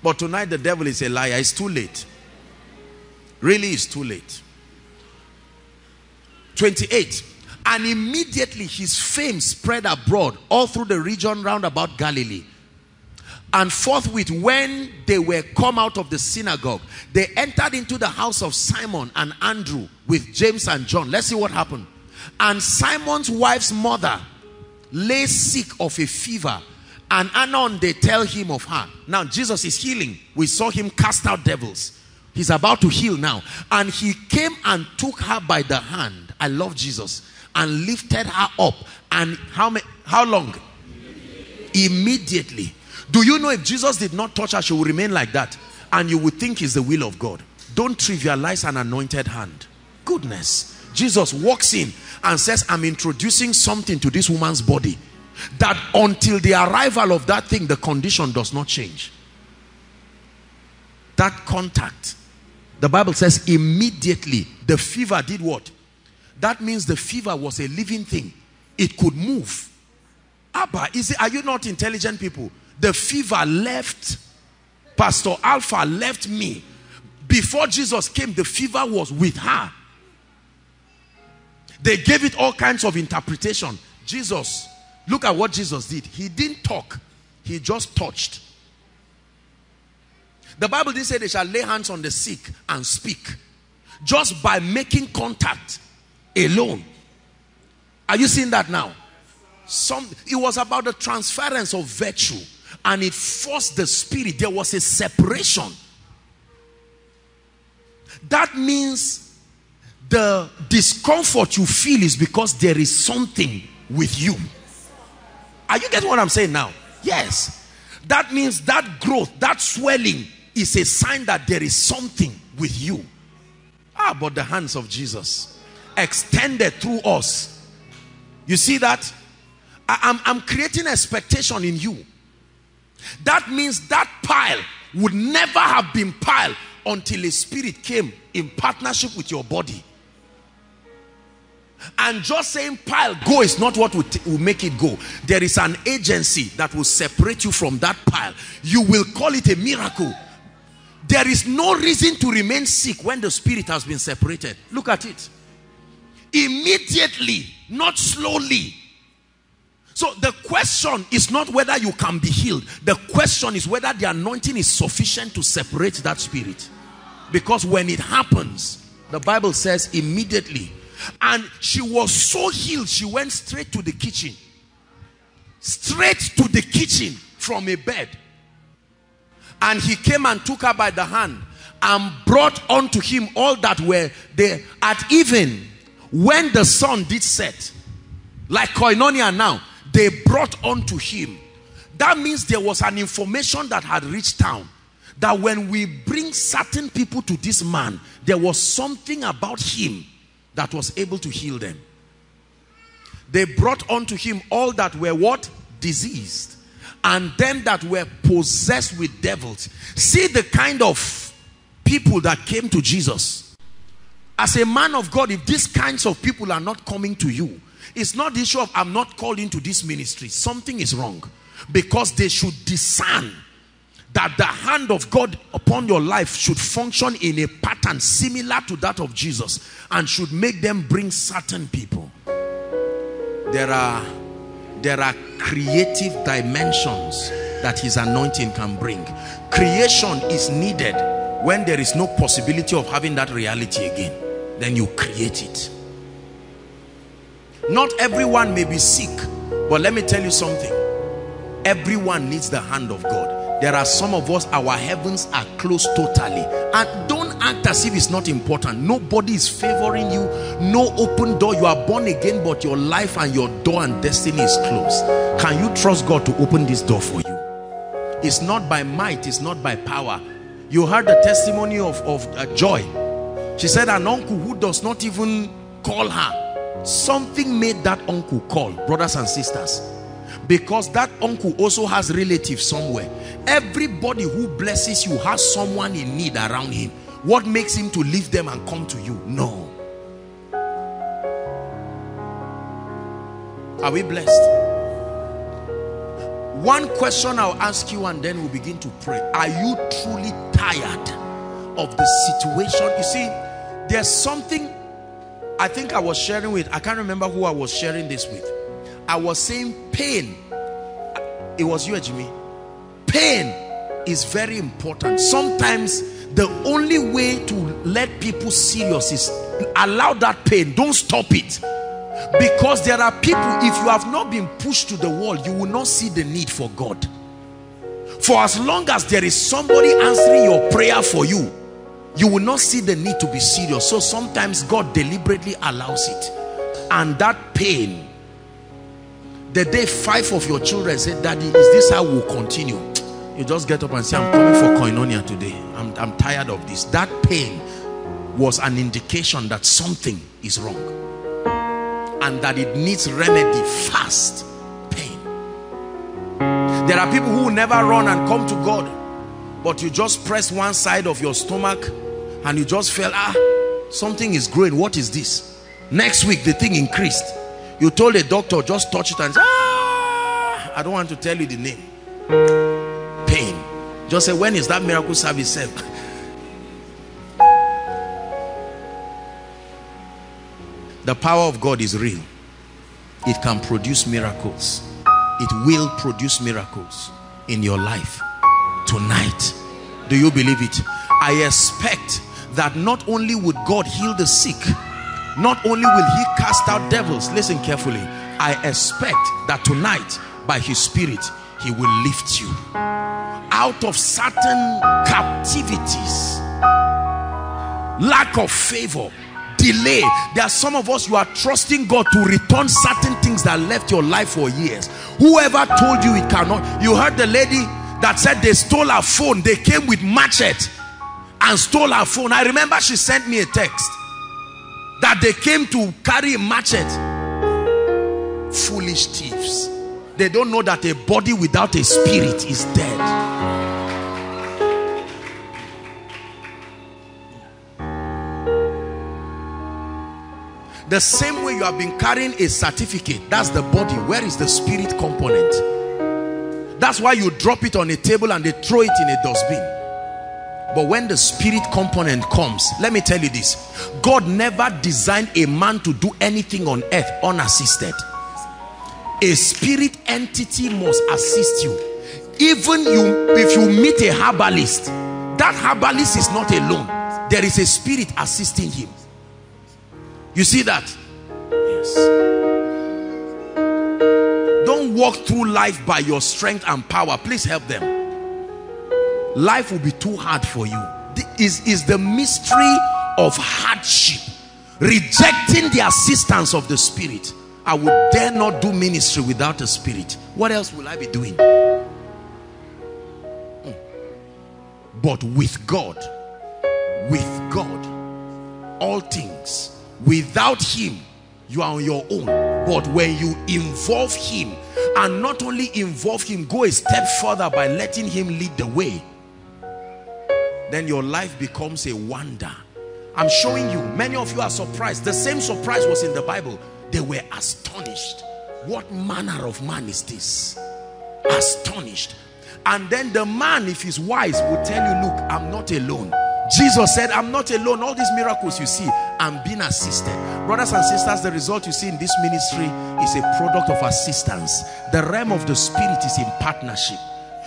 But tonight the devil is a liar. It's too late. Really, it's too late. 28. And immediately his fame spread abroad all through the region round about Galilee. And forthwith, when they were come out of the synagogue, they entered into the house of Simon and Andrew with James and John. Let's see what happened. And Simon's wife's mother lay sick of a fever and anon they tell him of her. Now Jesus is healing. We saw him cast out devils. He's about to heal now. And he came and took her by the hand. I love Jesus. And lifted her up. And how, many, how long? Immediately. Do you know if Jesus did not touch her, she would remain like that. And you would think it's the will of God. Don't trivialize an anointed hand. Goodness. Jesus walks in and says, I'm introducing something to this woman's body that until the arrival of that thing, the condition does not change. That contact. The Bible says immediately the fever did what? That means the fever was a living thing. It could move. Abba, is it, are you not intelligent people? The fever left Pastor Alpha left me. Before Jesus came, the fever was with her. They gave it all kinds of interpretation. Jesus Look at what Jesus did. He didn't talk. He just touched. The Bible didn't say they shall lay hands on the sick and speak. Just by making contact alone. Are you seeing that now? Some, it was about the transference of virtue and it forced the spirit. There was a separation. That means the discomfort you feel is because there is something with you. Are you getting what I'm saying now? Yes. That means that growth, that swelling is a sign that there is something with you. Ah, but the hands of Jesus extended through us. You see that? I'm, I'm creating expectation in you. That means that pile would never have been piled until a spirit came in partnership with your body and just saying pile go is not what will, will, make it go. There is an agency that will separate you from that pile. You will call it a miracle. There is no reason to remain sick when the spirit has been separated. Look at it. Immediately, not slowly. So the question is not whether you can be healed. The question is whether the anointing is sufficient to separate that spirit. Because when it happens, the Bible says immediately. And she was so healed, she went straight to the kitchen. Straight to the kitchen from a bed. And he came and took her by the hand and brought unto him all that were there at even when the sun did set. Like koinonia now, they brought unto him. That means there was an information that had reached town that when we bring certain people to this man, there was something about him that was able to heal them. They brought unto him all that were what? Diseased. And them that were possessed with devils. See the kind of people that came to Jesus. As a man of God, if these kinds of people are not coming to you, it's not the issue of I'm not called into this ministry. Something is wrong. Because they should discern that the hand of God upon your life should function in a pattern similar to that of Jesus and should make them bring certain people. There are, there are creative dimensions that his anointing can bring. Creation is needed when there is no possibility of having that reality again. Then you create it. Not everyone may be sick, but let me tell you something. Everyone needs the hand of God. There are some of us, our heavens are closed totally. And don't act as if it's not important. Nobody is favoring you. No open door. You are born again, but your life and your door and destiny is closed. Can you trust God to open this door for you? It's not by might, it's not by power. You heard the testimony of, of uh, Joy. She said an uncle who does not even call her. Something made that uncle call brothers and sisters. Because that uncle also has relatives somewhere. Everybody who blesses you has someone in need around him. What makes him to leave them and come to you? No. Are we blessed one question i'll ask you and then we'll begin to pray are you truly tired of the situation you see there's something I think I was sharing with, I can't remember who I was sharing this with. I was saying pain. It was you, Jimmy. Pain is very important. Sometimes the only way to let people serious is allow that pain. Don't stop it. Because there are people, if you have not been pushed to the wall, you will not see the need for God. For as long as there is somebody answering your prayer for you, you will not see the need to be serious. So sometimes God deliberately allows it. And that pain the day five of your children said daddy is this how we'll continue? You just get up and say I'm coming for koinonia today. I'm, I'm tired of this. That pain was an indication that something is wrong and that it needs remedy fast. Pain. There are people who never run and come to God but you just press one side of your stomach and you just felt ah something is growing. What is this? Next week the thing increased. You told a doctor just touch it and say, ah i don't want to tell you the name. Pain. Just say when is that miracle service the power of god is real. It can produce miracles. It will produce miracles in your life tonight. Do you believe it? I expect that not only would God heal the sick, not only will he cast out devils, listen carefully, I expect that tonight by his spirit, he will lift you. Out of certain captivities, lack of favor, delay. There are some of us, you are trusting God to return certain things that left your life for years. Whoever told you it cannot, you heard the lady that said they stole her phone, they came with machete and stole her phone. I remember she sent me a text that they came to carry a machete. Foolish thieves. They don't know that a body without a spirit is dead. The same way you have been carrying a certificate, that's the body. Where is the spirit component? That's why you drop it on a table and they throw it in a dustbin But when the spirit component comes, let me tell you this. God never designed a man to do anything on earth unassisted. A spirit entity must assist you. Even you, if you meet a herbalist, that herbalist is not alone. There is a spirit assisting him. You see that? Yes. Don't walk through life by your strength and power. Please help them. Life will be too hard for you. This is, is the mystery of hardship. Rejecting the assistance of the spirit. I would dare not do ministry without a spirit. What else will I be doing? Hmm. But with God, with God, all things Without him, you are on your own. But when you involve him, and not only involve him, go a step further by letting him lead the way, then your life becomes a wonder. I'm showing you, many of you are surprised. The same surprise was in the Bible. They were astonished. What manner of man is this? Astonished. And then the man, if he's wise, will tell you, look, I'm not alone. Jesus said, I'm not alone. All these miracles you see, I'm being assisted. Brothers and sisters, the result you see in this ministry is a product of assistance. The realm of the spirit is in partnership.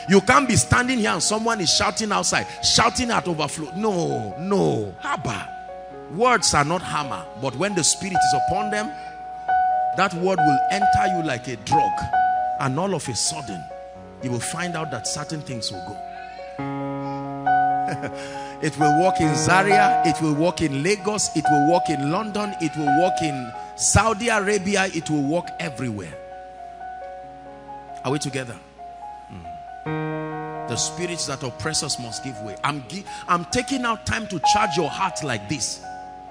You can't be standing here and someone is shouting outside, shouting at overflow. No, no. Haba. Words are not hammer, but when the spirit is upon them, that word will enter you like a drug. And all of a sudden, you will find out that certain things will go. It will work in Zaria. It will work in Lagos. It will work in London. It will work in Saudi Arabia. It will work everywhere. Are we together? Mm. The spirits that oppress us must give way. I'm, I'm taking out time to charge your heart like this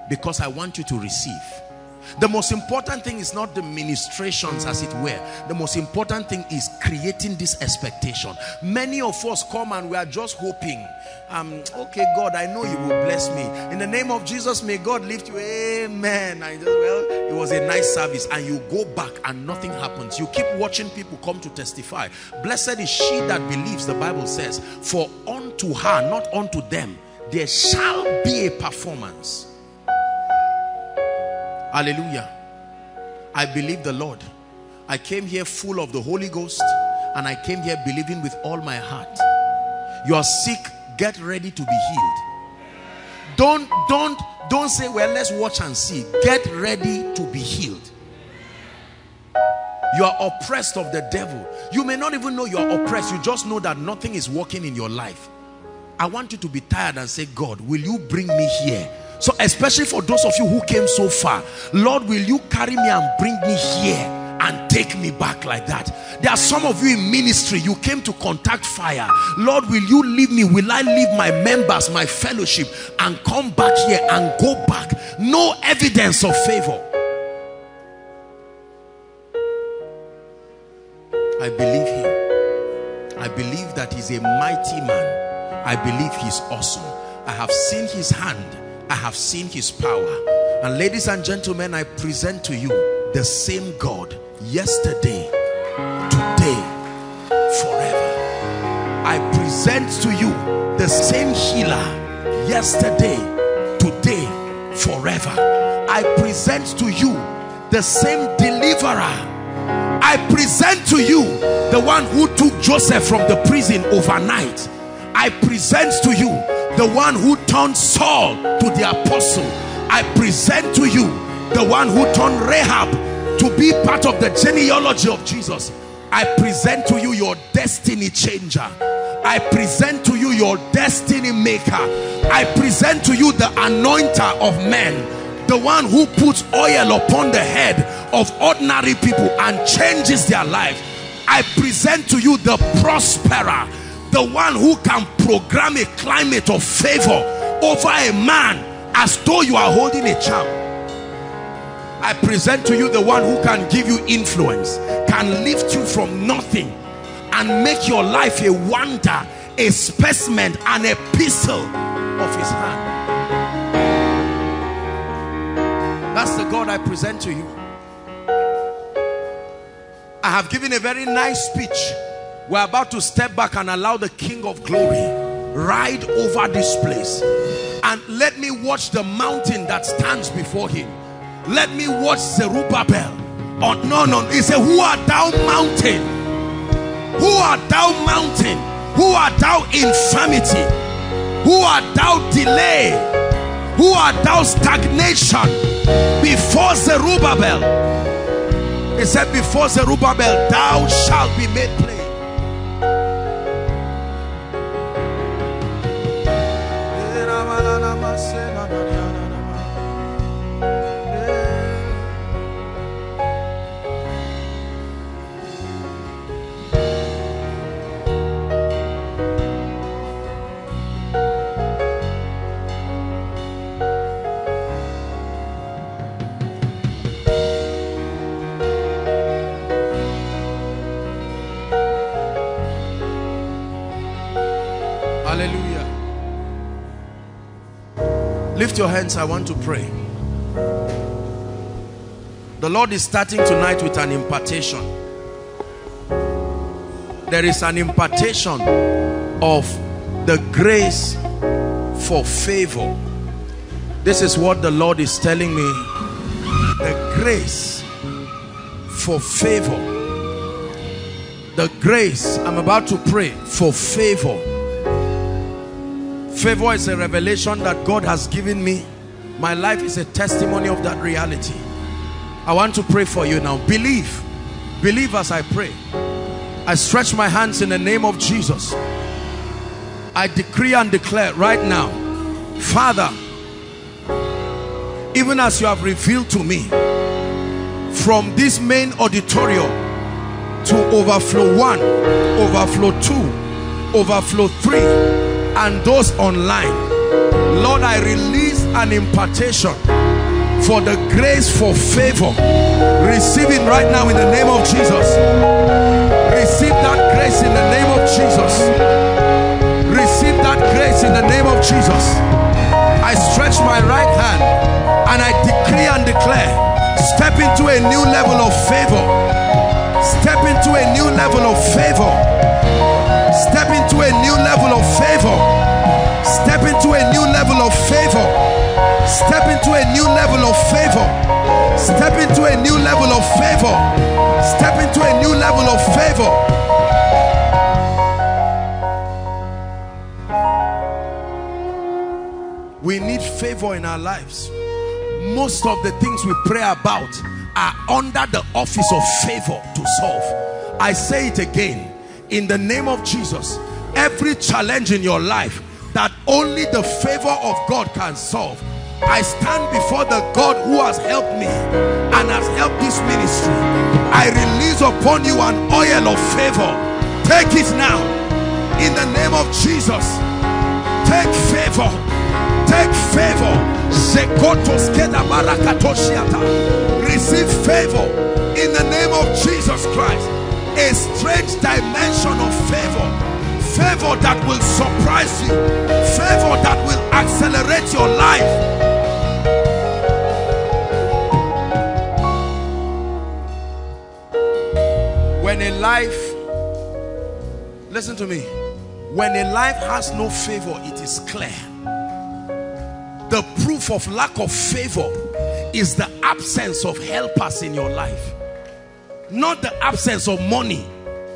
because I want you to receive. The most important thing is not the ministrations as it were. The most important thing is creating this expectation. Many of us come and we are just hoping. Um, okay, God, I know you will bless me. In the name of Jesus, may God lift you. Amen. Just, well, it was a nice service. And you go back and nothing happens. You keep watching people come to testify. Blessed is she that believes, the Bible says, for unto her, not unto them, there shall be a performance. Hallelujah. I believe the Lord. I came here full of the Holy Ghost and I came here believing with all my heart. You are sick, get ready to be healed. Don't, don't, don't say, well, let's watch and see. Get ready to be healed. You are oppressed of the devil. You may not even know you are oppressed. You just know that nothing is working in your life. I want you to be tired and say, God, will you bring me here so especially for those of you who came so far, Lord, will you carry me and bring me here and take me back like that? There are some of you in ministry, you came to contact fire. Lord, will you leave me? Will I leave my members, my fellowship and come back here and go back? No evidence of favor. I believe him. I believe that he's a mighty man. I believe he's awesome. I have seen his hand I have seen his power. And ladies and gentlemen, I present to you the same God yesterday, today, forever. I present to you the same healer yesterday, today, forever. I present to you the same deliverer. I present to you the one who took Joseph from the prison overnight. I present to you the one who turned Saul to the apostle. I present to you the one who turned Rahab to be part of the genealogy of Jesus. I present to you your destiny changer. I present to you your destiny maker. I present to you the anointer of men, the one who puts oil upon the head of ordinary people and changes their life. I present to you the prosperer, the one who can program a climate of favor over a man as though you are holding a charm. I present to you the one who can give you influence, can lift you from nothing and make your life a wonder, a specimen, an epistle of his hand. That's the God I present to you. I have given a very nice speech we're about to step back and allow the King of Glory ride over this place. And let me watch the mountain that stands before him. Let me watch Zerubbabel. Oh, no no he said who art thou mountain? Who art thou mountain? Who art thou infirmity? Who art thou delay? Who art thou stagnation? Before Zerubbabel. He said before Zerubbabel thou shalt be made Lift your hands. I want to pray. The Lord is starting tonight with an impartation. There is an impartation of the grace for favor. This is what the Lord is telling me. The grace for favor. The grace, I'm about to pray for favor. Favor is a revelation that God has given me. My life is a testimony of that reality. I want to pray for you now. Believe. Believe as I pray. I stretch my hands in the name of Jesus. I decree and declare right now, Father, even as you have revealed to me, from this main auditorium to overflow one, overflow two, overflow three, and those online, Lord, I release an impartation for the grace for favor. Receive it right now in the name of Jesus. Receive that grace in the name of Jesus. Receive that grace in the name of Jesus. I stretch my right hand and I decree and declare step into a new level of favor. Step into a new level of favor. Step into a new level of favor. Step into a new level of favor. Step into a new level of favor. Step into a new level of favor. Step into a new level of favor. We need favor in our lives. Most of the things we pray about are under the office of favor to solve. I say it again in the name of Jesus. Every challenge in your life that only the favor of God can solve. I stand before the God who has helped me and has helped this ministry. I release upon you an oil of favor. Take it now in the name of Jesus. Take favor. Take favor. Receive favor in the name of Jesus Christ. A strange dimension of favor. Favor that will surprise you. Favor that will accelerate your life. When a life, listen to me, when a life has no favor, it is clear. The proof of lack of favor is the absence of helpers in your life. Not the absence of money.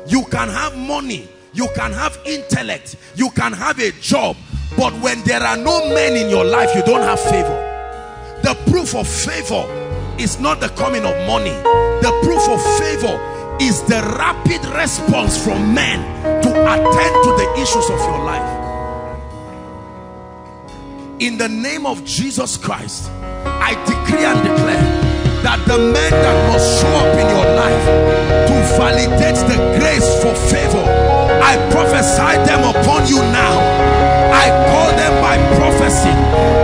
You can have money, you can have intellect, you can have a job, but when there are no men in your life, you don't have favor. The proof of favor is not the coming of money. The proof of favor is the rapid response from men to attend to the issues of your life. In the name of Jesus Christ, I decree and declare that the men that must show up in your life to validate the grace for favor, I prophesy them upon you now. I call them by prophecy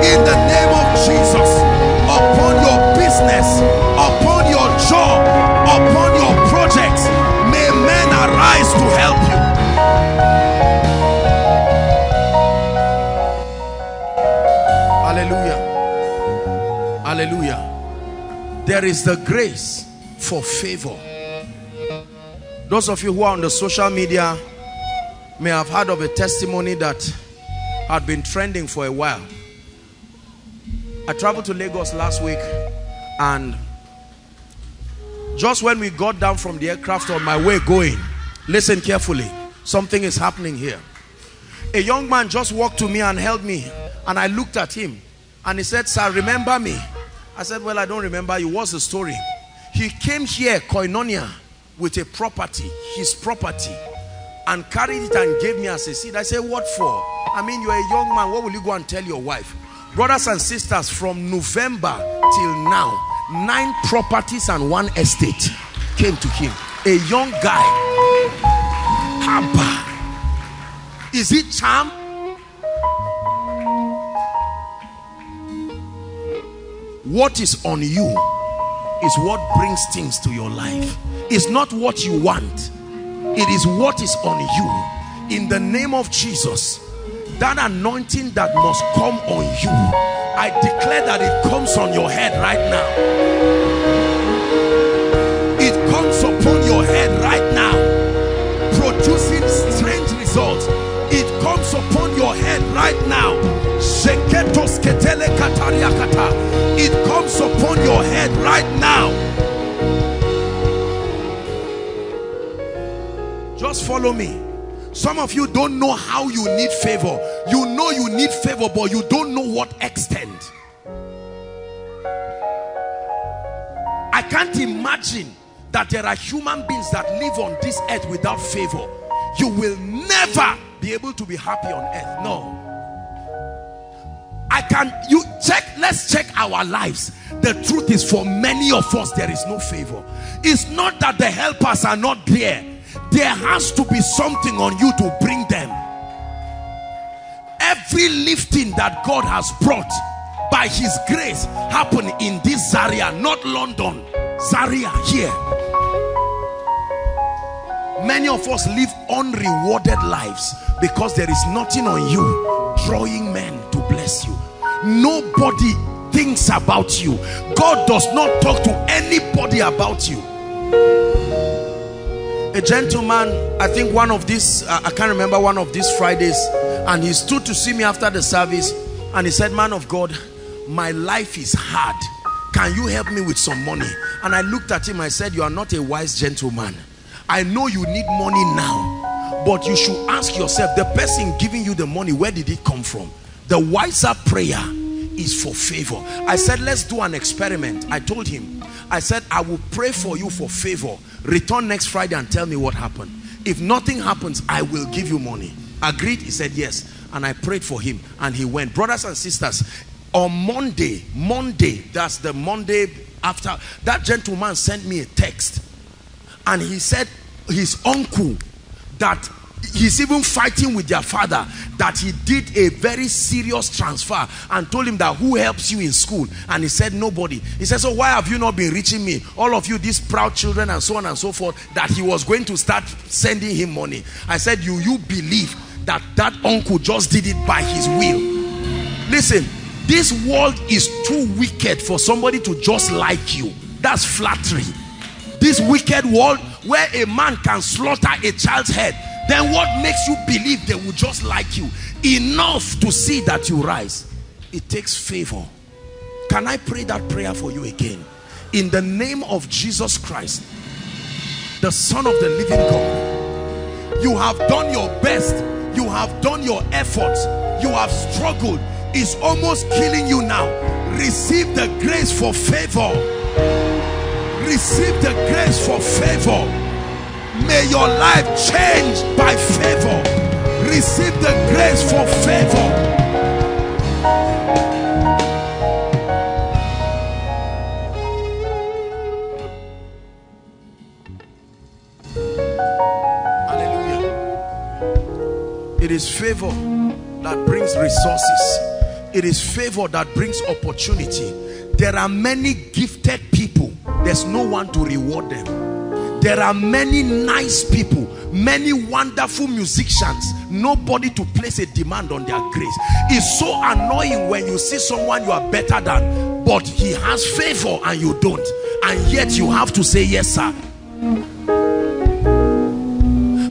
in the name of Jesus upon your business, upon your job, upon your projects. May men arise to help you. Hallelujah. Hallelujah. There is the grace for favor. Those of you who are on the social media may have heard of a testimony that had been trending for a while. I traveled to Lagos last week and just when we got down from the aircraft on my way going, listen carefully, something is happening here. A young man just walked to me and held me and I looked at him and he said, sir, remember me? I said, well, I don't remember you. What's the story? He came here, Koinonia, with a property, his property, and carried it and gave me as a seed. I said, what for? I mean, you're a young man. What will you go and tell your wife? Brothers and sisters, from November till now, nine properties and one estate came to him. A young guy. Abba. Is it charm? What is on you is what brings things to your life. It's not what you want. It is what is on you. In the name of Jesus, that anointing that must come on you I declare that it comes on your head right now it comes upon your head right now producing strange results it comes upon your head right now it comes upon your head right now just follow me some of you don't know how you need favor. You know you need favor, but you don't know what extent. I can't imagine that there are human beings that live on this earth without favor. You will never be able to be happy on earth. No. I can, you check, let's check our lives. The truth is for many of us, there is no favor. It's not that the helpers are not there. There has to be something on you to bring them. Every lifting that God has brought by his grace happened in this Zaria not London. Zaria here. Many of us live unrewarded lives because there is nothing on you drawing men to bless you. Nobody thinks about you. God does not talk to anybody about you. A gentleman i think one of these uh, i can't remember one of these fridays and he stood to see me after the service and he said man of god my life is hard. Can you help me with some money? And i looked at him i said you are not a wise gentleman. I know you need money now but you should ask yourself the person giving you the money where did it come from the wiser prayer is for favor i said let's do an experiment i told him i said i will pray for you for favor return next Friday and tell me what happened. If nothing happens, I will give you money. Agreed? He said yes. And I prayed for him and he went. Brothers and sisters, on Monday, Monday, that's the Monday after, that gentleman sent me a text. And he said his uncle that he's even fighting with their father that he did a very serious transfer and told him that who helps you in school. And he said nobody. He said so why have you not been reaching me? All of you these proud children and so on and so forth that he was going to start sending him money. I said you you believe that that uncle just did it by his will? Listen this world is too wicked for somebody to just like you. That's flattery this wicked world where a man can slaughter a child's head then what makes you believe they will just like you? Enough to see that you rise. It takes favor. Can i pray that prayer for you again? In the name of jesus christ the son of the living god you have done your best. You have done your efforts. You have struggled. It's almost killing you now. Receive the grace for favor receive the grace for favor May your life change by favor. Receive the grace for favor. Hallelujah. It is favor that brings resources. It is favor that brings opportunity. There are many gifted people. There's no one to reward them there are many nice people many wonderful musicians nobody to place a demand on their grace it's so annoying when you see someone you are better than but he has favor and you don't and yet you have to say yes sir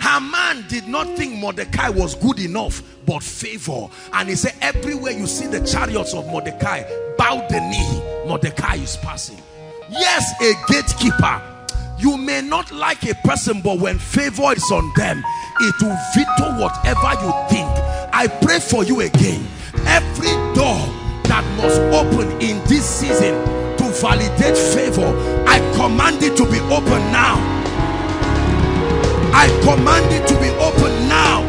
Haman did not think Mordecai was good enough, but favor. And he said, everywhere you see the chariots of Mordecai, bow the knee. Mordecai is passing. Yes, a gatekeeper. You may not like a person, but when favor is on them, it will veto whatever you think. I pray for you again. Every door that must open in this season to validate favor, I command it to be open now. I command it to be open now.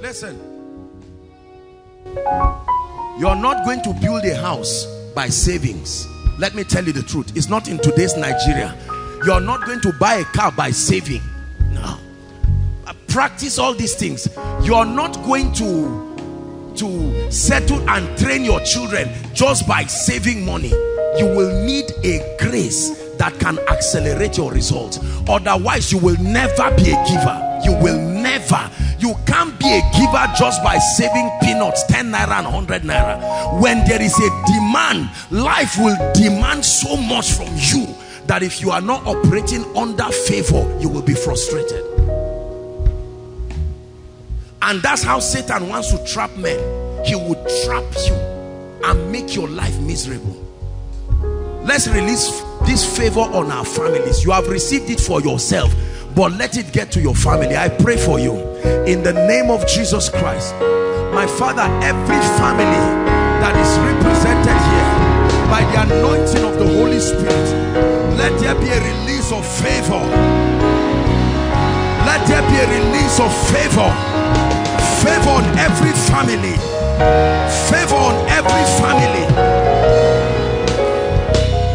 Listen. You're not going to build a house by savings. Let me tell you the truth. It's not in today's Nigeria. You're not going to buy a car by saving. No. Uh, practice all these things. You're not going to to settle and train your children just by saving money. You will need a grace that can accelerate your results. Otherwise, you will never be a giver. You will never. You can't be a giver just by saving peanuts, 10 naira and 100 naira. When there is a demand, life will demand so much from you that if you are not operating under favor, you will be frustrated. And that's how Satan wants to trap men. He will trap you and make your life miserable. Let's release this favor on our families. You have received it for yourself, but let it get to your family. I pray for you in the name of Jesus Christ. My Father, every family that is represented here by the anointing of the Holy Spirit, let there be a release of favor. Let there be a release of favor. Favor on every family. Favor on every family.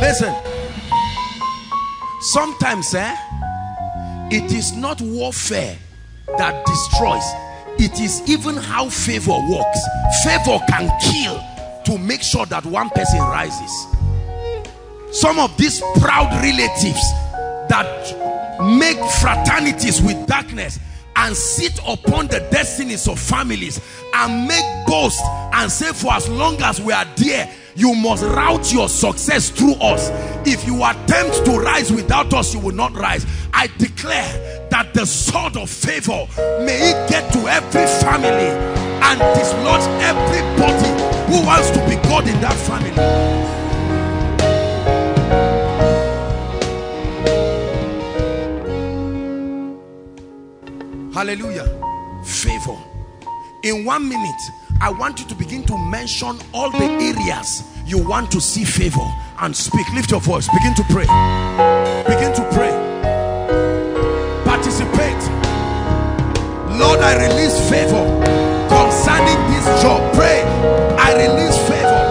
Listen. Sometimes, eh, it is not warfare that destroys. It is even how favor works. Favor can kill to make sure that one person rises. Some of these proud relatives that make fraternities with darkness and sit upon the destinies of families and make boast and say for as long as we are there you must route your success through us if you attempt to rise without us you will not rise i declare that the sword of favor may it get to every family and dislodge everybody who wants to be god in that family Hallelujah. Favor. In one minute, I want you to begin to mention all the areas you want to see favor and speak. Lift your voice. Begin to pray. Begin to pray. Lord, I release favor concerning this job. Pray. I release favor.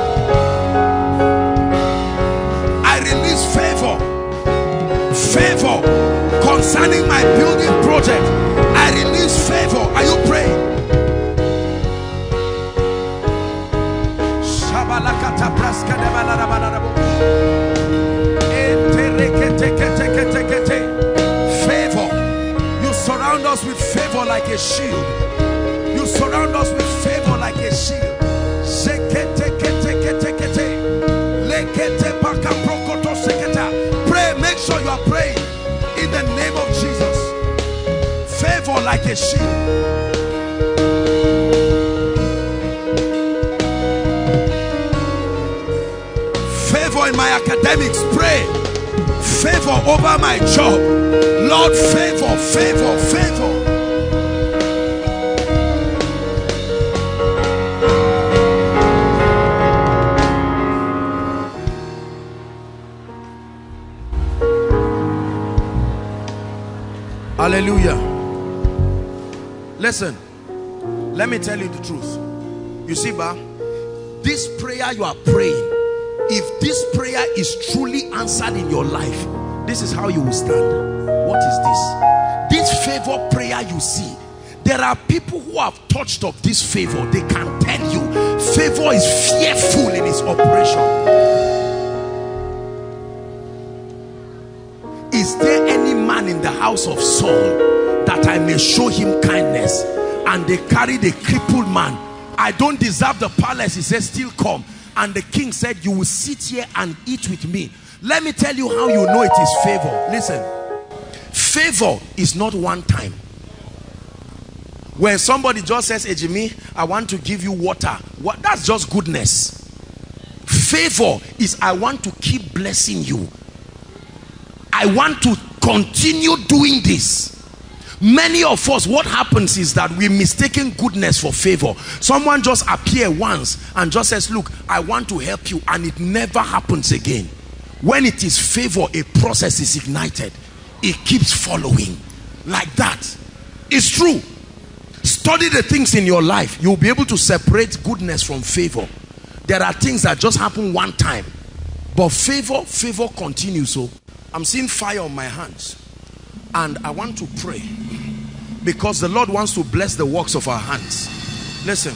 I release favor. Favor concerning my building project. I release favor. Are you praying? Favor like a shield. You surround us with favor like a shield. Pray, make sure you are praying in the name of Jesus. Favor like a shield. favor in my academics pray favor over my job lord favor favor favor hallelujah. Listen let me tell you the truth. You see ba this prayer you are praying if this prayer is truly answered in your life this is how you will stand. What is this? This favor prayer you see there are people who have touched of this favor. They can tell you favor is fearful in its operation the house of Saul that I may show him kindness and they carried a crippled man I don't deserve the palace he said still come and the king said you will sit here and eat with me Let me tell you how you know it is favor. Listen, favor is not one time. When somebody just says, hey Jimmy, I want to give you water. What that's just goodness. Favor is I want to keep blessing you. I want to continue doing this. Many of us, what happens is that we mistaken goodness for favor. Someone just appear once and just says, look, I want to help you and it never happens again. When it is favor, a process is ignited. It keeps following like that. It's true. Study the things in your life. You'll be able to separate goodness from favor. There are things that just happen one time. But favor, favor continues. So I'm seeing fire on my hands. And I want to pray. Because the Lord wants to bless the works of our hands. Listen.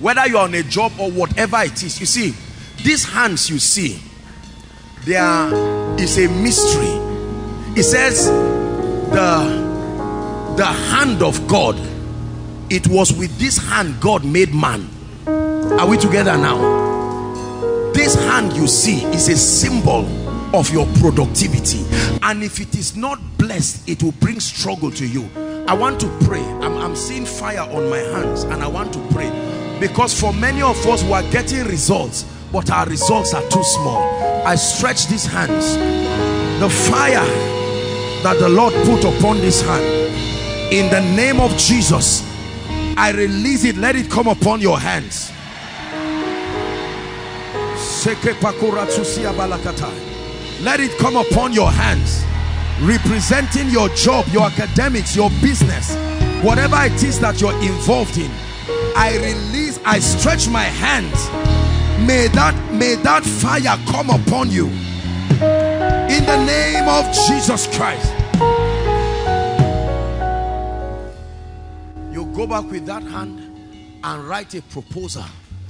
Whether you're on a job or whatever it is. You see, these hands you see. There is a mystery. It says the the hand of God it was with this hand God made man are we together now this hand you see is a symbol of your productivity. And if it is not blessed it will bring struggle to you. I want to pray. I'm, I'm seeing fire on my hands and I want to pray. Because for many of us we are getting results but our results are too small. I stretch these hands. The fire that the Lord put upon this hand in the name of Jesus I release it. Let it come upon your hands let it come upon your hands. Representing your job your academics your business whatever it is that you're involved in I release I stretch my hands. May that may that fire come upon you. In the name of Jesus Christ. You go back with that hand and write a proposal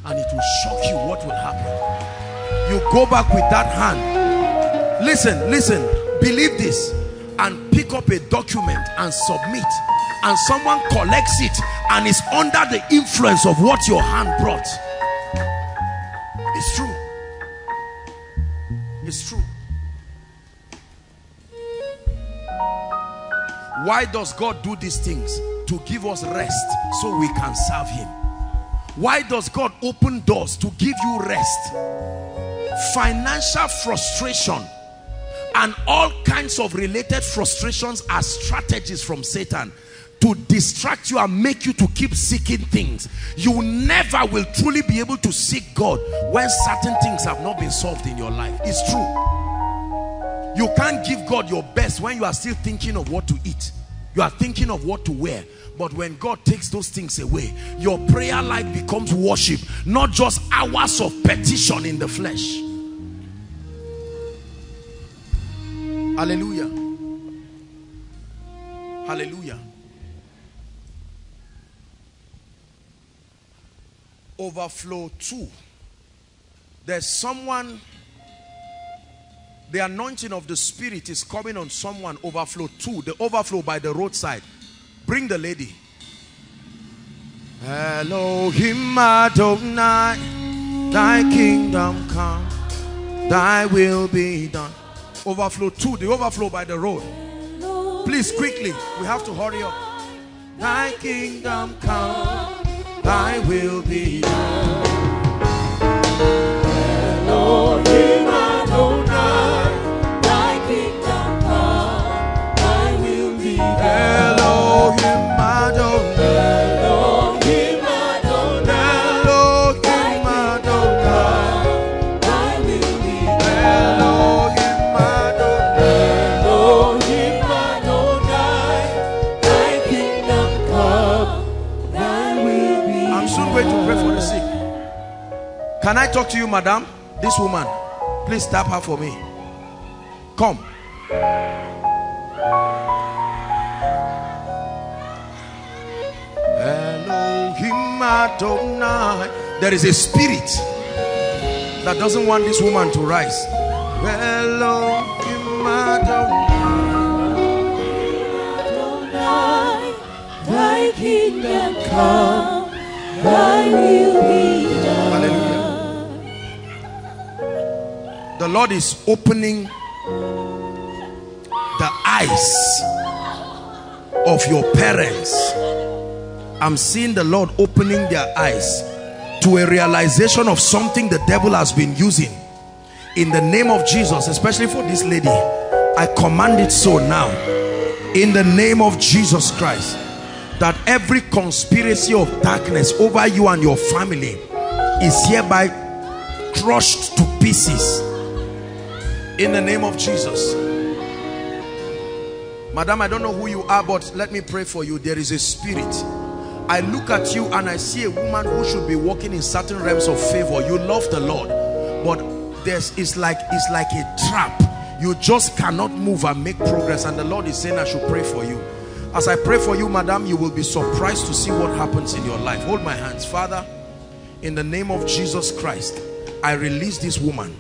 and it will shock you what will happen. You go back with that hand listen listen. Believe this and pick up a document and submit. And someone collects it and is under the influence of what your hand brought. It's true. It's true. Why does God do these things? To give us rest so we can serve him. Why does God open doors to give you rest? Financial frustration and all kinds of related frustrations are strategies from Satan to distract you and make you to keep seeking things. You never will truly be able to seek God when certain things have not been solved in your life. It's true. You can't give God your best when you are still thinking of what to eat. You are thinking of what to wear. But when God takes those things away, your prayer life becomes worship, not just hours of petition in the flesh. Hallelujah. Hallelujah. Overflow two. There's someone, the anointing of the Spirit is coming on someone. Overflow two. The overflow by the roadside Bring the lady. Elohim Adonai, thy kingdom come, thy will be done. Overflow two, the overflow by the road. Please, quickly, we have to hurry up. Thy kingdom come, thy will be done. Elohim talk to you, madam? This woman. Please tap her for me. Come. There is a spirit that doesn't want this woman to rise. Thy kingdom come, thy will be The Lord is opening the eyes of your parents. I'm seeing the Lord opening their eyes to a realization of something the devil has been using. In the name of Jesus, especially for this lady, I command it so now. In the name of Jesus Christ, that every conspiracy of darkness over you and your family is hereby crushed to pieces. In the name of Jesus. Madam, I don't know who you are, but let me pray for you. There is a spirit. I look at you and I see a woman who should be walking in certain realms of favor. You love the Lord, but there's it's like it's like a trap. You just cannot move and make progress. And the Lord is saying, I should pray for you. As I pray for you, madam, you will be surprised to see what happens in your life. Hold my hands. Father, in the name of Jesus Christ, I release this woman.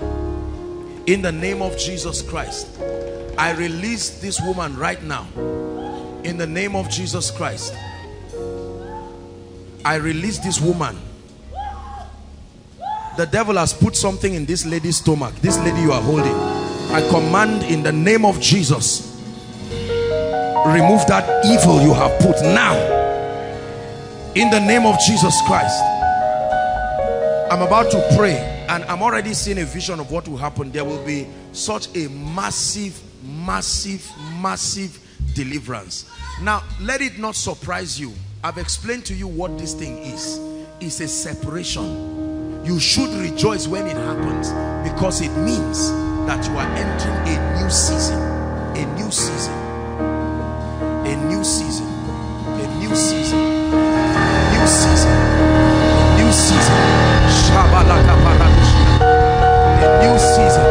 In the name of Jesus Christ, I release this woman right now. In the name of Jesus Christ, I release this woman. The devil has put something in this lady's stomach. This lady you are holding. I command in the name of Jesus. Remove that evil you have put now. In the name of Jesus Christ. I'm about to pray and I'm already seeing a vision of what will happen. There will be such a massive, massive, massive deliverance. Now, let it not surprise you I've explained to you what this thing is. It's a separation. You should rejoice when it happens because it means that you are entering a new season. A new season. A new season. A new season. A new season. A new season. Shabalaka new season.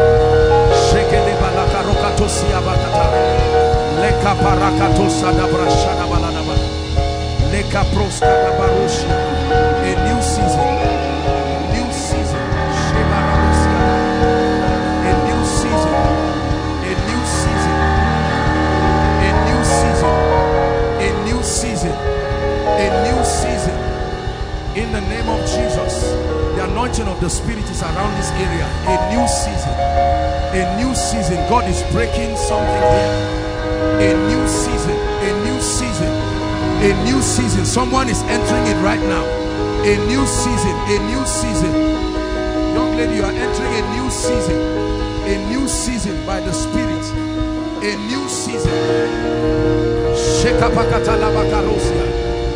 Shekele balaka rokatosia bakata. Leka parakatosa dabrashana baladaba. Leka proska dabarushia. A new season. New season. A new season. A new season. A new season. A new season. A new season. In the name of Jesus. The anointing of the Spirit is around this area. A new season. A new season. God is breaking something here. A new season. A new season. A new season. Someone is entering it right now. A new season. A new season. Young lady, you are entering a new season. A new season by the Spirit. A new season.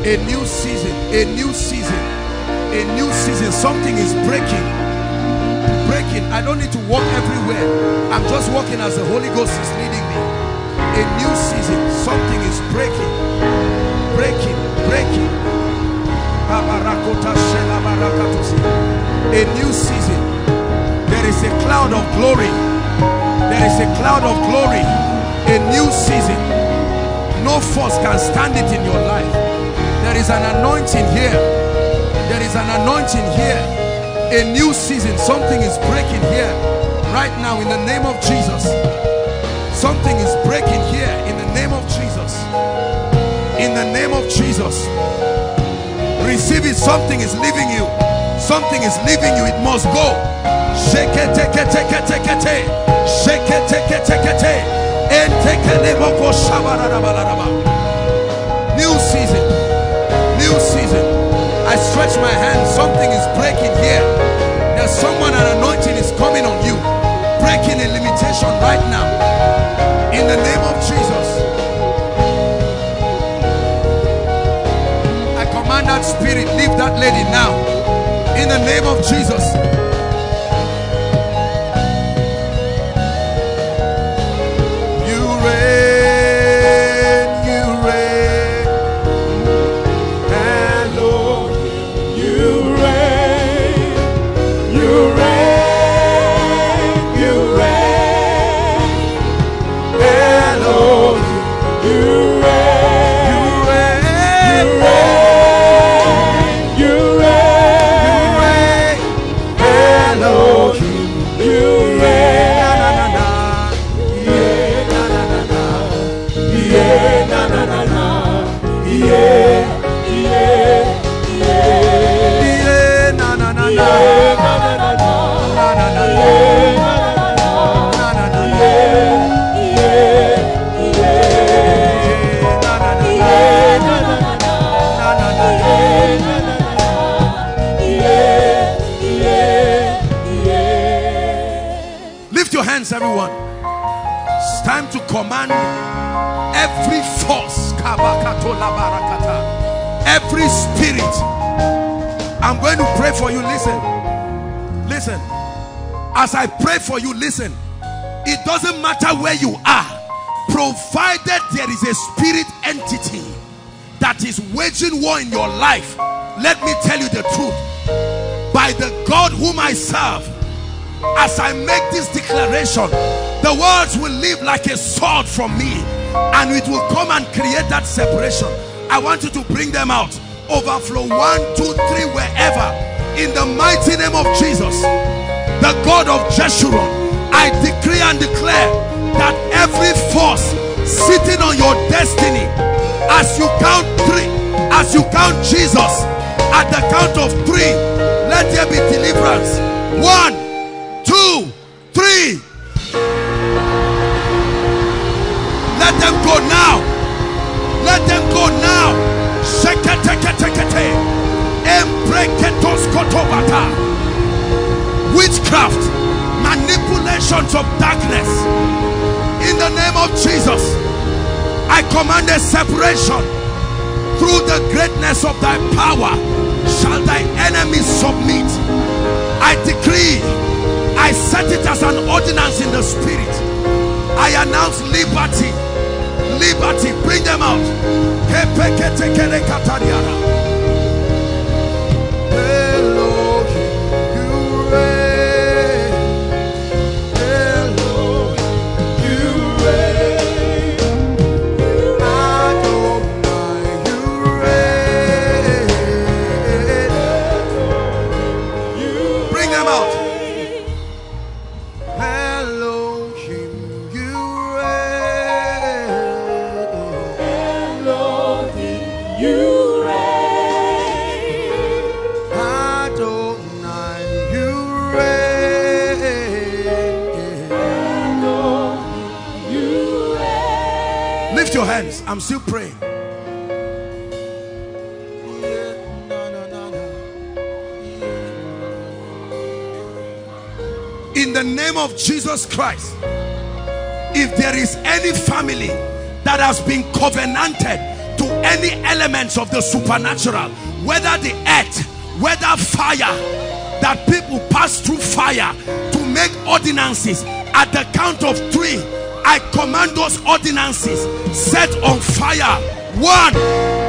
A new season. A new season. A new season. Something is breaking. Breaking. I don't need to walk everywhere. I'm just walking as the Holy Ghost is leading me. A new season. Something is breaking. Breaking. Breaking. A new season. There is a cloud of glory. There is a cloud of glory. A new season. No force can stand it in your life. There is an anointing here. An anointing here. A new season. Something is breaking here. Right now in the name of Jesus. Something is breaking here in the name of Jesus. In the name of Jesus. Receive it. Something is leaving you. Something is leaving you. It must go. Shake it, take it, take it, take it, take it. Shake it, take it, take it, take it. Stretch my hand. Something is breaking here. There's someone an anointing is coming on you. Breaking a limitation right now. In the name of Jesus. I command that spirit, leave that lady now. In the name of Jesus. Every spirit, I'm going to pray for you. Listen, listen. As I pray for you, listen. It doesn't matter where you are, provided there is a spirit entity that is waging war in your life. Let me tell you the truth. By the God whom I serve, as I make this declaration, the words will live like a sword from me and it will come and create that separation. I want you to bring them out. Overflow one, two, three, wherever. In the mighty name of Jesus, the God of Jeshurun, I decree and declare that every force sitting on your destiny, as you count three, as you count Jesus, at the count of three, let there be deliverance. One, separation through the greatness of thy power shall thy enemies submit. I decree I set it as an ordinance in the spirit. I announce liberty. Liberty. Bring them out. I'm still praying. In the name of Jesus Christ, if there is any family that has been covenanted to any elements of the supernatural, whether the earth, whether fire, that people pass through fire to make ordinances at the count of three, I command those ordinances set on fire. One,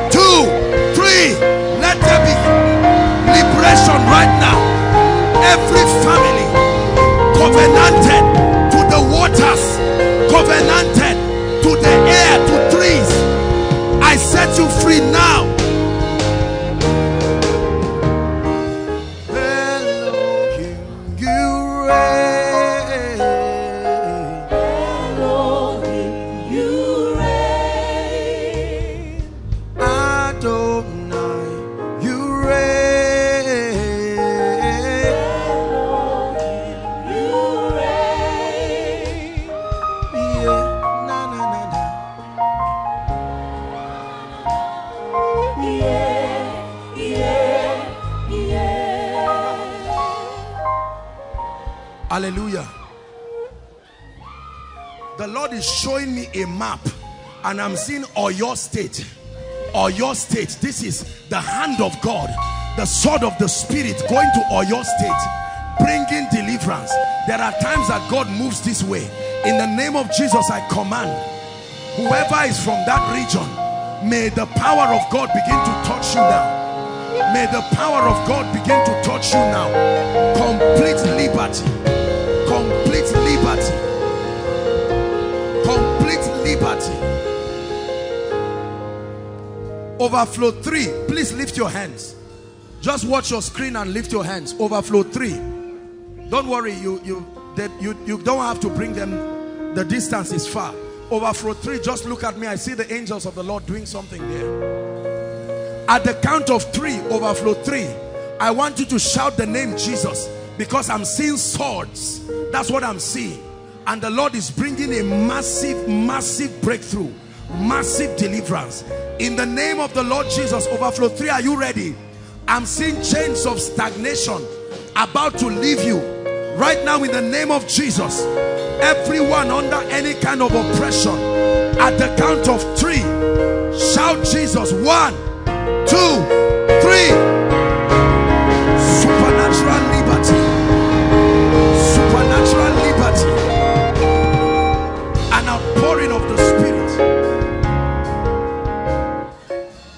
two, three. Let there be liberation right now. Every family covenanted to the waters, covenanted to the air, to trees. I set you free now. A map and I'm seeing Oyo State. Oyo State. This is the hand of God, the sword of the Spirit going to Oyo State, bringing deliverance. There are times that God moves this way. In the name of Jesus, I command whoever is from that region, may the power of God begin to touch you now. May the power of God begin to touch you now. Complete liberty. Complete liberty. Liberty. Overflow three. Please lift your hands. Just watch your screen and lift your hands. Overflow three. Don't worry, you you that you you don't have to bring them. The distance is far. Overflow three. Just look at me. I see the angels of the Lord doing something there. At the count of three, overflow three. I want you to shout the name Jesus because I'm seeing swords. That's what I'm seeing. And the Lord is bringing a massive, massive breakthrough, massive deliverance. In the name of the Lord Jesus, overflow three. Are you ready? I'm seeing chains of stagnation about to leave you right now in the name of Jesus everyone under any kind of oppression at the count of three shout jesus one two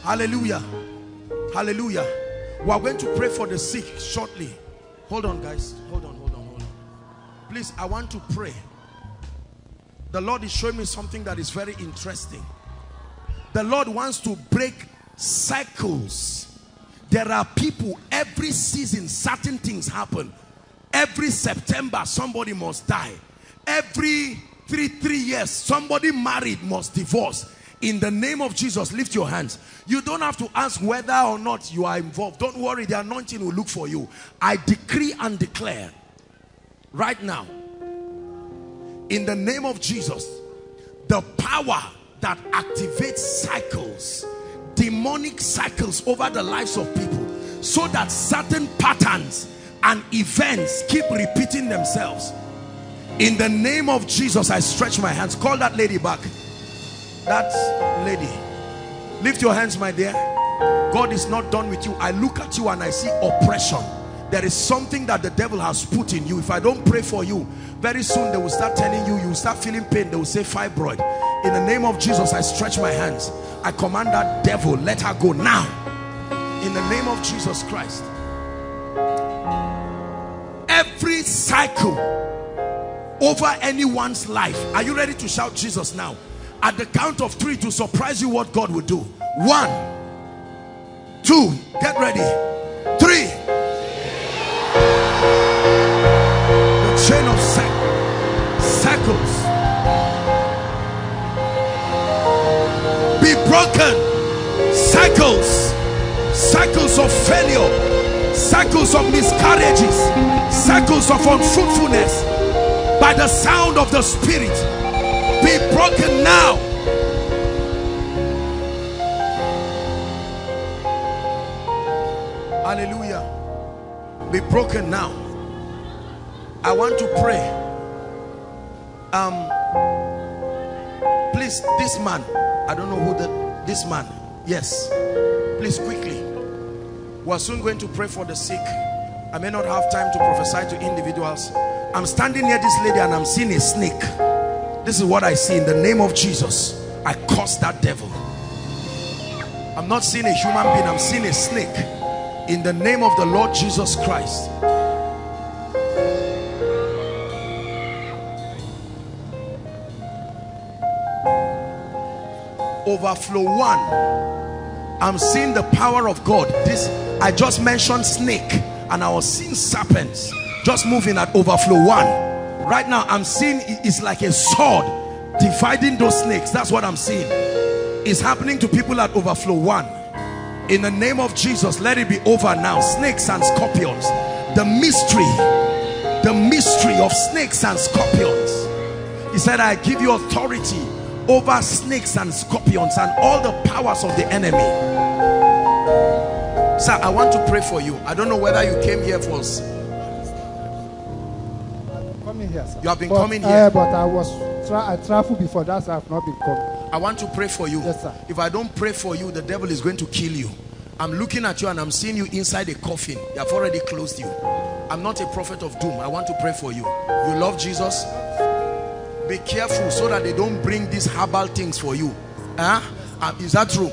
hallelujah hallelujah we are going to pray for the sick shortly hold on guys hold on hold on hold on please i want to pray the Lord is showing me something that is very interesting. The Lord wants to break cycles. There are people, every season, certain things happen. Every September, somebody must die. Every three, three years, somebody married must divorce. In the name of Jesus, lift your hands. You don't have to ask whether or not you are involved. Don't worry, the anointing will look for you. I decree and declare right now in the name of Jesus the power that activates cycles demonic cycles over the lives of people so that certain patterns and events keep repeating themselves in the name of Jesus I stretch my hands call that lady back that lady lift your hands my dear. God is not done with you. I look at you and I see oppression. There is something that the devil has put in you. If I don't pray for you very soon they will start telling you you start feeling pain. They will say fibroid. In the name of Jesus I stretch my hands. I command that devil let her go now. In the name of Jesus Christ. Every cycle over anyone's life. Are you ready to shout Jesus now at the count of three to surprise you what God will do. One two get ready. Three the chain of cycles be broken. Cycles cycles of failure cycles of miscarriages cycles of unfruitfulness. By the sound of the spirit be broken now. Hallelujah. Be broken now. I want to pray. Um please this man i don't know who the this man yes. Please quickly. We're soon going to pray for the sick. I may not have time to prophesy to individuals. I'm standing near this lady and i'm seeing a snake this is what i see in the name of jesus. I curse that devil. I'm not seeing a human being. I'm seeing a snake. In the name of the lord jesus christ. Overflow one. I'm seeing the power of god. This i just mentioned snake and i was seeing serpents just moving at overflow one right now i'm seeing it's like a sword dividing those snakes. That's what i'm seeing. It's happening to people at overflow. One in the name of jesus let it be over now. Snakes and scorpions. The mystery the mystery of snakes and scorpions. He said i give you authority over snakes and scorpions and all the powers of the enemy. Sir i want to pray for you. I don't know whether you came here for coming here sir. You have been but, coming uh, here. but i was tra i traveled before that, why i've not been coming I want to pray for you. Yes, sir. If I don't pray for you, the devil is going to kill you. I'm looking at you and I'm seeing you inside a coffin. They have already closed you. I'm not a prophet of doom. I want to pray for you. You love Jesus? Be careful so that they don't bring these herbal things for you. Huh? Uh, is that true?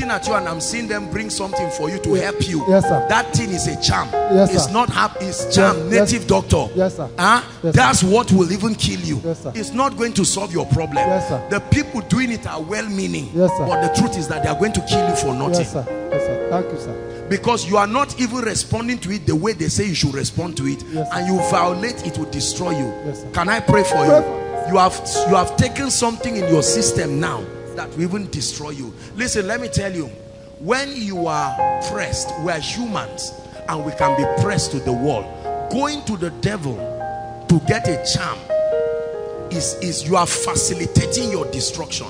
Yes sir Looking at you and I'm seeing them bring something for you to help you. Yes, sir. That thing is a charm. Yes, sir. it's not herb, it's charm. yes. Native doctor. Yes, sir. Huh? Yes, That's what will even kill you. Yes, sir. It's not going to solve your problem. Yes, sir. The people doing it are well-meaning. Yes, sir. But the truth is that they are going to kill you for nothing. yes sir yes sir thank you sir Because you are not even responding to it the way they say you should respond to it. Yes, sir. and you violate it will destroy you. Yes, sir. Can I pray for you? You have you have taken something in your system now that even destroy you. Listen, let me tell you. When you are pressed, we are humans and we can be pressed to the wall. Going to the devil to get a charm is, is you are facilitating your destruction.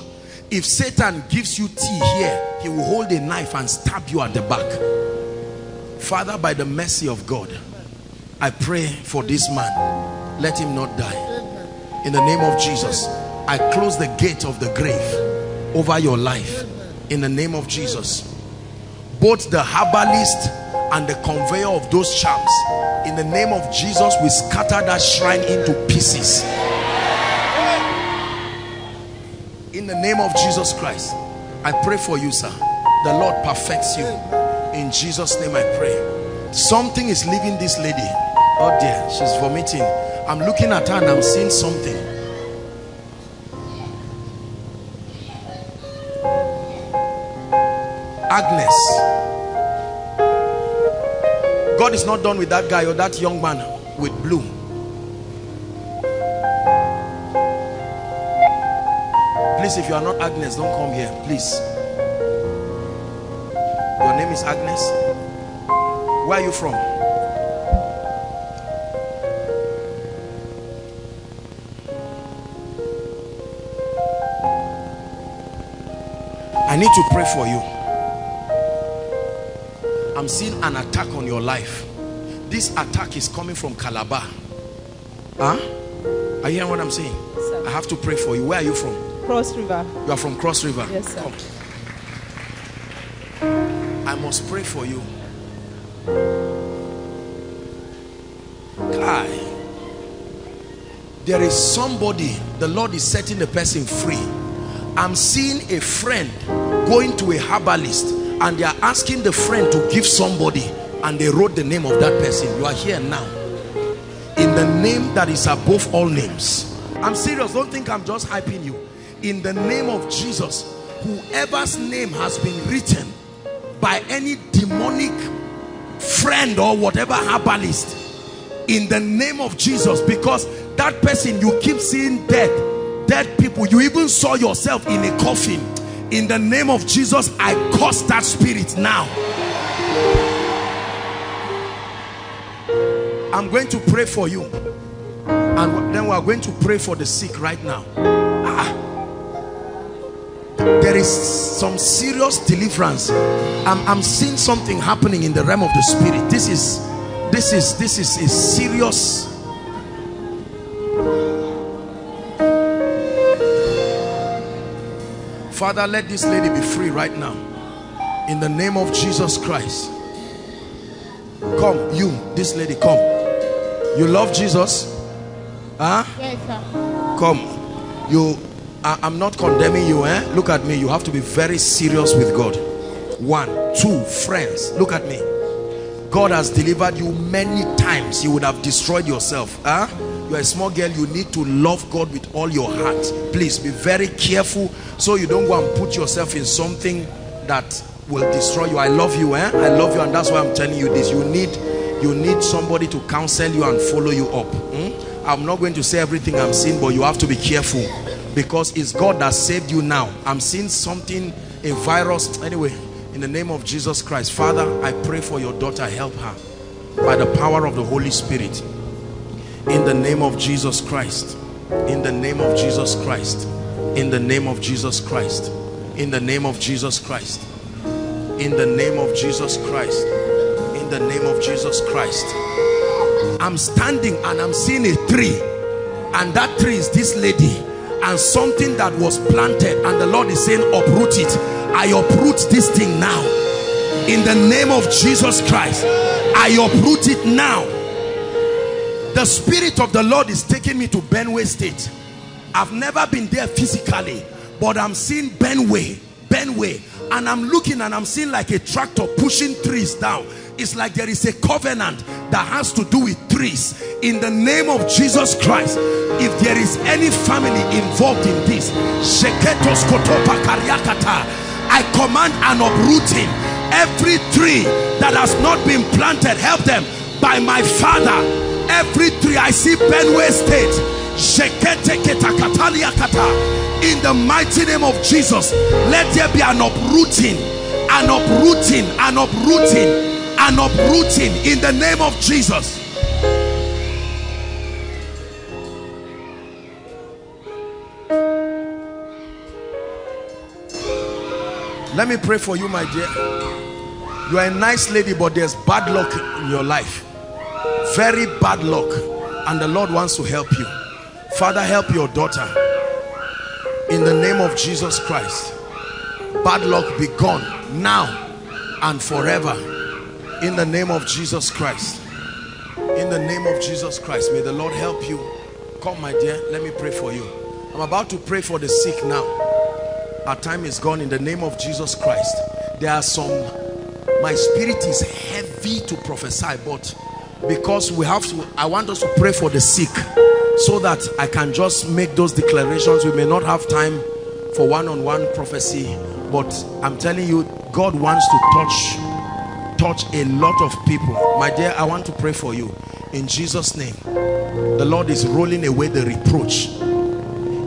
If Satan gives you tea here, he will hold a knife and stab you at the back. Father, by the mercy of God, I pray for this man. Let him not die. In the name of Jesus, I close the gate of the grave over your life. In the name of Jesus, both the herbalist and the conveyor of those charms, in the name of Jesus, we scatter that shrine into pieces. In the name of Jesus Christ, I pray for you, sir. The Lord perfects you. In Jesus' name I pray. Something is leaving this lady. Oh dear, she's vomiting. I'm looking at her and I'm seeing something. Agnes. God is not done with that guy or that young man with blue. Please, if you are not Agnes, don't come here. Please. Your name is Agnes? Where are you from? I need to pray for you. I'm seeing an attack on your life. This attack is coming from Calabar. Huh? Are you hearing what I'm saying? Sir. I have to pray for you. Where are you from? Cross River. You are from Cross River. Yes, sir. Come. I must pray for you. Kai. There is somebody, the Lord is setting the person free. I'm seeing a friend going to a herbalist and they are asking the friend to give somebody and they wrote the name of that person. You are here now. In the name that is above all names. I'm serious. Don't think I'm just hyping you. In the name of Jesus, whoever's name has been written by any demonic friend or whatever herbalist in the name of Jesus because that person you keep seeing dead dead people you even saw yourself in a coffin in the name of Jesus I curse that spirit now. I'm going to pray for you. And then we are going to pray for the sick right now. Ah. there is some serious deliverance. I'm, I'm seeing something happening in the realm of the spirit. This is this is this is a serious Father let this lady be free right now. In the name of Jesus Christ. Come you this lady come. You love Jesus? Huh? Yes, sir. come. You I, i'm not condemning you eh? Look at me. You have to be very serious with god. One two friends look at me. God has delivered you many times. You would have destroyed yourself huh you're a small girl you need to love god with all your heart. Please be very careful so you don't go and put yourself in something that will destroy you. I love you eh? I love you and that's why i'm telling you this. You need you need somebody to counsel you and follow you up hmm? i'm not going to say everything i'm seeing but you have to be careful because it's god that saved you now. I'm seeing something a virus. Anyway in the name of jesus christ father i pray for your daughter. Help her by the power of the holy spirit in the name of jesus christ. In the name of jesus christ. In the name of jesus christ. In the name of jesus christ. In the name of jesus christ. In the name of jesus christ. I'm standing and i'm seeing a tree. And that tree is this lady. And something that was planted. And the lord is saying uproot it. I uproot this thing now. In the name of jesus christ. I uproot it now the spirit of the lord is taking me to Benue state. I've never been there physically but i'm seeing Benue Benue. And i'm looking and i'm seeing like a tractor pushing trees down. It's like there is a covenant that has to do with trees. In the name of jesus christ if there is any family involved in this i command an uprooting. Every tree that has not been planted help them. By my father every tree i see Benue state in the mighty name of jesus let there be an uprooting an uprooting an uprooting an uprooting in the name of jesus. Let me pray for you my dear. You are a nice lady but there's bad luck in your life very bad luck and the lord wants to help you Father, help your daughter. In the name of Jesus Christ. Bad luck be gone now and forever. In the name of Jesus Christ. In the name of Jesus Christ. May the Lord help you. Come, my dear. Let me pray for you. I'm about to pray for the sick now. Our time is gone in the name of Jesus Christ. There are some, my spirit is heavy to prophesy, but because we have to, I want us to pray for the sick so that I can just make those declarations. We may not have time for one-on-one -on -one prophecy, but I'm telling you, God wants to touch, touch a lot of people. My dear, I want to pray for you in Jesus' name. The Lord is rolling away the reproach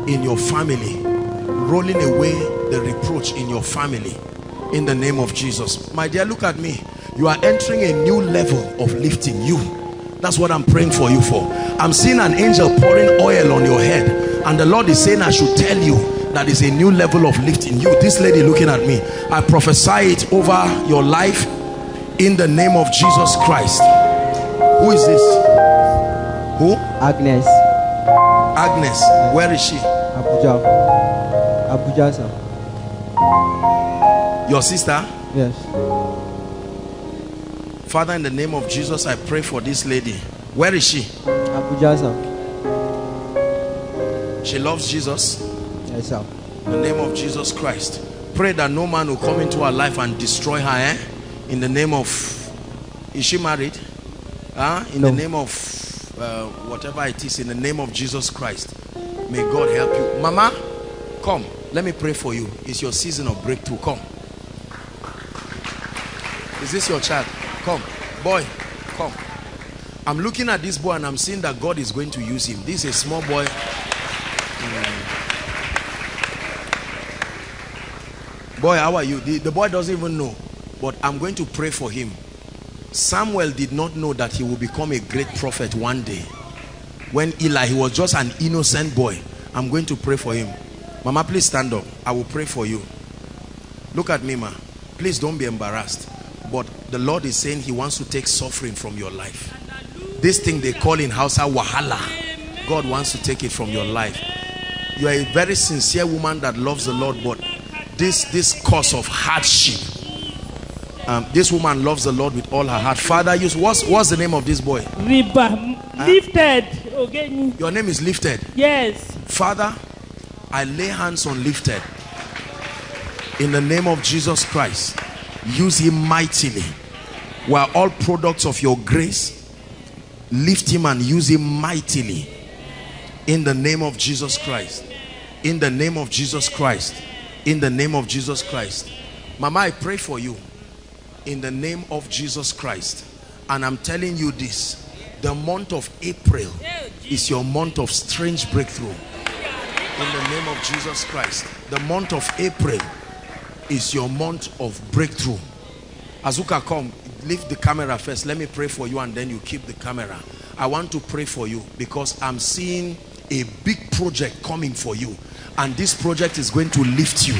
in your family, rolling away the reproach in your family in the name of Jesus. My dear, look at me. You are entering a new level of lifting you. That's what I'm praying for you for. I'm seeing an angel pouring oil on your head and the Lord is saying I should tell you that is a new level of lifting you. This lady looking at me, I prophesy it over your life in the name of Jesus Christ. Who is this? Who? Agnes. Agnes. Where is she? Abuja. Abuja, sir. Your sister? Yes. Father, in the name of Jesus, I pray for this lady. Where is she? Abuja, sir. She loves Jesus. Yes, sir. In the name of Jesus Christ. Pray that no man will come into her life and destroy her. Eh? In the name of, is she married? Huh? In No. the name of uh, whatever it is, in the name of Jesus Christ. May God help you. Mama, come. Let me pray for you. It's your season of breakthrough. Come. Is this your child? Come. Boy, come. I'm looking at this boy and I'm seeing that God is going to use him. This is a small boy. Mm. Boy, how are you? The, the boy doesn't even know. But I'm going to pray for him. Samuel did not know that he will become a great prophet one day. When Eli, he was just an innocent boy. I'm going to pray for him. Mama, please stand up. I will pray for you. Look at me, ma. Please don't be embarrassed. But the Lord is saying he wants to take suffering from your life. This thing they call in Hausa Wahala. God wants to take it from your life. You are a very sincere woman that loves the Lord, but this this cause of hardship. Um, this woman loves the Lord with all her heart. Father, use what's what's the name of this boy? Riba lifted again. Your name is lifted. Yes. Father, I lay hands on lifted. In the name of Jesus Christ, use him mightily. We are all products of your grace. Lift him and use him mightily. In the name of Jesus Christ. In the name of Jesus Christ. In the name of Jesus Christ. Mama, I pray for you. In the name of Jesus Christ. And I'm telling you this. The month of April is your month of strange breakthrough in the name of Jesus Christ. The month of April is your month of breakthrough. Azuka, come, leave the camera first. Let me pray for you and then you keep the camera. I want to pray for you because I'm seeing a big project coming for you. And this project is going to lift you.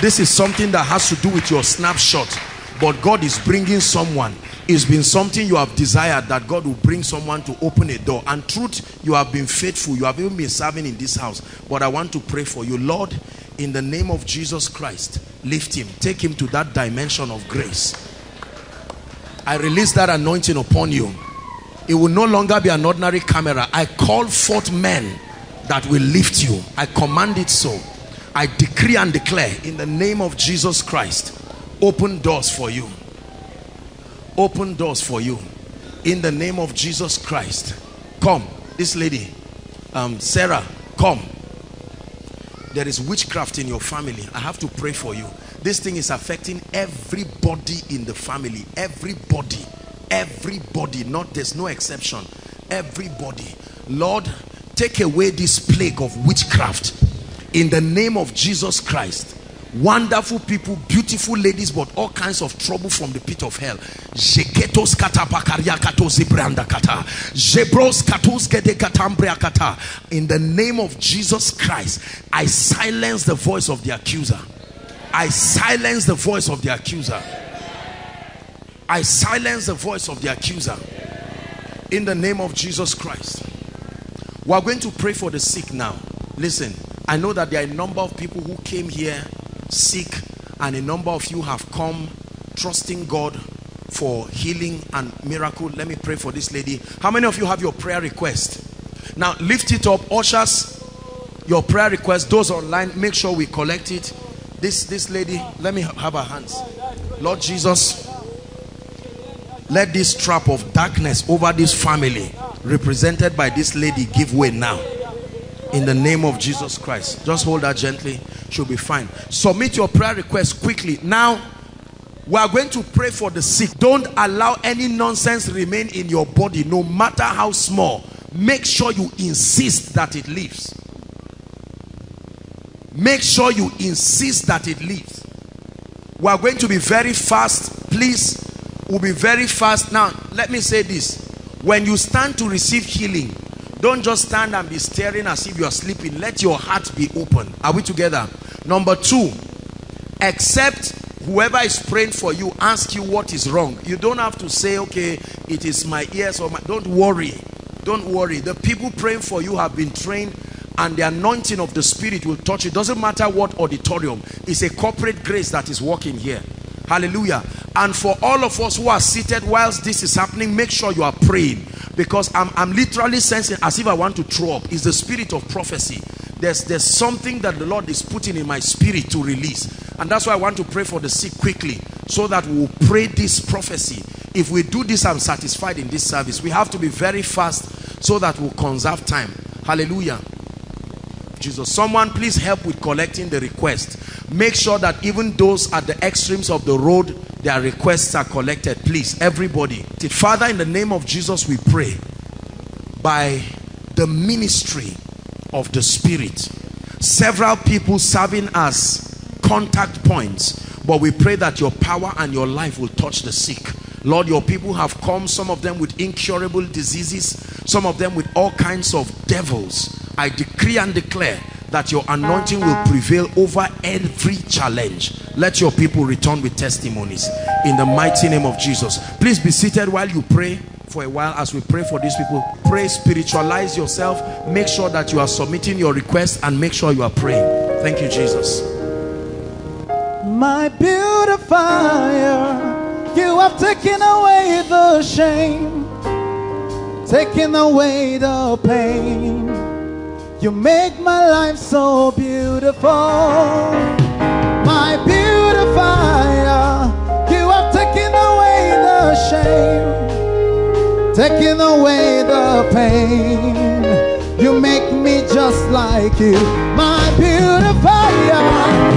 This is something that has to do with your snapshot. But God is bringing someone. It's been something you have desired that God will bring someone to open a door. And truth, you have been faithful. You have even been serving in this house. But I want to pray for you. Lord, in the name of Jesus Christ, lift him. Take him to that dimension of grace. I release that anointing upon you. It will no longer be an ordinary camera. I call forth men that will lift you. I command it so. I decree and declare in the name of Jesus Christ, open doors for you. Open doors for you. In the name of Jesus Christ. Come, this lady, um, Sarah, come. There is witchcraft in your family. I have to pray for you. This thing is affecting everybody in the family. Everybody. Everybody. Not there's no exception. Everybody. Lord, take away this plague of witchcraft in the name of Jesus Christ wonderful people beautiful ladies but all kinds of trouble from the pit of hell Jeketos katapakaria katos zibranda kata. Jebros katos gede katambria kata. in the name of Jesus Christ I silence the voice of the accuser I silence the voice of the accuser I silence the voice of the accuser in the name of Jesus Christ We are going to pray for the sick now. Listen, I know that there are a number of people who came here sick, and a number of you have come trusting God for healing and miracle. Let me pray for this lady. How many of you have your prayer request? Now lift it up, ushers. Your prayer request, those online, make sure we collect it. This this lady, let me have her hands. Lord Jesus, let this trap of darkness over this family represented by this lady give way now in the name of Jesus Christ. Just hold that gently. She'll be fine. Submit your prayer request quickly. Now we are going to pray for the sick. Don't allow any nonsense remain in your body no matter how small. Make sure you insist that it leaves. Make sure you insist that it leaves. We are going to be very fast. Please we'll be very fast. Now let me say this. When you stand to receive healing don't just stand and be staring as if you are sleeping. Let your heart be open. Are we together? Number two accept whoever is praying for you ask you what is wrong. You don't have to say okay it is my ears or my don't worry. Don't worry. The people praying for you have been trained and the anointing of the spirit will touch you. Doesn't matter what auditorium. It's a corporate grace that is working here hallelujah. And for all of us who are seated whilst this is happening make sure you are praying. Because I'm, I'm literally sensing as if I want to throw up. Is the spirit of prophecy. There's there's something that the Lord is putting in my spirit to release. And that's why I want to pray for the sick quickly. So that we'll pray this prophecy. If we do this I'm satisfied in this service. We have to be very fast so that we'll conserve time. Hallelujah Jesus. Someone please help with collecting the request. Make sure that even those at the extremes of the road their requests are collected. Please everybody. Father in the name of jesus we pray by the ministry of the spirit. Several people serving as contact points but we pray that your power and your life will touch the sick lord your people have come some of them with incurable diseases some of them with all kinds of devils. I decree and declare that your anointing will prevail over every challenge. Let your people return with testimonies. In the mighty name of jesus. Please be seated while you pray for a while. As we pray for these people pray spiritualize yourself. Make sure that you are submitting your request and make sure you are praying. Thank you jesus. My beautifier you have taken away the shame taken away the pain you make my life so beautiful. My beautifier. You have taken away the shame. Taken away the pain. You make me just like you. My beautifier.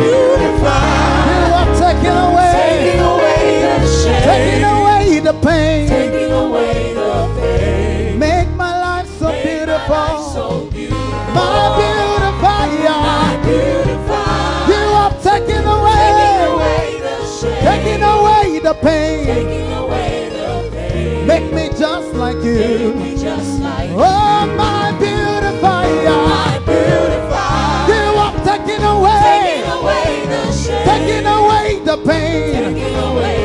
Beautifier. You have taken. Away the pain. Taking away the pain. Make my life so Make beautiful. my life so beautiful. My beautifier. My beautifier. You have taken away, Taking away the shame. taking away the pain. Taking away the pain. Make me just like Make you. me just like oh, you. Oh, my beautifier. My beautifier. You have taken away, Taking away the shame. taking away the pain. Taking away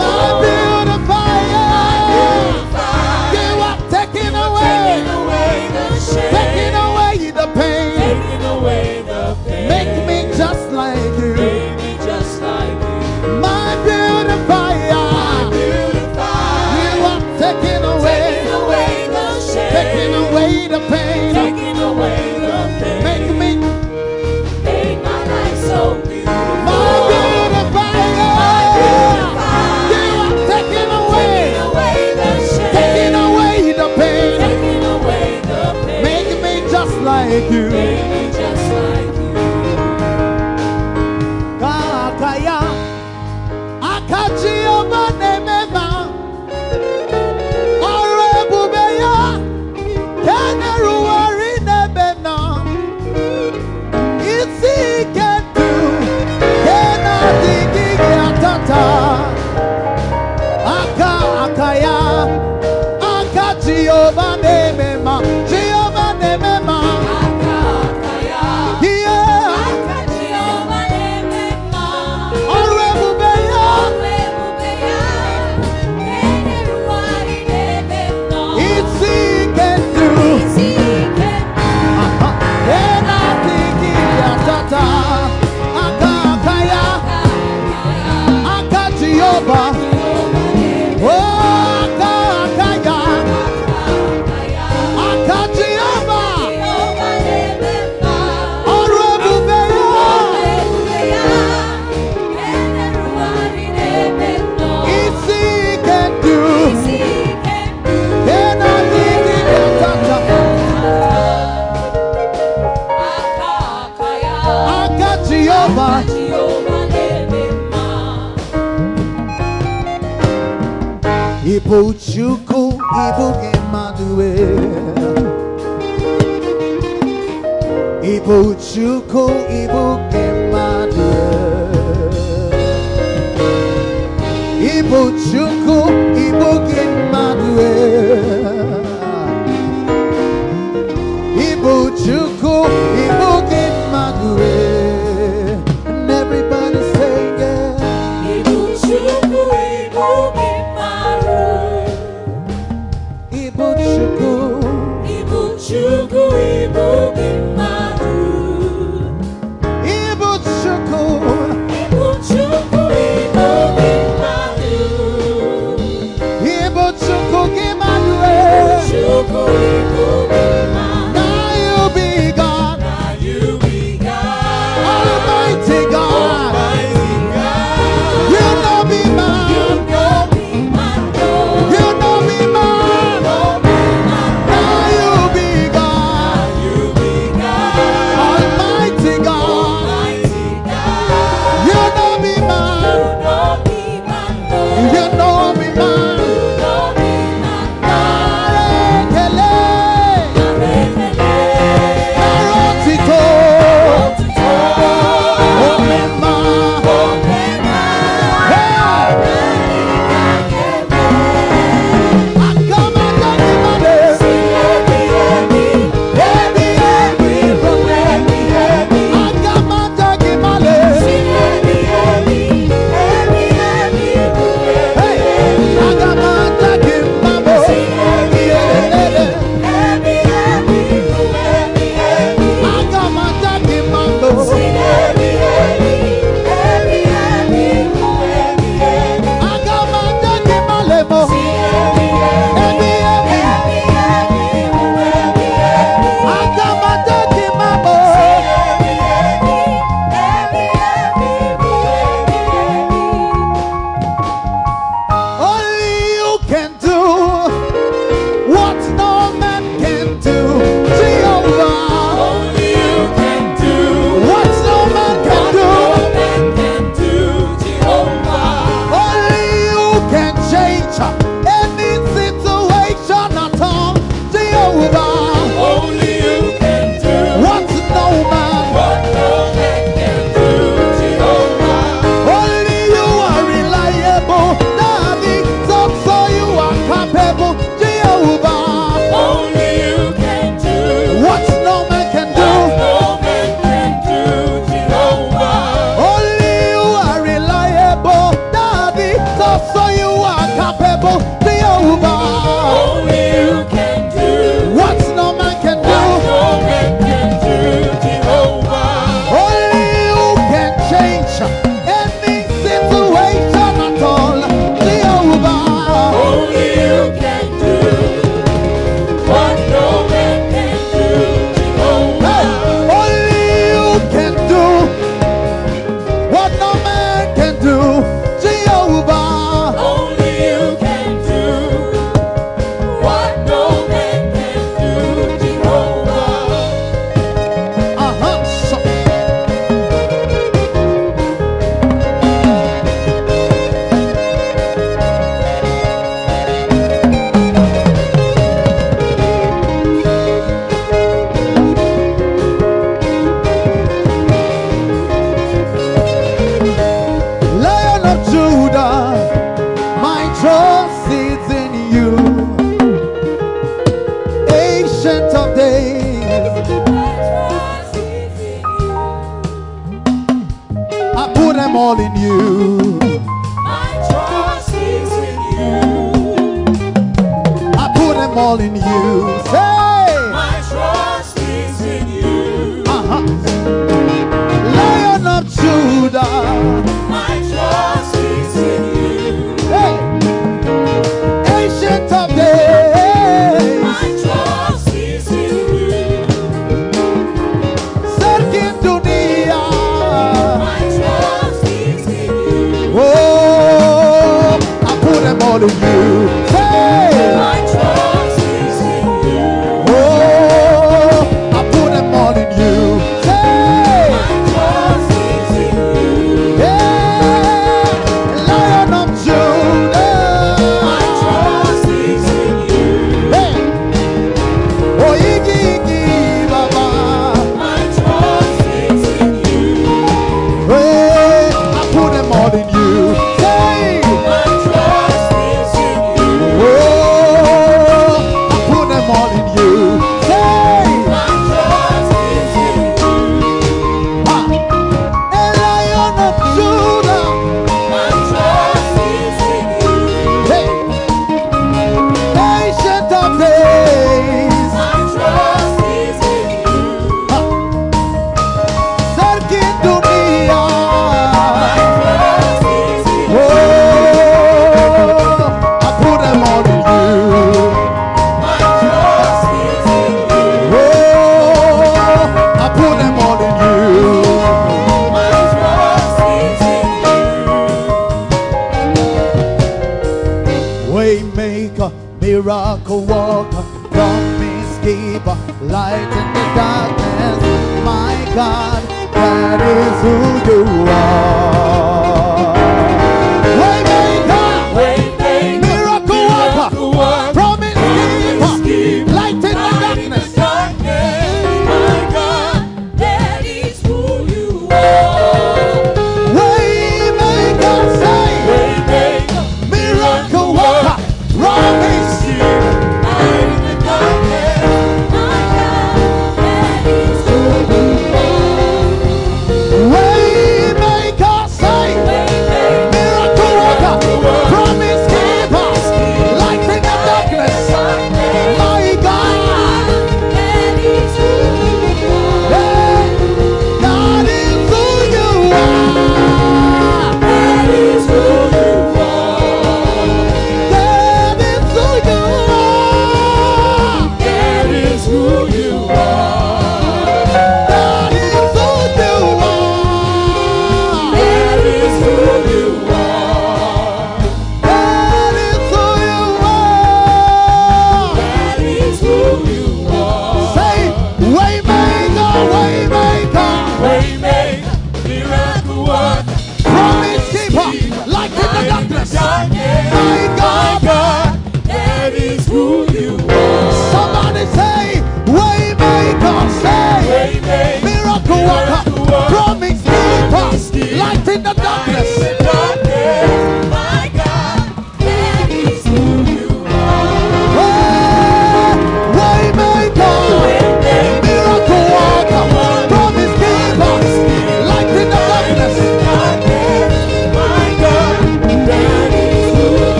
away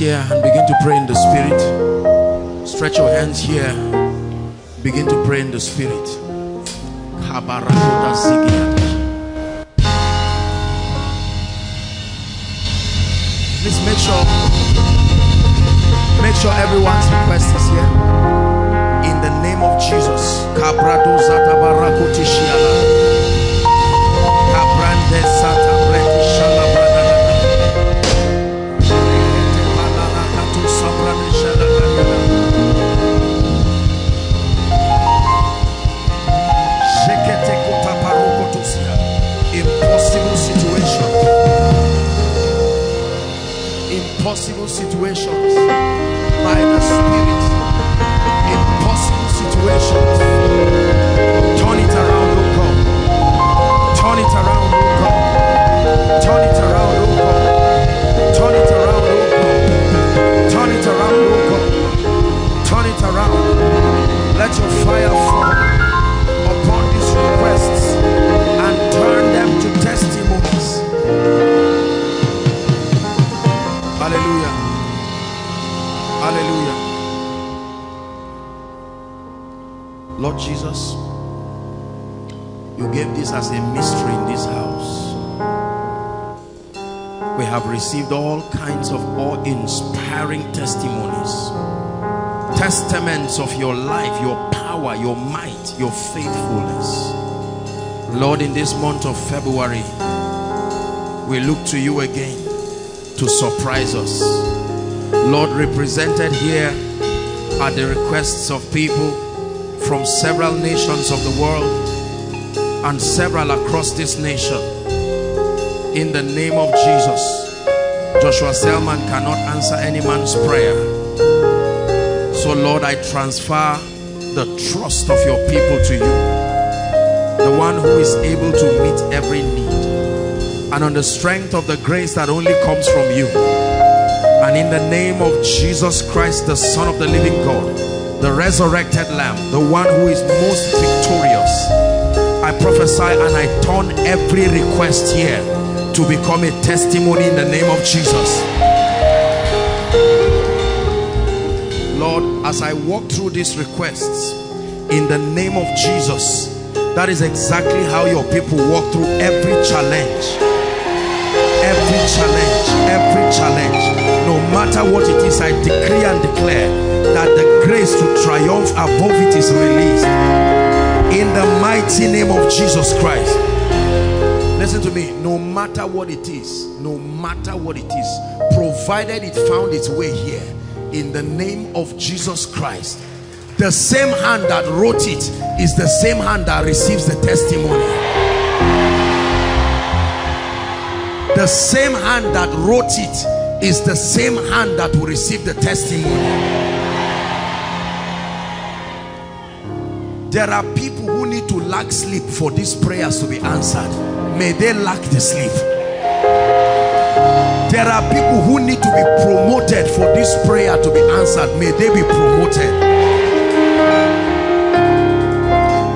here and lord represented here are the requests of people from several nations of the world and several across this nation. In the name of Jesus Joshua Selman cannot answer any man's prayer. So Lord I transfer the trust of your people to you the one who is able to meet every need and on the strength of the grace that only comes from you and in the name of Jesus Christ the son of the living God the resurrected lamb the one who is most victorious I prophesy and I turn every request here to become a testimony in the name of Jesus. Lord as I walk through these requests in the name of Jesus that is exactly how your people walk through every challenge. Every challenge every challenge no matter what it is I decree and declare that the grace to triumph above it is released. In the mighty name of Jesus Christ. Listen to me. No matter what it is no matter what it is provided it found its way here in the name of Jesus Christ the same hand that wrote it is the same hand that receives the testimony the same hand that wrote it is the same hand that will receive the testimony. There are people who need to lack sleep for these prayers to be answered. May they lack the sleep. There are people who need to be promoted for this prayer to be answered. May they be promoted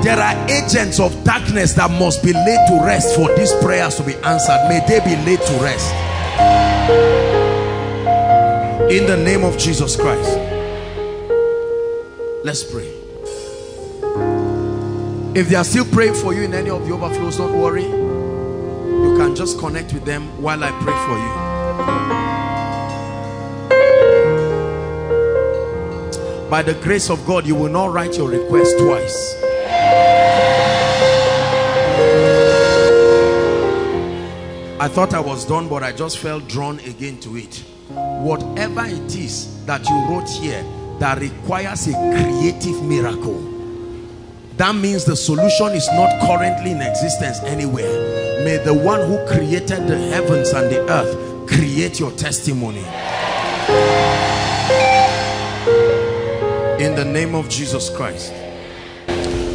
there are agents of darkness that must be laid to rest for these prayers to be answered. May they be laid to rest. In the name of Jesus Christ. Let's pray. If they are still praying for you in any of the overflows don't worry. You can just connect with them while I pray for you. By the grace of God you will not write your request twice I thought I was done but I just felt drawn again to it. Whatever it is that you wrote here that requires a creative miracle that means the solution is not currently in existence anywhere. May the one who created the heavens and the earth create your testimony. In the name of Jesus Christ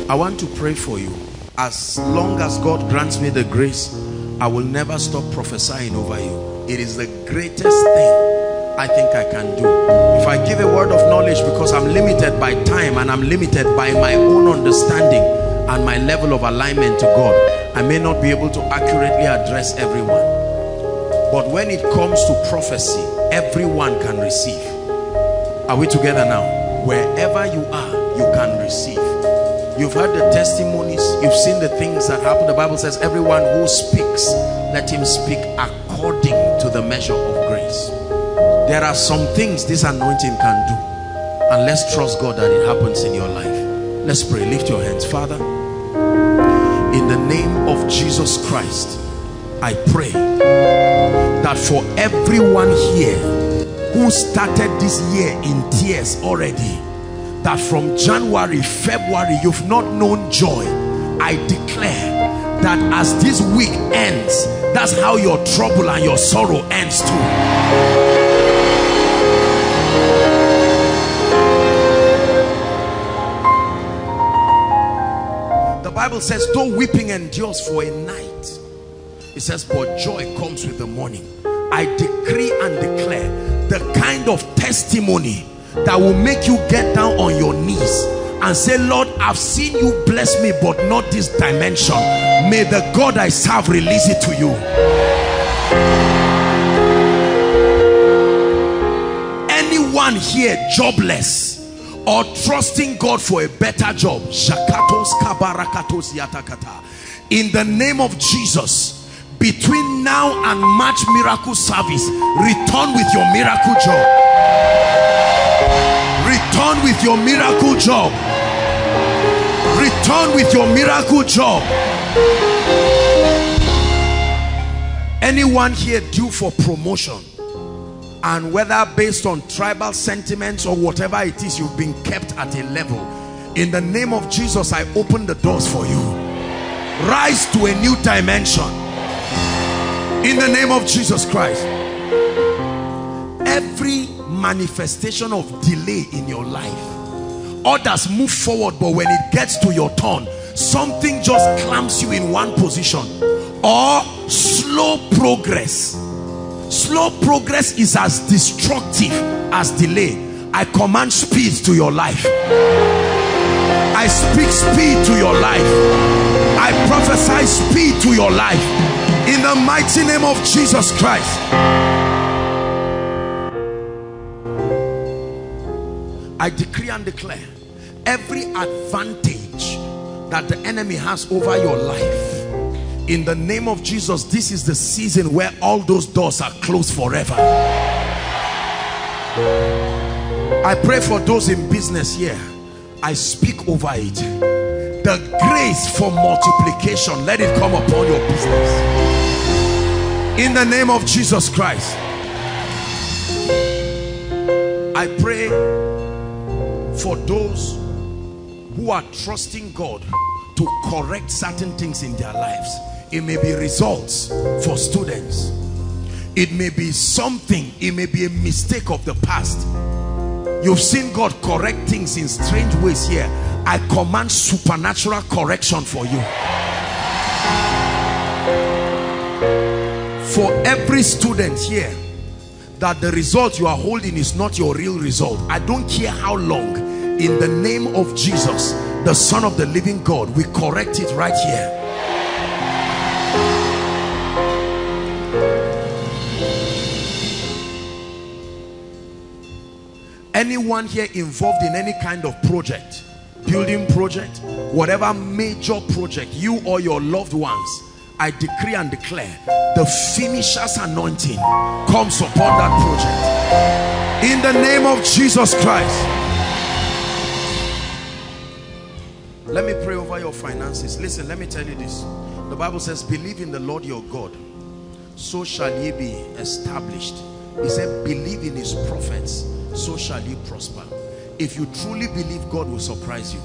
I want to pray for you. As long as God grants me the grace I will never stop prophesying over you. It is the greatest thing I think I can do. If I give a word of knowledge because I'm limited by time and I'm limited by my own understanding and my level of alignment to God I may not be able to accurately address everyone. But when it comes to prophecy everyone can receive. Are we together now? Wherever you are you can receive you've heard the testimonies you've seen the things that happen. The Bible says everyone who speaks let him speak according to the measure of grace. There are some things this anointing can do. And let's trust God that it happens in your life. Let's pray. Lift your hands. Father in the name of Jesus Christ I pray that for everyone here who started this year in tears already that from January February you've not known joy I declare that as this week ends that's how your trouble and your sorrow ends too. The Bible says though weeping endures for a night it says but joy comes with the morning. I decree and declare the kind of testimony that will make you get down on your knees and say Lord I've seen you bless me but not this dimension. May the God I serve release it to you. Anyone here jobless or trusting God for a better job? In the name of Jesus between now and March miracle service, return with your miracle job. Return with your miracle job. Return with your miracle job. Anyone here due for promotion and whether based on tribal sentiments or whatever it is, you've been kept at a level. In the name of Jesus, I open the doors for you. Rise to a new dimension. In the name of Jesus Christ. Every manifestation of delay in your life. Others move forward but when it gets to your turn something just clamps you in one position. Or slow progress. Slow progress is as destructive as delay. I command speed to your life. I speak speed to your life. I prophesy speed to your life. In the mighty name of jesus christ I decree and declare every advantage that the enemy has over your life in the name of Jesus this is the season where all those doors are closed forever. I pray for those in business here. I speak over it. The grace for multiplication let it come upon your business. In the name of Jesus Christ. I pray for those who are trusting God to correct certain things in their lives. It may be results for students. It may be something, it may be a mistake of the past. You've seen God correct things in strange ways here. I command supernatural correction for you. For every student here, that the result you are holding is not your real result. I don't care how long in the name of Jesus the son of the living God we correct it right here. Anyone here involved in any kind of project building project whatever major project you or your loved ones I decree and declare the finisher's anointing comes upon that project. In the name of Jesus Christ Let me pray over your finances. Listen, let me tell you this. The Bible says, believe in the Lord your God. So shall ye be established. He said, believe in his prophets. So shall you prosper. If you truly believe God will surprise you.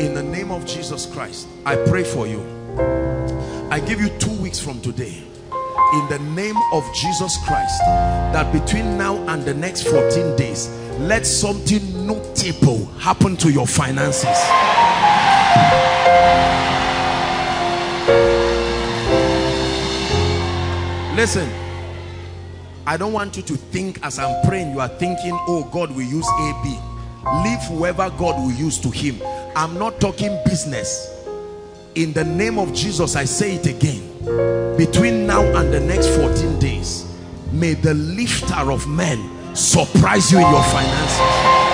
In the name of Jesus Christ, I pray for you. I give you two weeks from today. In the name of Jesus Christ, that between now and the next 14 days, let something notable happen to your finances Listen, I don't want you to think as I'm praying, you are thinking, oh, God will use AB. Leave whoever God will use to him. I'm not talking business. In the name of Jesus, I say it again. Between now and the next 14 days, may the lifter of men surprise you in your finances.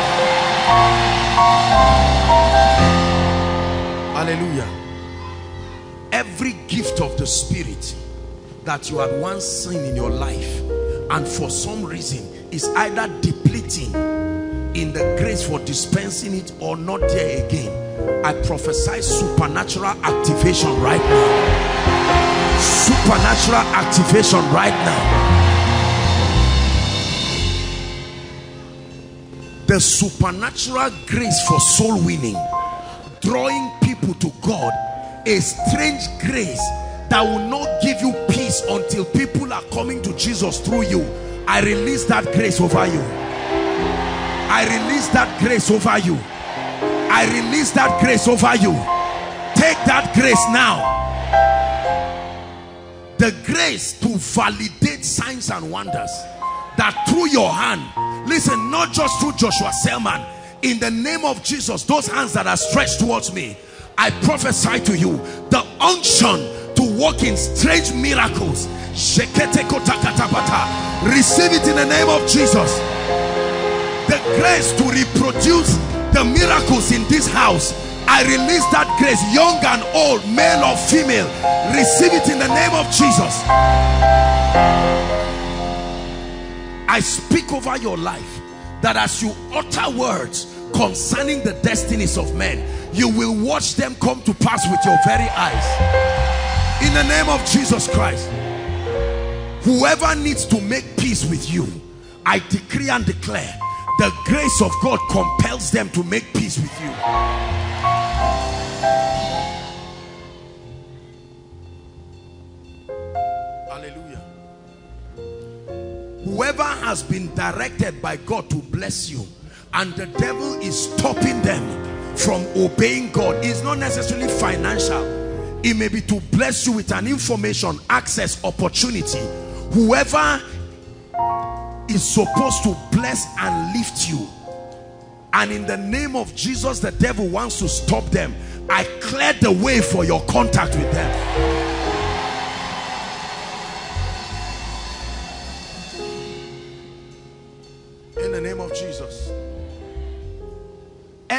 Hallelujah. Every gift of the Spirit that you had once seen in your life and for some reason is either depleting in the grace for dispensing it or not there again. I prophesy supernatural activation right now. Supernatural activation right now. The supernatural grace for soul winning, drawing people to God, a strange grace that will not give you peace until people are coming to Jesus through you. I release that grace over you. I release that grace over you. I release that grace over you. Take that grace now. The grace to validate signs and wonders that through your hand, listen, not just through Joshua Selman, in the name of Jesus, those hands that are stretched towards me, I prophesy to you the unction to walk in strange miracles. Receive it in the name of Jesus. The grace to reproduce the miracles in this house I release that grace, young and old, male or female. Receive it in the name of Jesus. I speak over your life that as you utter words concerning the destinies of men, you will watch them come to pass with your very eyes. In the name of Jesus Christ. Whoever needs to make peace with you, I decree and declare the grace of God compels them to make peace with you. Hallelujah. Whoever has been directed by God to bless you and the devil is stopping them from obeying God is not necessarily financial. It may be to bless you with an information, access, opportunity. Whoever is supposed to bless and lift you and in the name of Jesus the devil wants to stop them I clear the way for your contact with them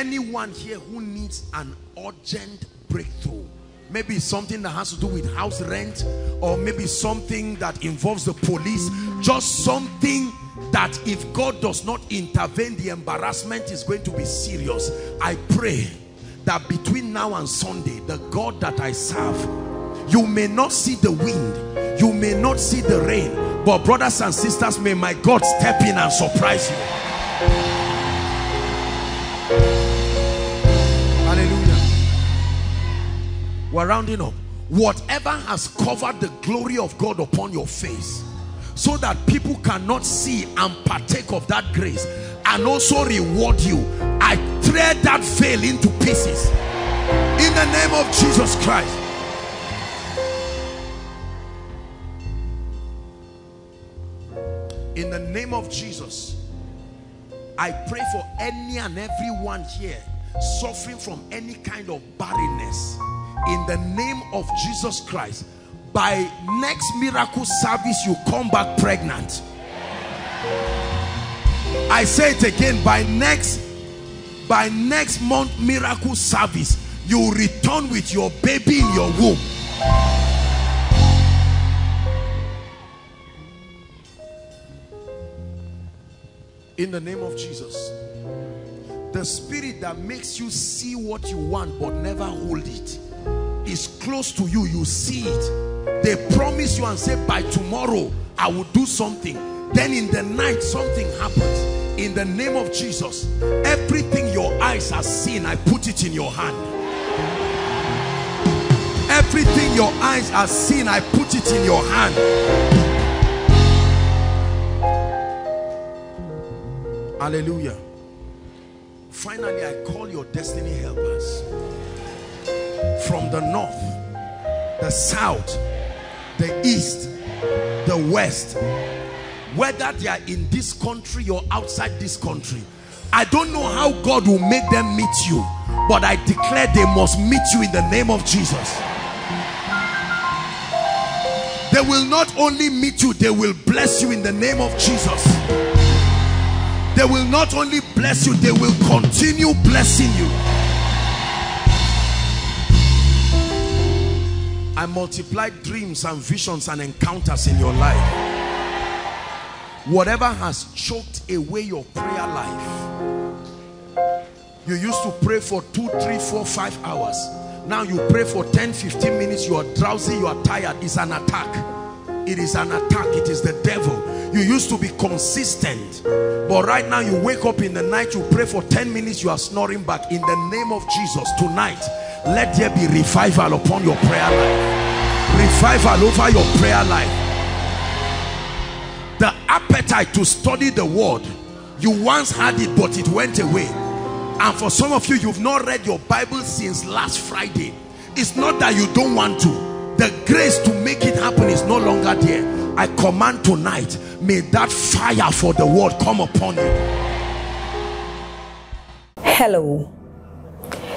anyone here who needs an urgent breakthrough. Maybe something that has to do with house rent or maybe something that involves the police. Just something that if God does not intervene the embarrassment is going to be serious. I pray that between now and Sunday the God that I serve you may not see the wind you may not see the rain but brothers and sisters may my God step in and surprise you we're rounding up. Whatever has covered the glory of God upon your face so that people cannot see and partake of that grace and also reward you I tear that veil into pieces. In the name of Jesus Christ. In the name of Jesus I pray for any and everyone here suffering from any kind of barrenness in the name of Jesus Christ by next miracle service you come back pregnant. I say it again by next by next month miracle service you return with your baby in your womb. In the name of Jesus the spirit that makes you see what you want but never hold it is close to you you see it. They promise you and say by tomorrow I will do something. Then in the night something happens. In the name of Jesus everything your eyes have seen I put it in your hand. Everything your eyes have seen I put it in your hand. Hallelujah. Finally I call your destiny helpers from the north the south the east the west. Whether they are in this country or outside this country I don't know how God will make them meet you but I declare they must meet you in the name of Jesus. They will not only meet you they will bless you in the name of Jesus. They will not only bless you they will continue blessing you I multiply dreams and visions and encounters in your life. Whatever has choked away your prayer life. You used to pray for two three four five hours. Now you pray for 10 15 minutes. You are drowsy you are tired. It's an attack. It is an attack. It is the devil. You used to be consistent. But right now you wake up in the night you pray for 10 minutes you are snoring back. In the name of jesus tonight let there be revival upon your prayer life. Revival over your prayer life. The appetite to study the word you once had it but it went away. And for some of you you've not read your bible since last friday. It's not that you don't want to. The grace to make it happen is no longer there. I command tonight may that fire for the word come upon you. Hello.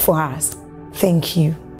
for us. Thank you.